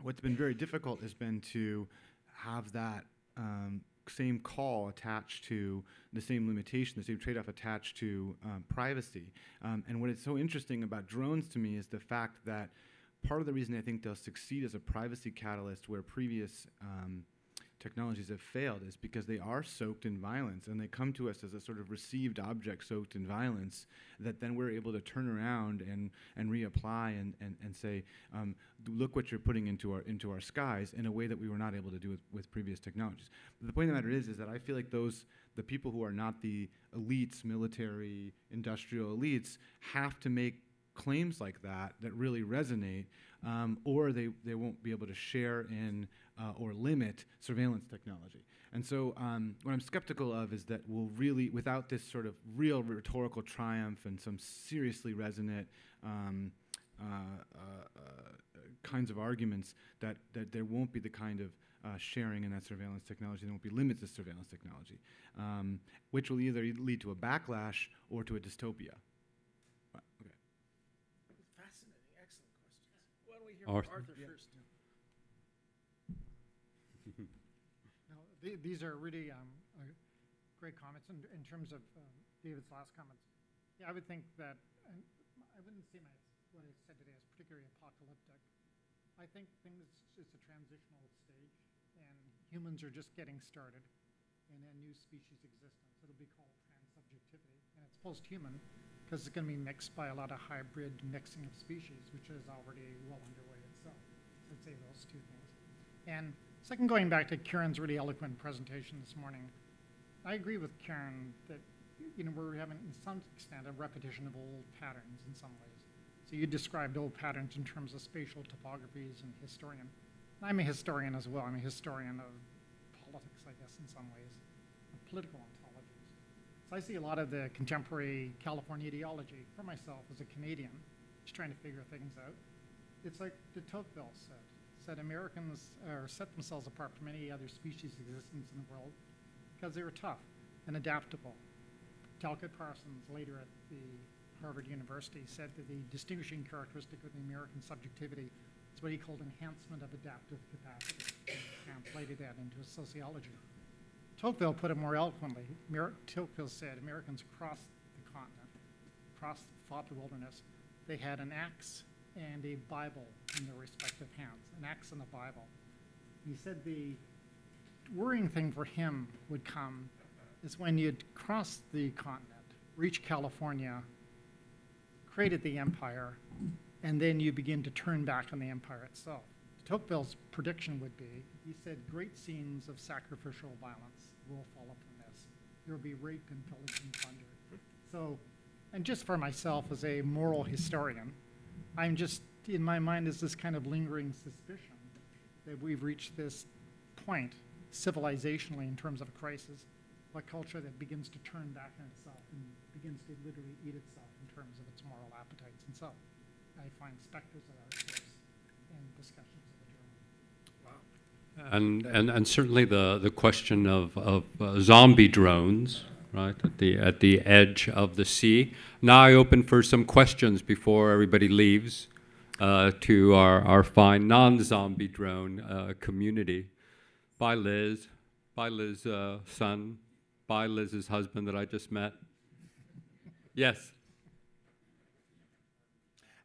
what's been very difficult has been to have that um, same call attached to the same limitation, the same trade-off attached to um, privacy. Um, and what is so interesting about drones to me is the fact that part of the reason I think they'll succeed as a privacy catalyst where previous um, technologies have failed is because they are soaked in violence and they come to us as a sort of received object soaked in violence that then we're able to turn around and, and reapply and, and, and say, um, look what you're putting into our, into our skies in a way that we were not able to do with, with previous technologies. But the point of the matter is, is that I feel like those, the people who are not the elites, military, industrial elites, have to make claims like that that really resonate, um, or they, they won't be able to share in uh, or limit surveillance technology. And so, um, what I'm skeptical of is that we'll really, without this sort of real rhetorical triumph and some seriously resonant um, uh, uh, uh, kinds of arguments, that, that there won't be the kind of uh, sharing in that surveillance technology, there won't be limits to surveillance technology, um, which will either lead to a backlash or to a dystopia. Okay. Fascinating, excellent questions. Why don't we hear Arthur. from Arthur first? These are really um, uh, great comments in, in terms of um, David's last comments. Yeah, I would think that, I wouldn't say my, what I said today is particularly apocalyptic. I think things, it's a transitional stage, and humans are just getting started in a new species existence. It'll be called transsubjectivity, and it's post-human because it's going to be mixed by a lot of hybrid mixing of species, which is already well underway itself. So I'd say those two things. And second, going back to Karen's really eloquent presentation this morning, I agree with Karen that you know we're having, in some extent, a repetition of old patterns in some ways. So you described old patterns in terms of spatial topographies and historian. I'm a historian as well. I'm a historian of politics, I guess, in some ways, of political ontologies. So I see a lot of the contemporary California ideology for myself as a Canadian, just trying to figure things out. It's like de Tocqueville said, said Americans uh, set themselves apart from any other species existence in the world because they were tough and adaptable. Talcott Parsons, later at the Harvard University, said that the distinguishing characteristic of the American subjectivity is what he called enhancement of adaptive capacity. and Translated that into sociology. Tocqueville put it more eloquently. Mer- Tocqueville said Americans crossed the continent, crossed, fought the wilderness. They had an axe and a Bible in their respective hands, an axe and a Bible. He said the worrying thing for him would come is when you'd crossed the continent, reached California, created the empire, and then you begin to turn back on the empire itself. Tocqueville's prediction would be, he said, great scenes of sacrificial violence will follow from this. There will be rape and pillage and plunder. So, and just for myself as a moral historian, I'm just, in my mind, is this kind of lingering suspicion that we've reached this point civilizationally in terms of a crisis, a culture that begins to turn back on itself and begins to literally eat itself in terms of its moral appetites and so I find specters of our of course, in discussions of the journal. And, and, and certainly the, the question of, of uh, zombie drones, right, at the, at the edge of the sea. Now I open for some questions before everybody leaves uh, to our, our fine non-zombie drone uh, community. Bye, Liz. Bye, Liz's uh, son. Bye, Liz's husband that I just met. Yes.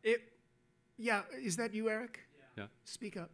It, yeah, is that you, Eric? Yeah. Speak up.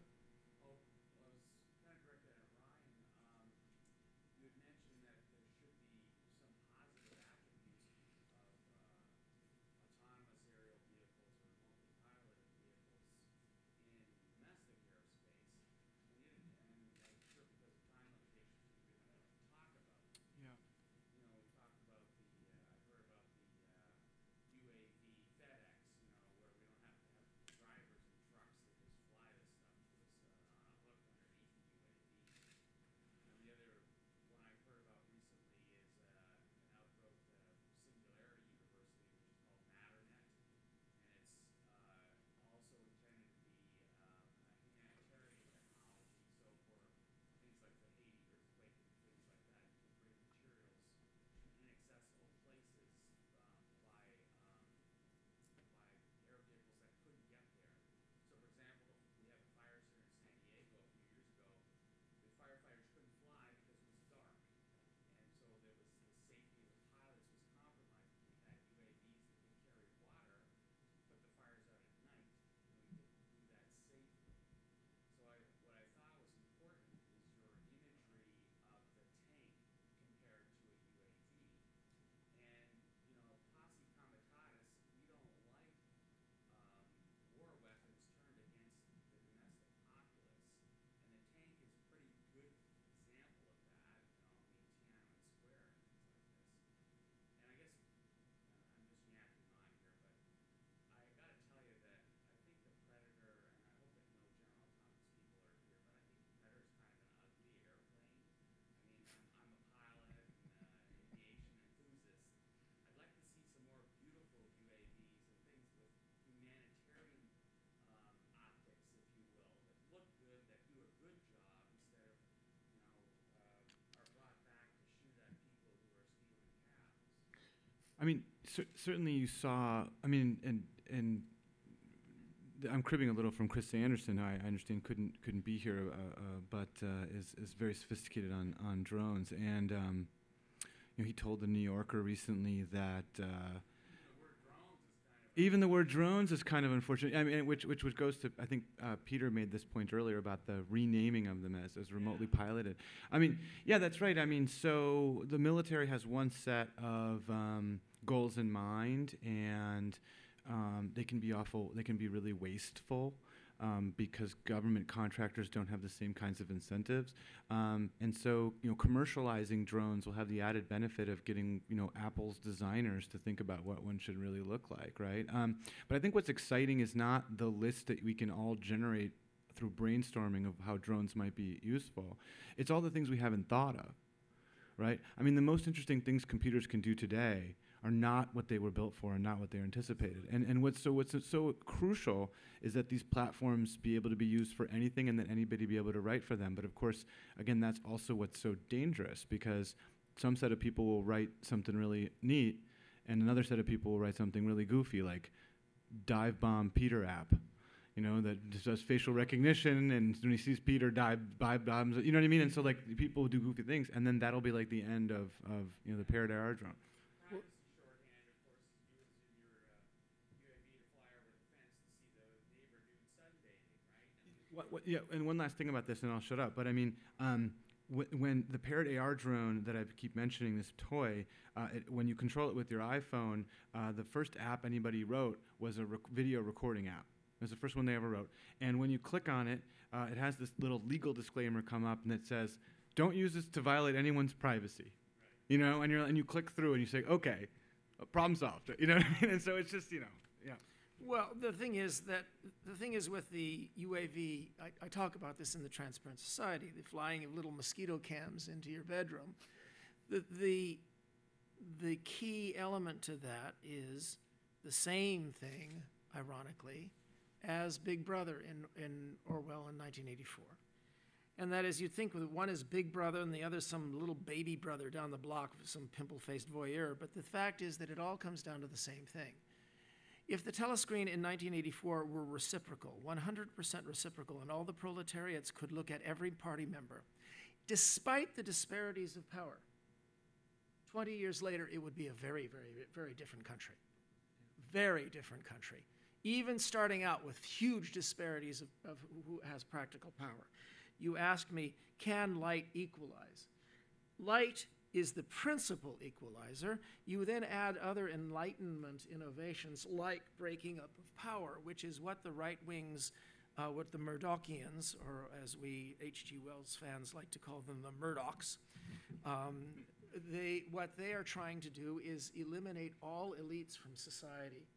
I mean, cer- certainly you saw. I mean, and and I'm cribbing a little from Chris Anderson. who I, I understand couldn't couldn't be here, uh, uh, but uh, is is very sophisticated on on drones. And um, you know, he told the New Yorker recently that. Uh, even the word drones is kind of unfortunate. I mean, which which which goes to I think uh, Peter made this point earlier about the renaming of them as, as remotely piloted. I mean, yeah, that's right. I mean, so the military has one set of um, goals in mind, and um, they can be awful. They can be really wasteful. Um, because government contractors don't have the same kinds of incentives, um, and so you know commercializing drones will have the added benefit of getting you know Apple's designers to think about what one should really look like, right? Um, but I think what's exciting is not the list that we can all generate through brainstorming of how drones might be useful. It's all the things we haven't thought of, right? I mean, the most interesting things computers can do today are not what they were built for and not what they're anticipated. And, and what's so what's so crucial is that these platforms be able to be used for anything and that anybody be able to write for them. But of course, again, that's also what's so dangerous because some set of people will write something really neat and another set of people will write something really goofy like dive bomb Peter app. You know, that does facial recognition, and when he sees Peter dive, dive bombs, you know what I mean? And so, like, people do goofy things, and then that'll be like the end of, of you know, the Parrot AR What, what, yeah, and one last thing about this, and I'll shut up. But I mean, um, wh- when the Parrot AR drone that I keep mentioning, this toy, uh, it, when you control it with your iPhone, uh, the first app anybody wrote was a rec- video recording app. It was the first one they ever wrote. And when you click on it, uh, it has this little legal disclaimer come up, and it says, "Don't use this to violate anyone's privacy." You know, and you and you click through, and you say, "Okay, uh, problem solved." You know what I mean? And so it's just, you know, yeah. Well, the thing is that, the thing is with the UAV, I, I talk about this in the Transparent Society, the flying of little mosquito cams into your bedroom. The, the, the key element to that is the same thing, ironically, as Big Brother in, in Orwell in 1984. And that is, you'd think one is Big Brother and the other some little baby brother down the block, some pimple-faced voyeur. But the fact is that it all comes down to the same thing. If the telescreen in 1984 were reciprocal, 100% reciprocal, and all the proletariats could look at every party member, despite the disparities of power, 20 years later, it would be a very, very, very different country. Very different country. Even starting out with huge disparities of, of who has practical power. You asked me, can light equalize? Light is the principal equalizer. You then add other Enlightenment innovations like breaking up of power, which is what the right wings, uh, what the Murdochians, or as we H.G. Wells fans like to call them, the Morlocks, um, they, what they are trying to do is eliminate all elites from society,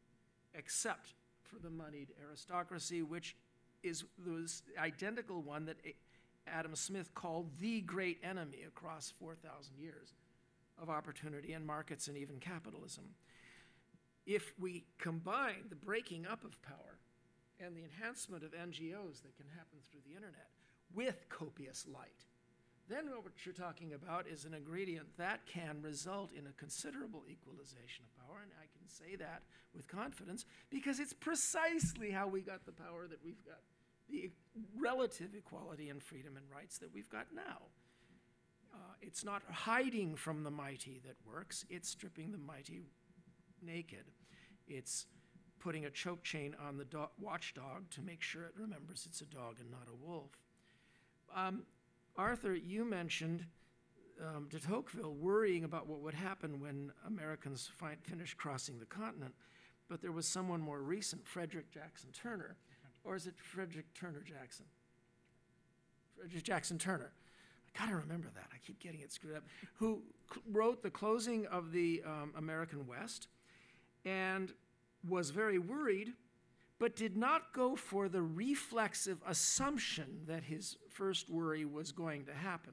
except for the moneyed aristocracy, which is the identical one that Adam Smith called the great enemy across 4,000 years of opportunity and markets and even capitalism. If we combine the breaking up of power and the enhancement of NGOs that can happen through the internet with copious light, then what you're talking about is an ingredient that can result in a considerable equalization of power, and I can say that with confidence because it's precisely how we got the power that we've got the relative equality and freedom and rights that we've got now. Uh, it's not hiding from the mighty that works, it's stripping the mighty naked. It's putting a choke chain on the do- watchdog to make sure it remembers it's a dog and not a wolf. Um, Arthur, you mentioned um, de Tocqueville worrying about what would happen when Americans fi- finished crossing the continent, but there was someone more recent, Frederick Jackson Turner, or is it Frederick Turner Jackson? Frederick Jackson Turner. I gotta remember that. I keep getting it screwed up. Who wrote the closing of the um, American West and was very worried, but did not go for the reflexive assumption that his first worry was going to happen.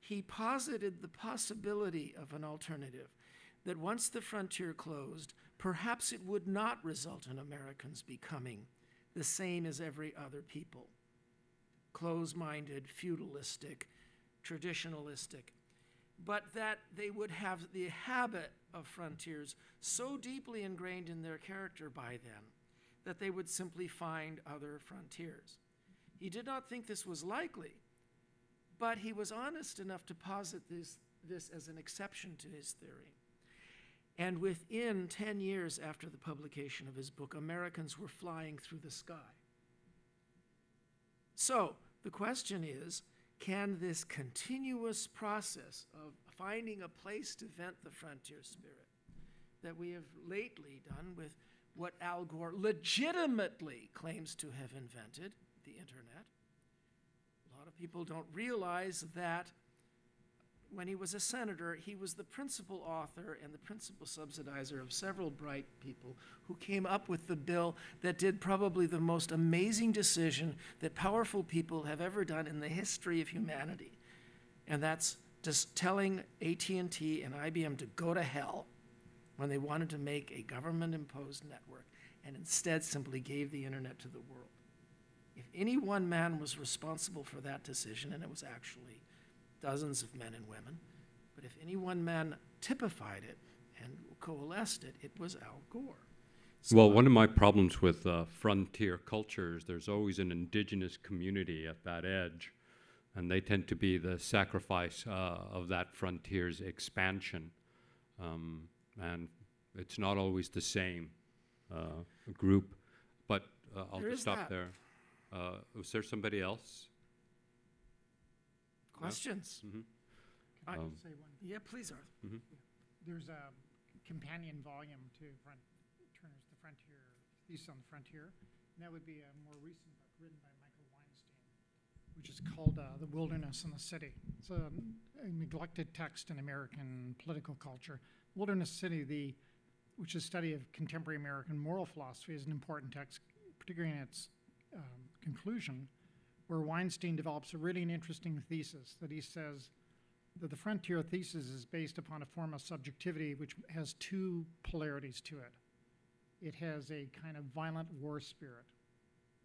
He posited the possibility of an alternative that once the frontier closed, perhaps it would not result in Americans becoming the same as every other people close minded, feudalistic, traditionalistic, but that they would have the habit of frontiers so deeply ingrained in their character by then that they would simply find other frontiers. He did not think this was likely, but he was honest enough to posit this, this as an exception to his theory. And within 10 years after the publication of his book, Americans were flying through the sky. So the question is can this continuous process of finding a place to vent the frontier spirit that we have lately done with what Al Gore legitimately claims to have invented, the internet, a lot of people don't realize that when he was a senator, he was the principal author and the principal subsidizer of several bright people who came up with the bill that did probably the most amazing decision that powerful people have ever done in the history of humanity. And that's just telling AT&T and IBM to go to hell when they wanted to make a government-imposed network and instead simply gave the internet to the world. If any one man was responsible for that decision, and it was actually dozens of men and women. But if any one man typified it and coalesced it, it was Al Gore. So Well, one of my problems with uh, frontier cultures, there's always an indigenous community at that edge, and they tend to be the sacrifice uh, of that frontier's expansion. Um, and it's not always the same uh, group. But uh, I'll There just stop that. there. Uh, was there somebody else? Questions? Mhm. I- Um, Say one. yeah, please, Arthur. There's a companion volume to Front, Turner's The Frontier, Thesis on the Frontier. And that would be a more recent book written by Michael Weinstein, which is called uh, The Wilderness and the City. It's a, a neglected text in American political culture. Wilderness City, the, which is a study of contemporary American moral philosophy, is an important text, particularly in its um, conclusion, where Weinstein develops a really interesting thesis that he says that the frontier thesis is based upon a form of subjectivity which has two polarities to it. It has a kind of violent war spirit,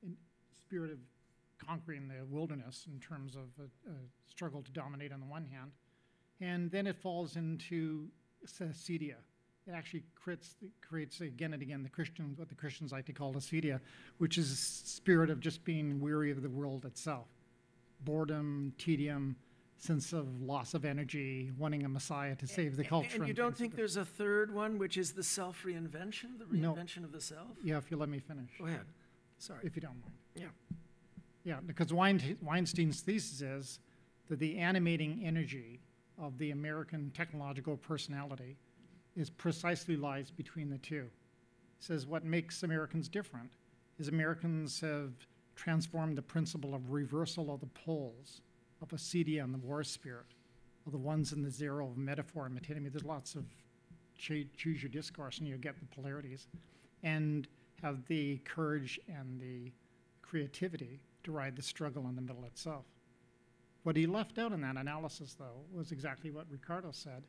in spirit of conquering the wilderness in terms of a, a struggle to dominate on the one hand, and then it falls into acedia. It actually creates, creates again and again the Christian, what the Christians like to call acedia, which is a spirit of just being weary of the world itself. Boredom, tedium, sense of loss of energy, wanting a messiah to save the culture. And you and don't think there's a third one, which is the self-reinvention, the No. reinvention of the self? Yeah, if you let me finish, Go ahead, sorry. if you don't mind. Yeah. Yeah, because Weinstein's thesis is that the animating energy of the American technological personality is precisely lies between the two. He says what makes Americans different is Americans have transformed the principle of reversal of the poles of acedia and the war spirit, of the ones and the zero of metaphor and metonymy. There's lots of choose your discourse and you'll get the polarities, and have the courage and the creativity to ride the struggle in the middle itself. What he left out in that analysis, though, was exactly what Ricardo said,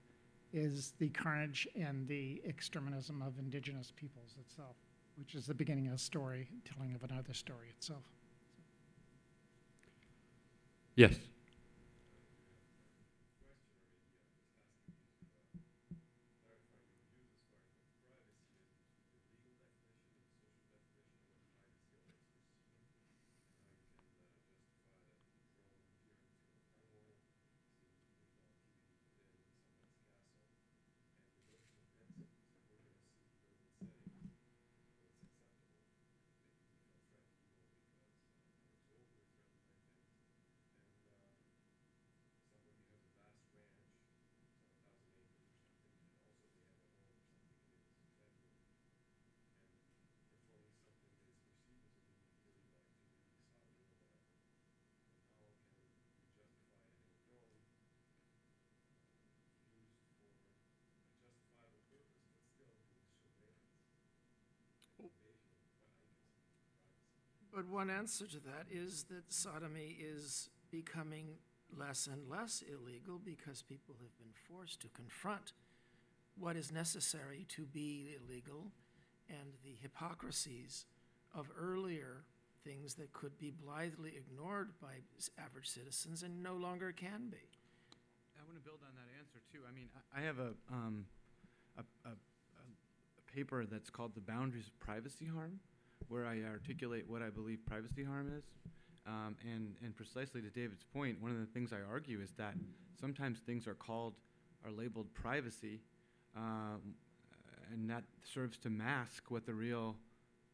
is the carnage and the exterminism of indigenous peoples itself, which is the beginning of a story, telling of another story itself. Yes. But one answer to that is that sodomy is becoming less and less illegal because people have been forced to confront what is necessary to be illegal and the hypocrisies of earlier things that could be blithely ignored by average citizens and no longer can be. I want to build on that answer too. I mean, I have a, um, a, a a paper that's called The Boundaries of Privacy Harm, where I articulate what I believe privacy harm is. Um, and, and precisely to David's point, one of the things I argue is that sometimes things are called, are labeled privacy, um, and that serves to mask what the real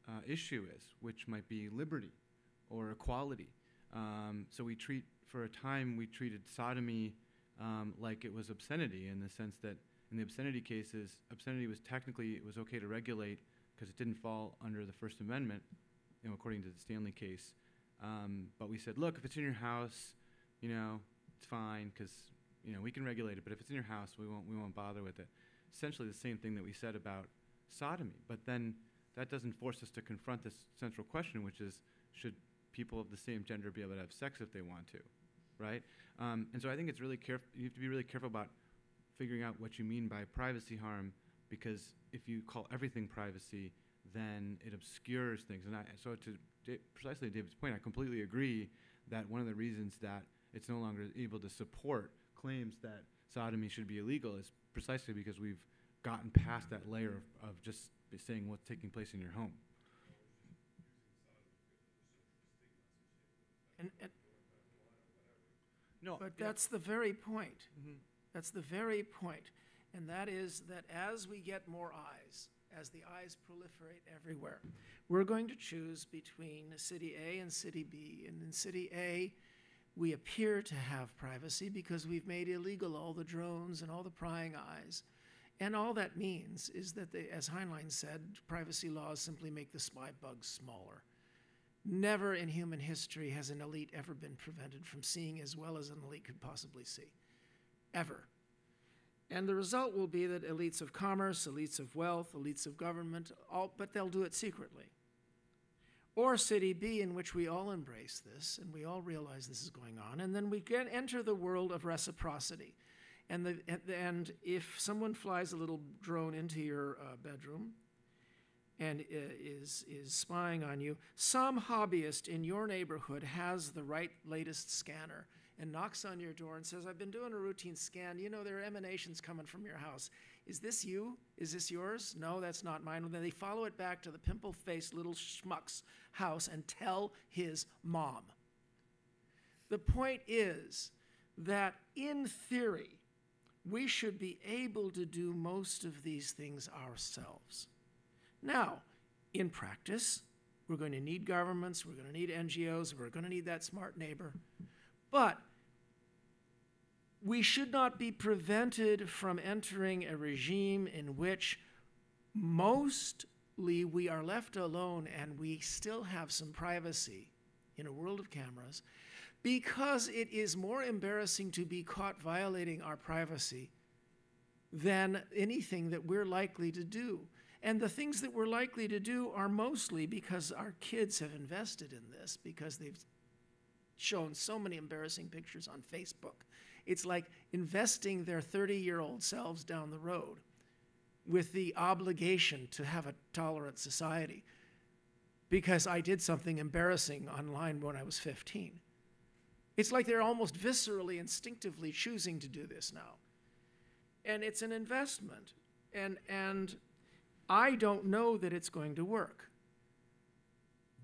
uh, issue is, which might be liberty or equality. Um, so we treat, for a time, we treated sodomy um, like it was obscenity in the sense that in the obscenity cases, obscenity was technically, it was okay to regulate because it didn't fall under the First Amendment, you know, according to the Stanley case. Um, but we said, look, if it's in your house, you know, it's fine because, you know, we can regulate it, but if it's in your house, we won't, we won't bother with it. Essentially the same thing that we said about sodomy. But then that doesn't force us to confront this central question, which is, should people of the same gender be able to have sex if they want to, right? Um, and so I think it's really careful. You have to be really careful about figuring out what you mean by privacy harm, because if you call everything privacy, then it obscures things. And I, so to da- precisely David's point, I completely agree that one of the reasons that it's no longer able to support claims that sodomy should be illegal is precisely because we've gotten past that layer of, of just saying what's taking place in your home. And, and, No, but that's the very point. Mhm. That's the very point. And that is that as we get more eyes, as the eyes proliferate everywhere, we're going to choose between city A and city B. And in city A, we appear to have privacy because we've made illegal all the drones and all the prying eyes. And all that means is that, they, as Heinlein said, privacy laws simply make the spy bugs smaller. Never in human history has an elite ever been prevented from seeing as well as an elite could possibly see. Ever. And the result will be that elites of commerce, elites of wealth, elites of government, all, but they'll do it secretly. Or city B, in which we all embrace this and we all realize this is going on, and then we get, enter the world of reciprocity. And, the, and- if someone flies a little drone into your uh, bedroom, and is, is spying on you, some hobbyist in your neighborhood has the right latest scanner and knocks on your door and says, I've been doing a routine scan. You know, there are emanations coming from your house. Is this you? Is this yours? No, that's not mine. Well, then they follow it back to the pimple faced little schmuck's house and tell his mom. The point is that in theory, we should be able to do most of these things ourselves. Now, in practice, we're going to need governments, we're going to need NGOs, we're going to need that smart neighbor. But we should not be prevented from entering a regime in which mostly we are left alone and we still have some privacy in a world of cameras because it is more embarrassing to be caught violating our privacy than anything that we're likely to do. And the things that we're likely to do are mostly because our kids have invested in this, because they've shown so many embarrassing pictures on Facebook. It's like investing their 30 year old selves down the road with the obligation to have a tolerant society because I did something embarrassing online when I was 15. It's like they're almost viscerally, instinctively choosing to do this now. And it's an investment. And, and I don't know that it's going to work.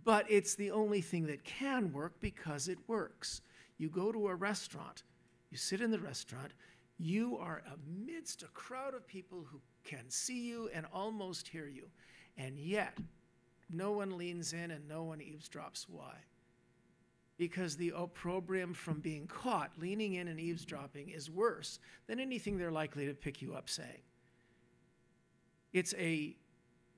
But it's the only thing that can work because it works. You go to a restaurant, you sit in the restaurant, you are amidst a crowd of people who can see you and almost hear you. And yet, no one leans in and no one eavesdrops. Why? Because the opprobrium from being caught leaning in and eavesdropping is worse than anything they're likely to pick you up saying. It's a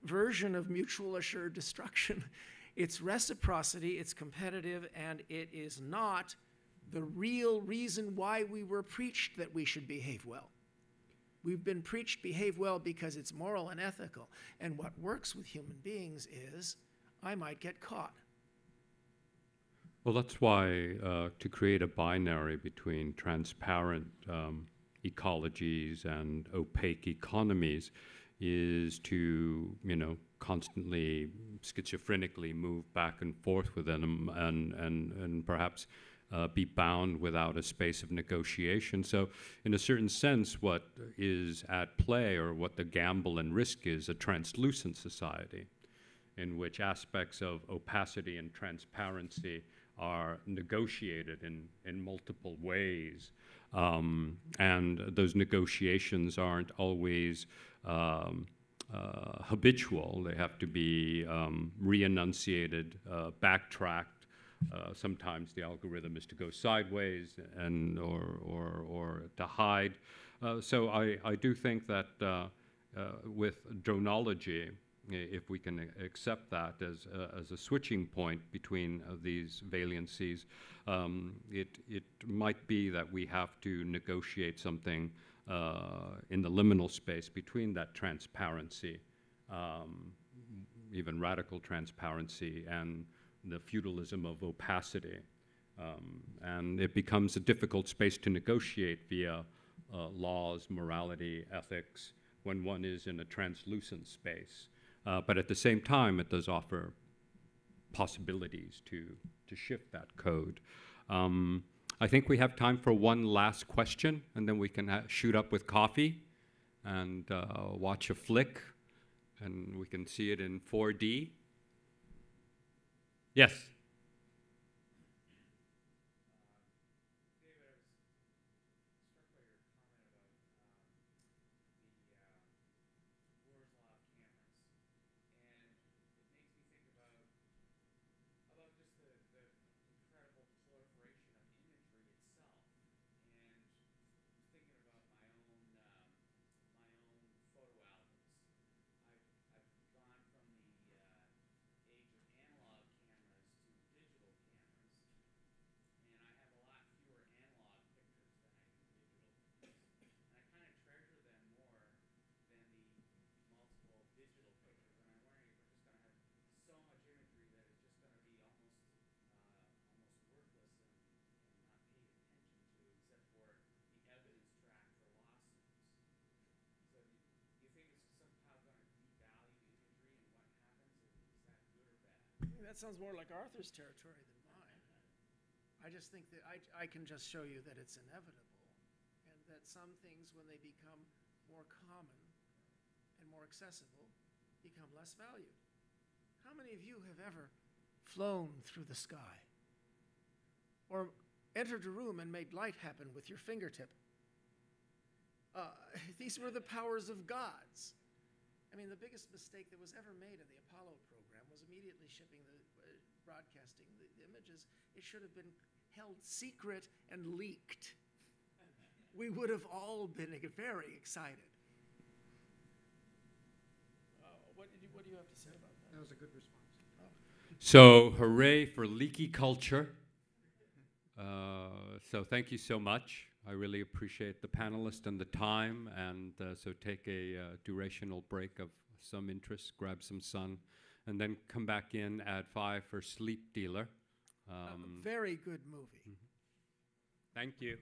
version of mutual assured destruction. It's reciprocity, it's competitive, and it is not the real reason why we were preached that we should behave well. We've been preached behave well because it's moral and ethical. And what works with human beings is I might get caught. Well, that's why uh, to create a binary between transparent um, ecologies and opaque economies is to, you know, constantly schizophrenically move back and forth within them and, and, and perhaps uh, be bound without a space of negotiation. So, in a certain sense, what is at play or what the gamble and risk is a translucent society in which aspects of opacity and transparency are negotiated in, in multiple ways. Um, and those negotiations aren't always um, uh, habitual. They have to be um, re-enunciated, uh, backtracked. Uh, sometimes the algorithm is to go sideways and or, or, or to hide. Uh, so I, I do think that uh, uh, with dronology, if we can accept that as a, as a switching point between these valencies, um, it, it might be that we have to negotiate something uh, in the liminal space between that transparency, um, even radical transparency, and the feudalism of opacity. Um, and it becomes a difficult space to negotiate via uh, laws, morality, ethics, when one is in a translucent space. Uh, but at the same time, it does offer possibilities to, to shift that code. Um, I think we have time for one last question, and then we can ha- shoot up with coffee and uh, watch a flick, and we can see it in 4D. Yes. That sounds more like Arthur's territory than mine. I just think that I, I can just show you that it's inevitable, and that some things, when they become more common and more accessible, become less valued. How many of you have ever flown through the sky? Or entered a room and made light happen with your fingertip? Uh, these were the powers of gods. I mean, the biggest mistake that was ever made in the Apollo was immediately shipping the, uh, broadcasting the, the images. It should have been held secret and leaked. We would have all been very excited. Uh, what, did you, what do you have to say about that? That was a good response. So, hooray for leaky culture. Uh, so, thank you so much. I really appreciate the panelists and the time. And uh, so, take a uh, durational break of some interest, grab some sun, and then come back in at five for Sleep Dealer. A Um, very good movie. thank you.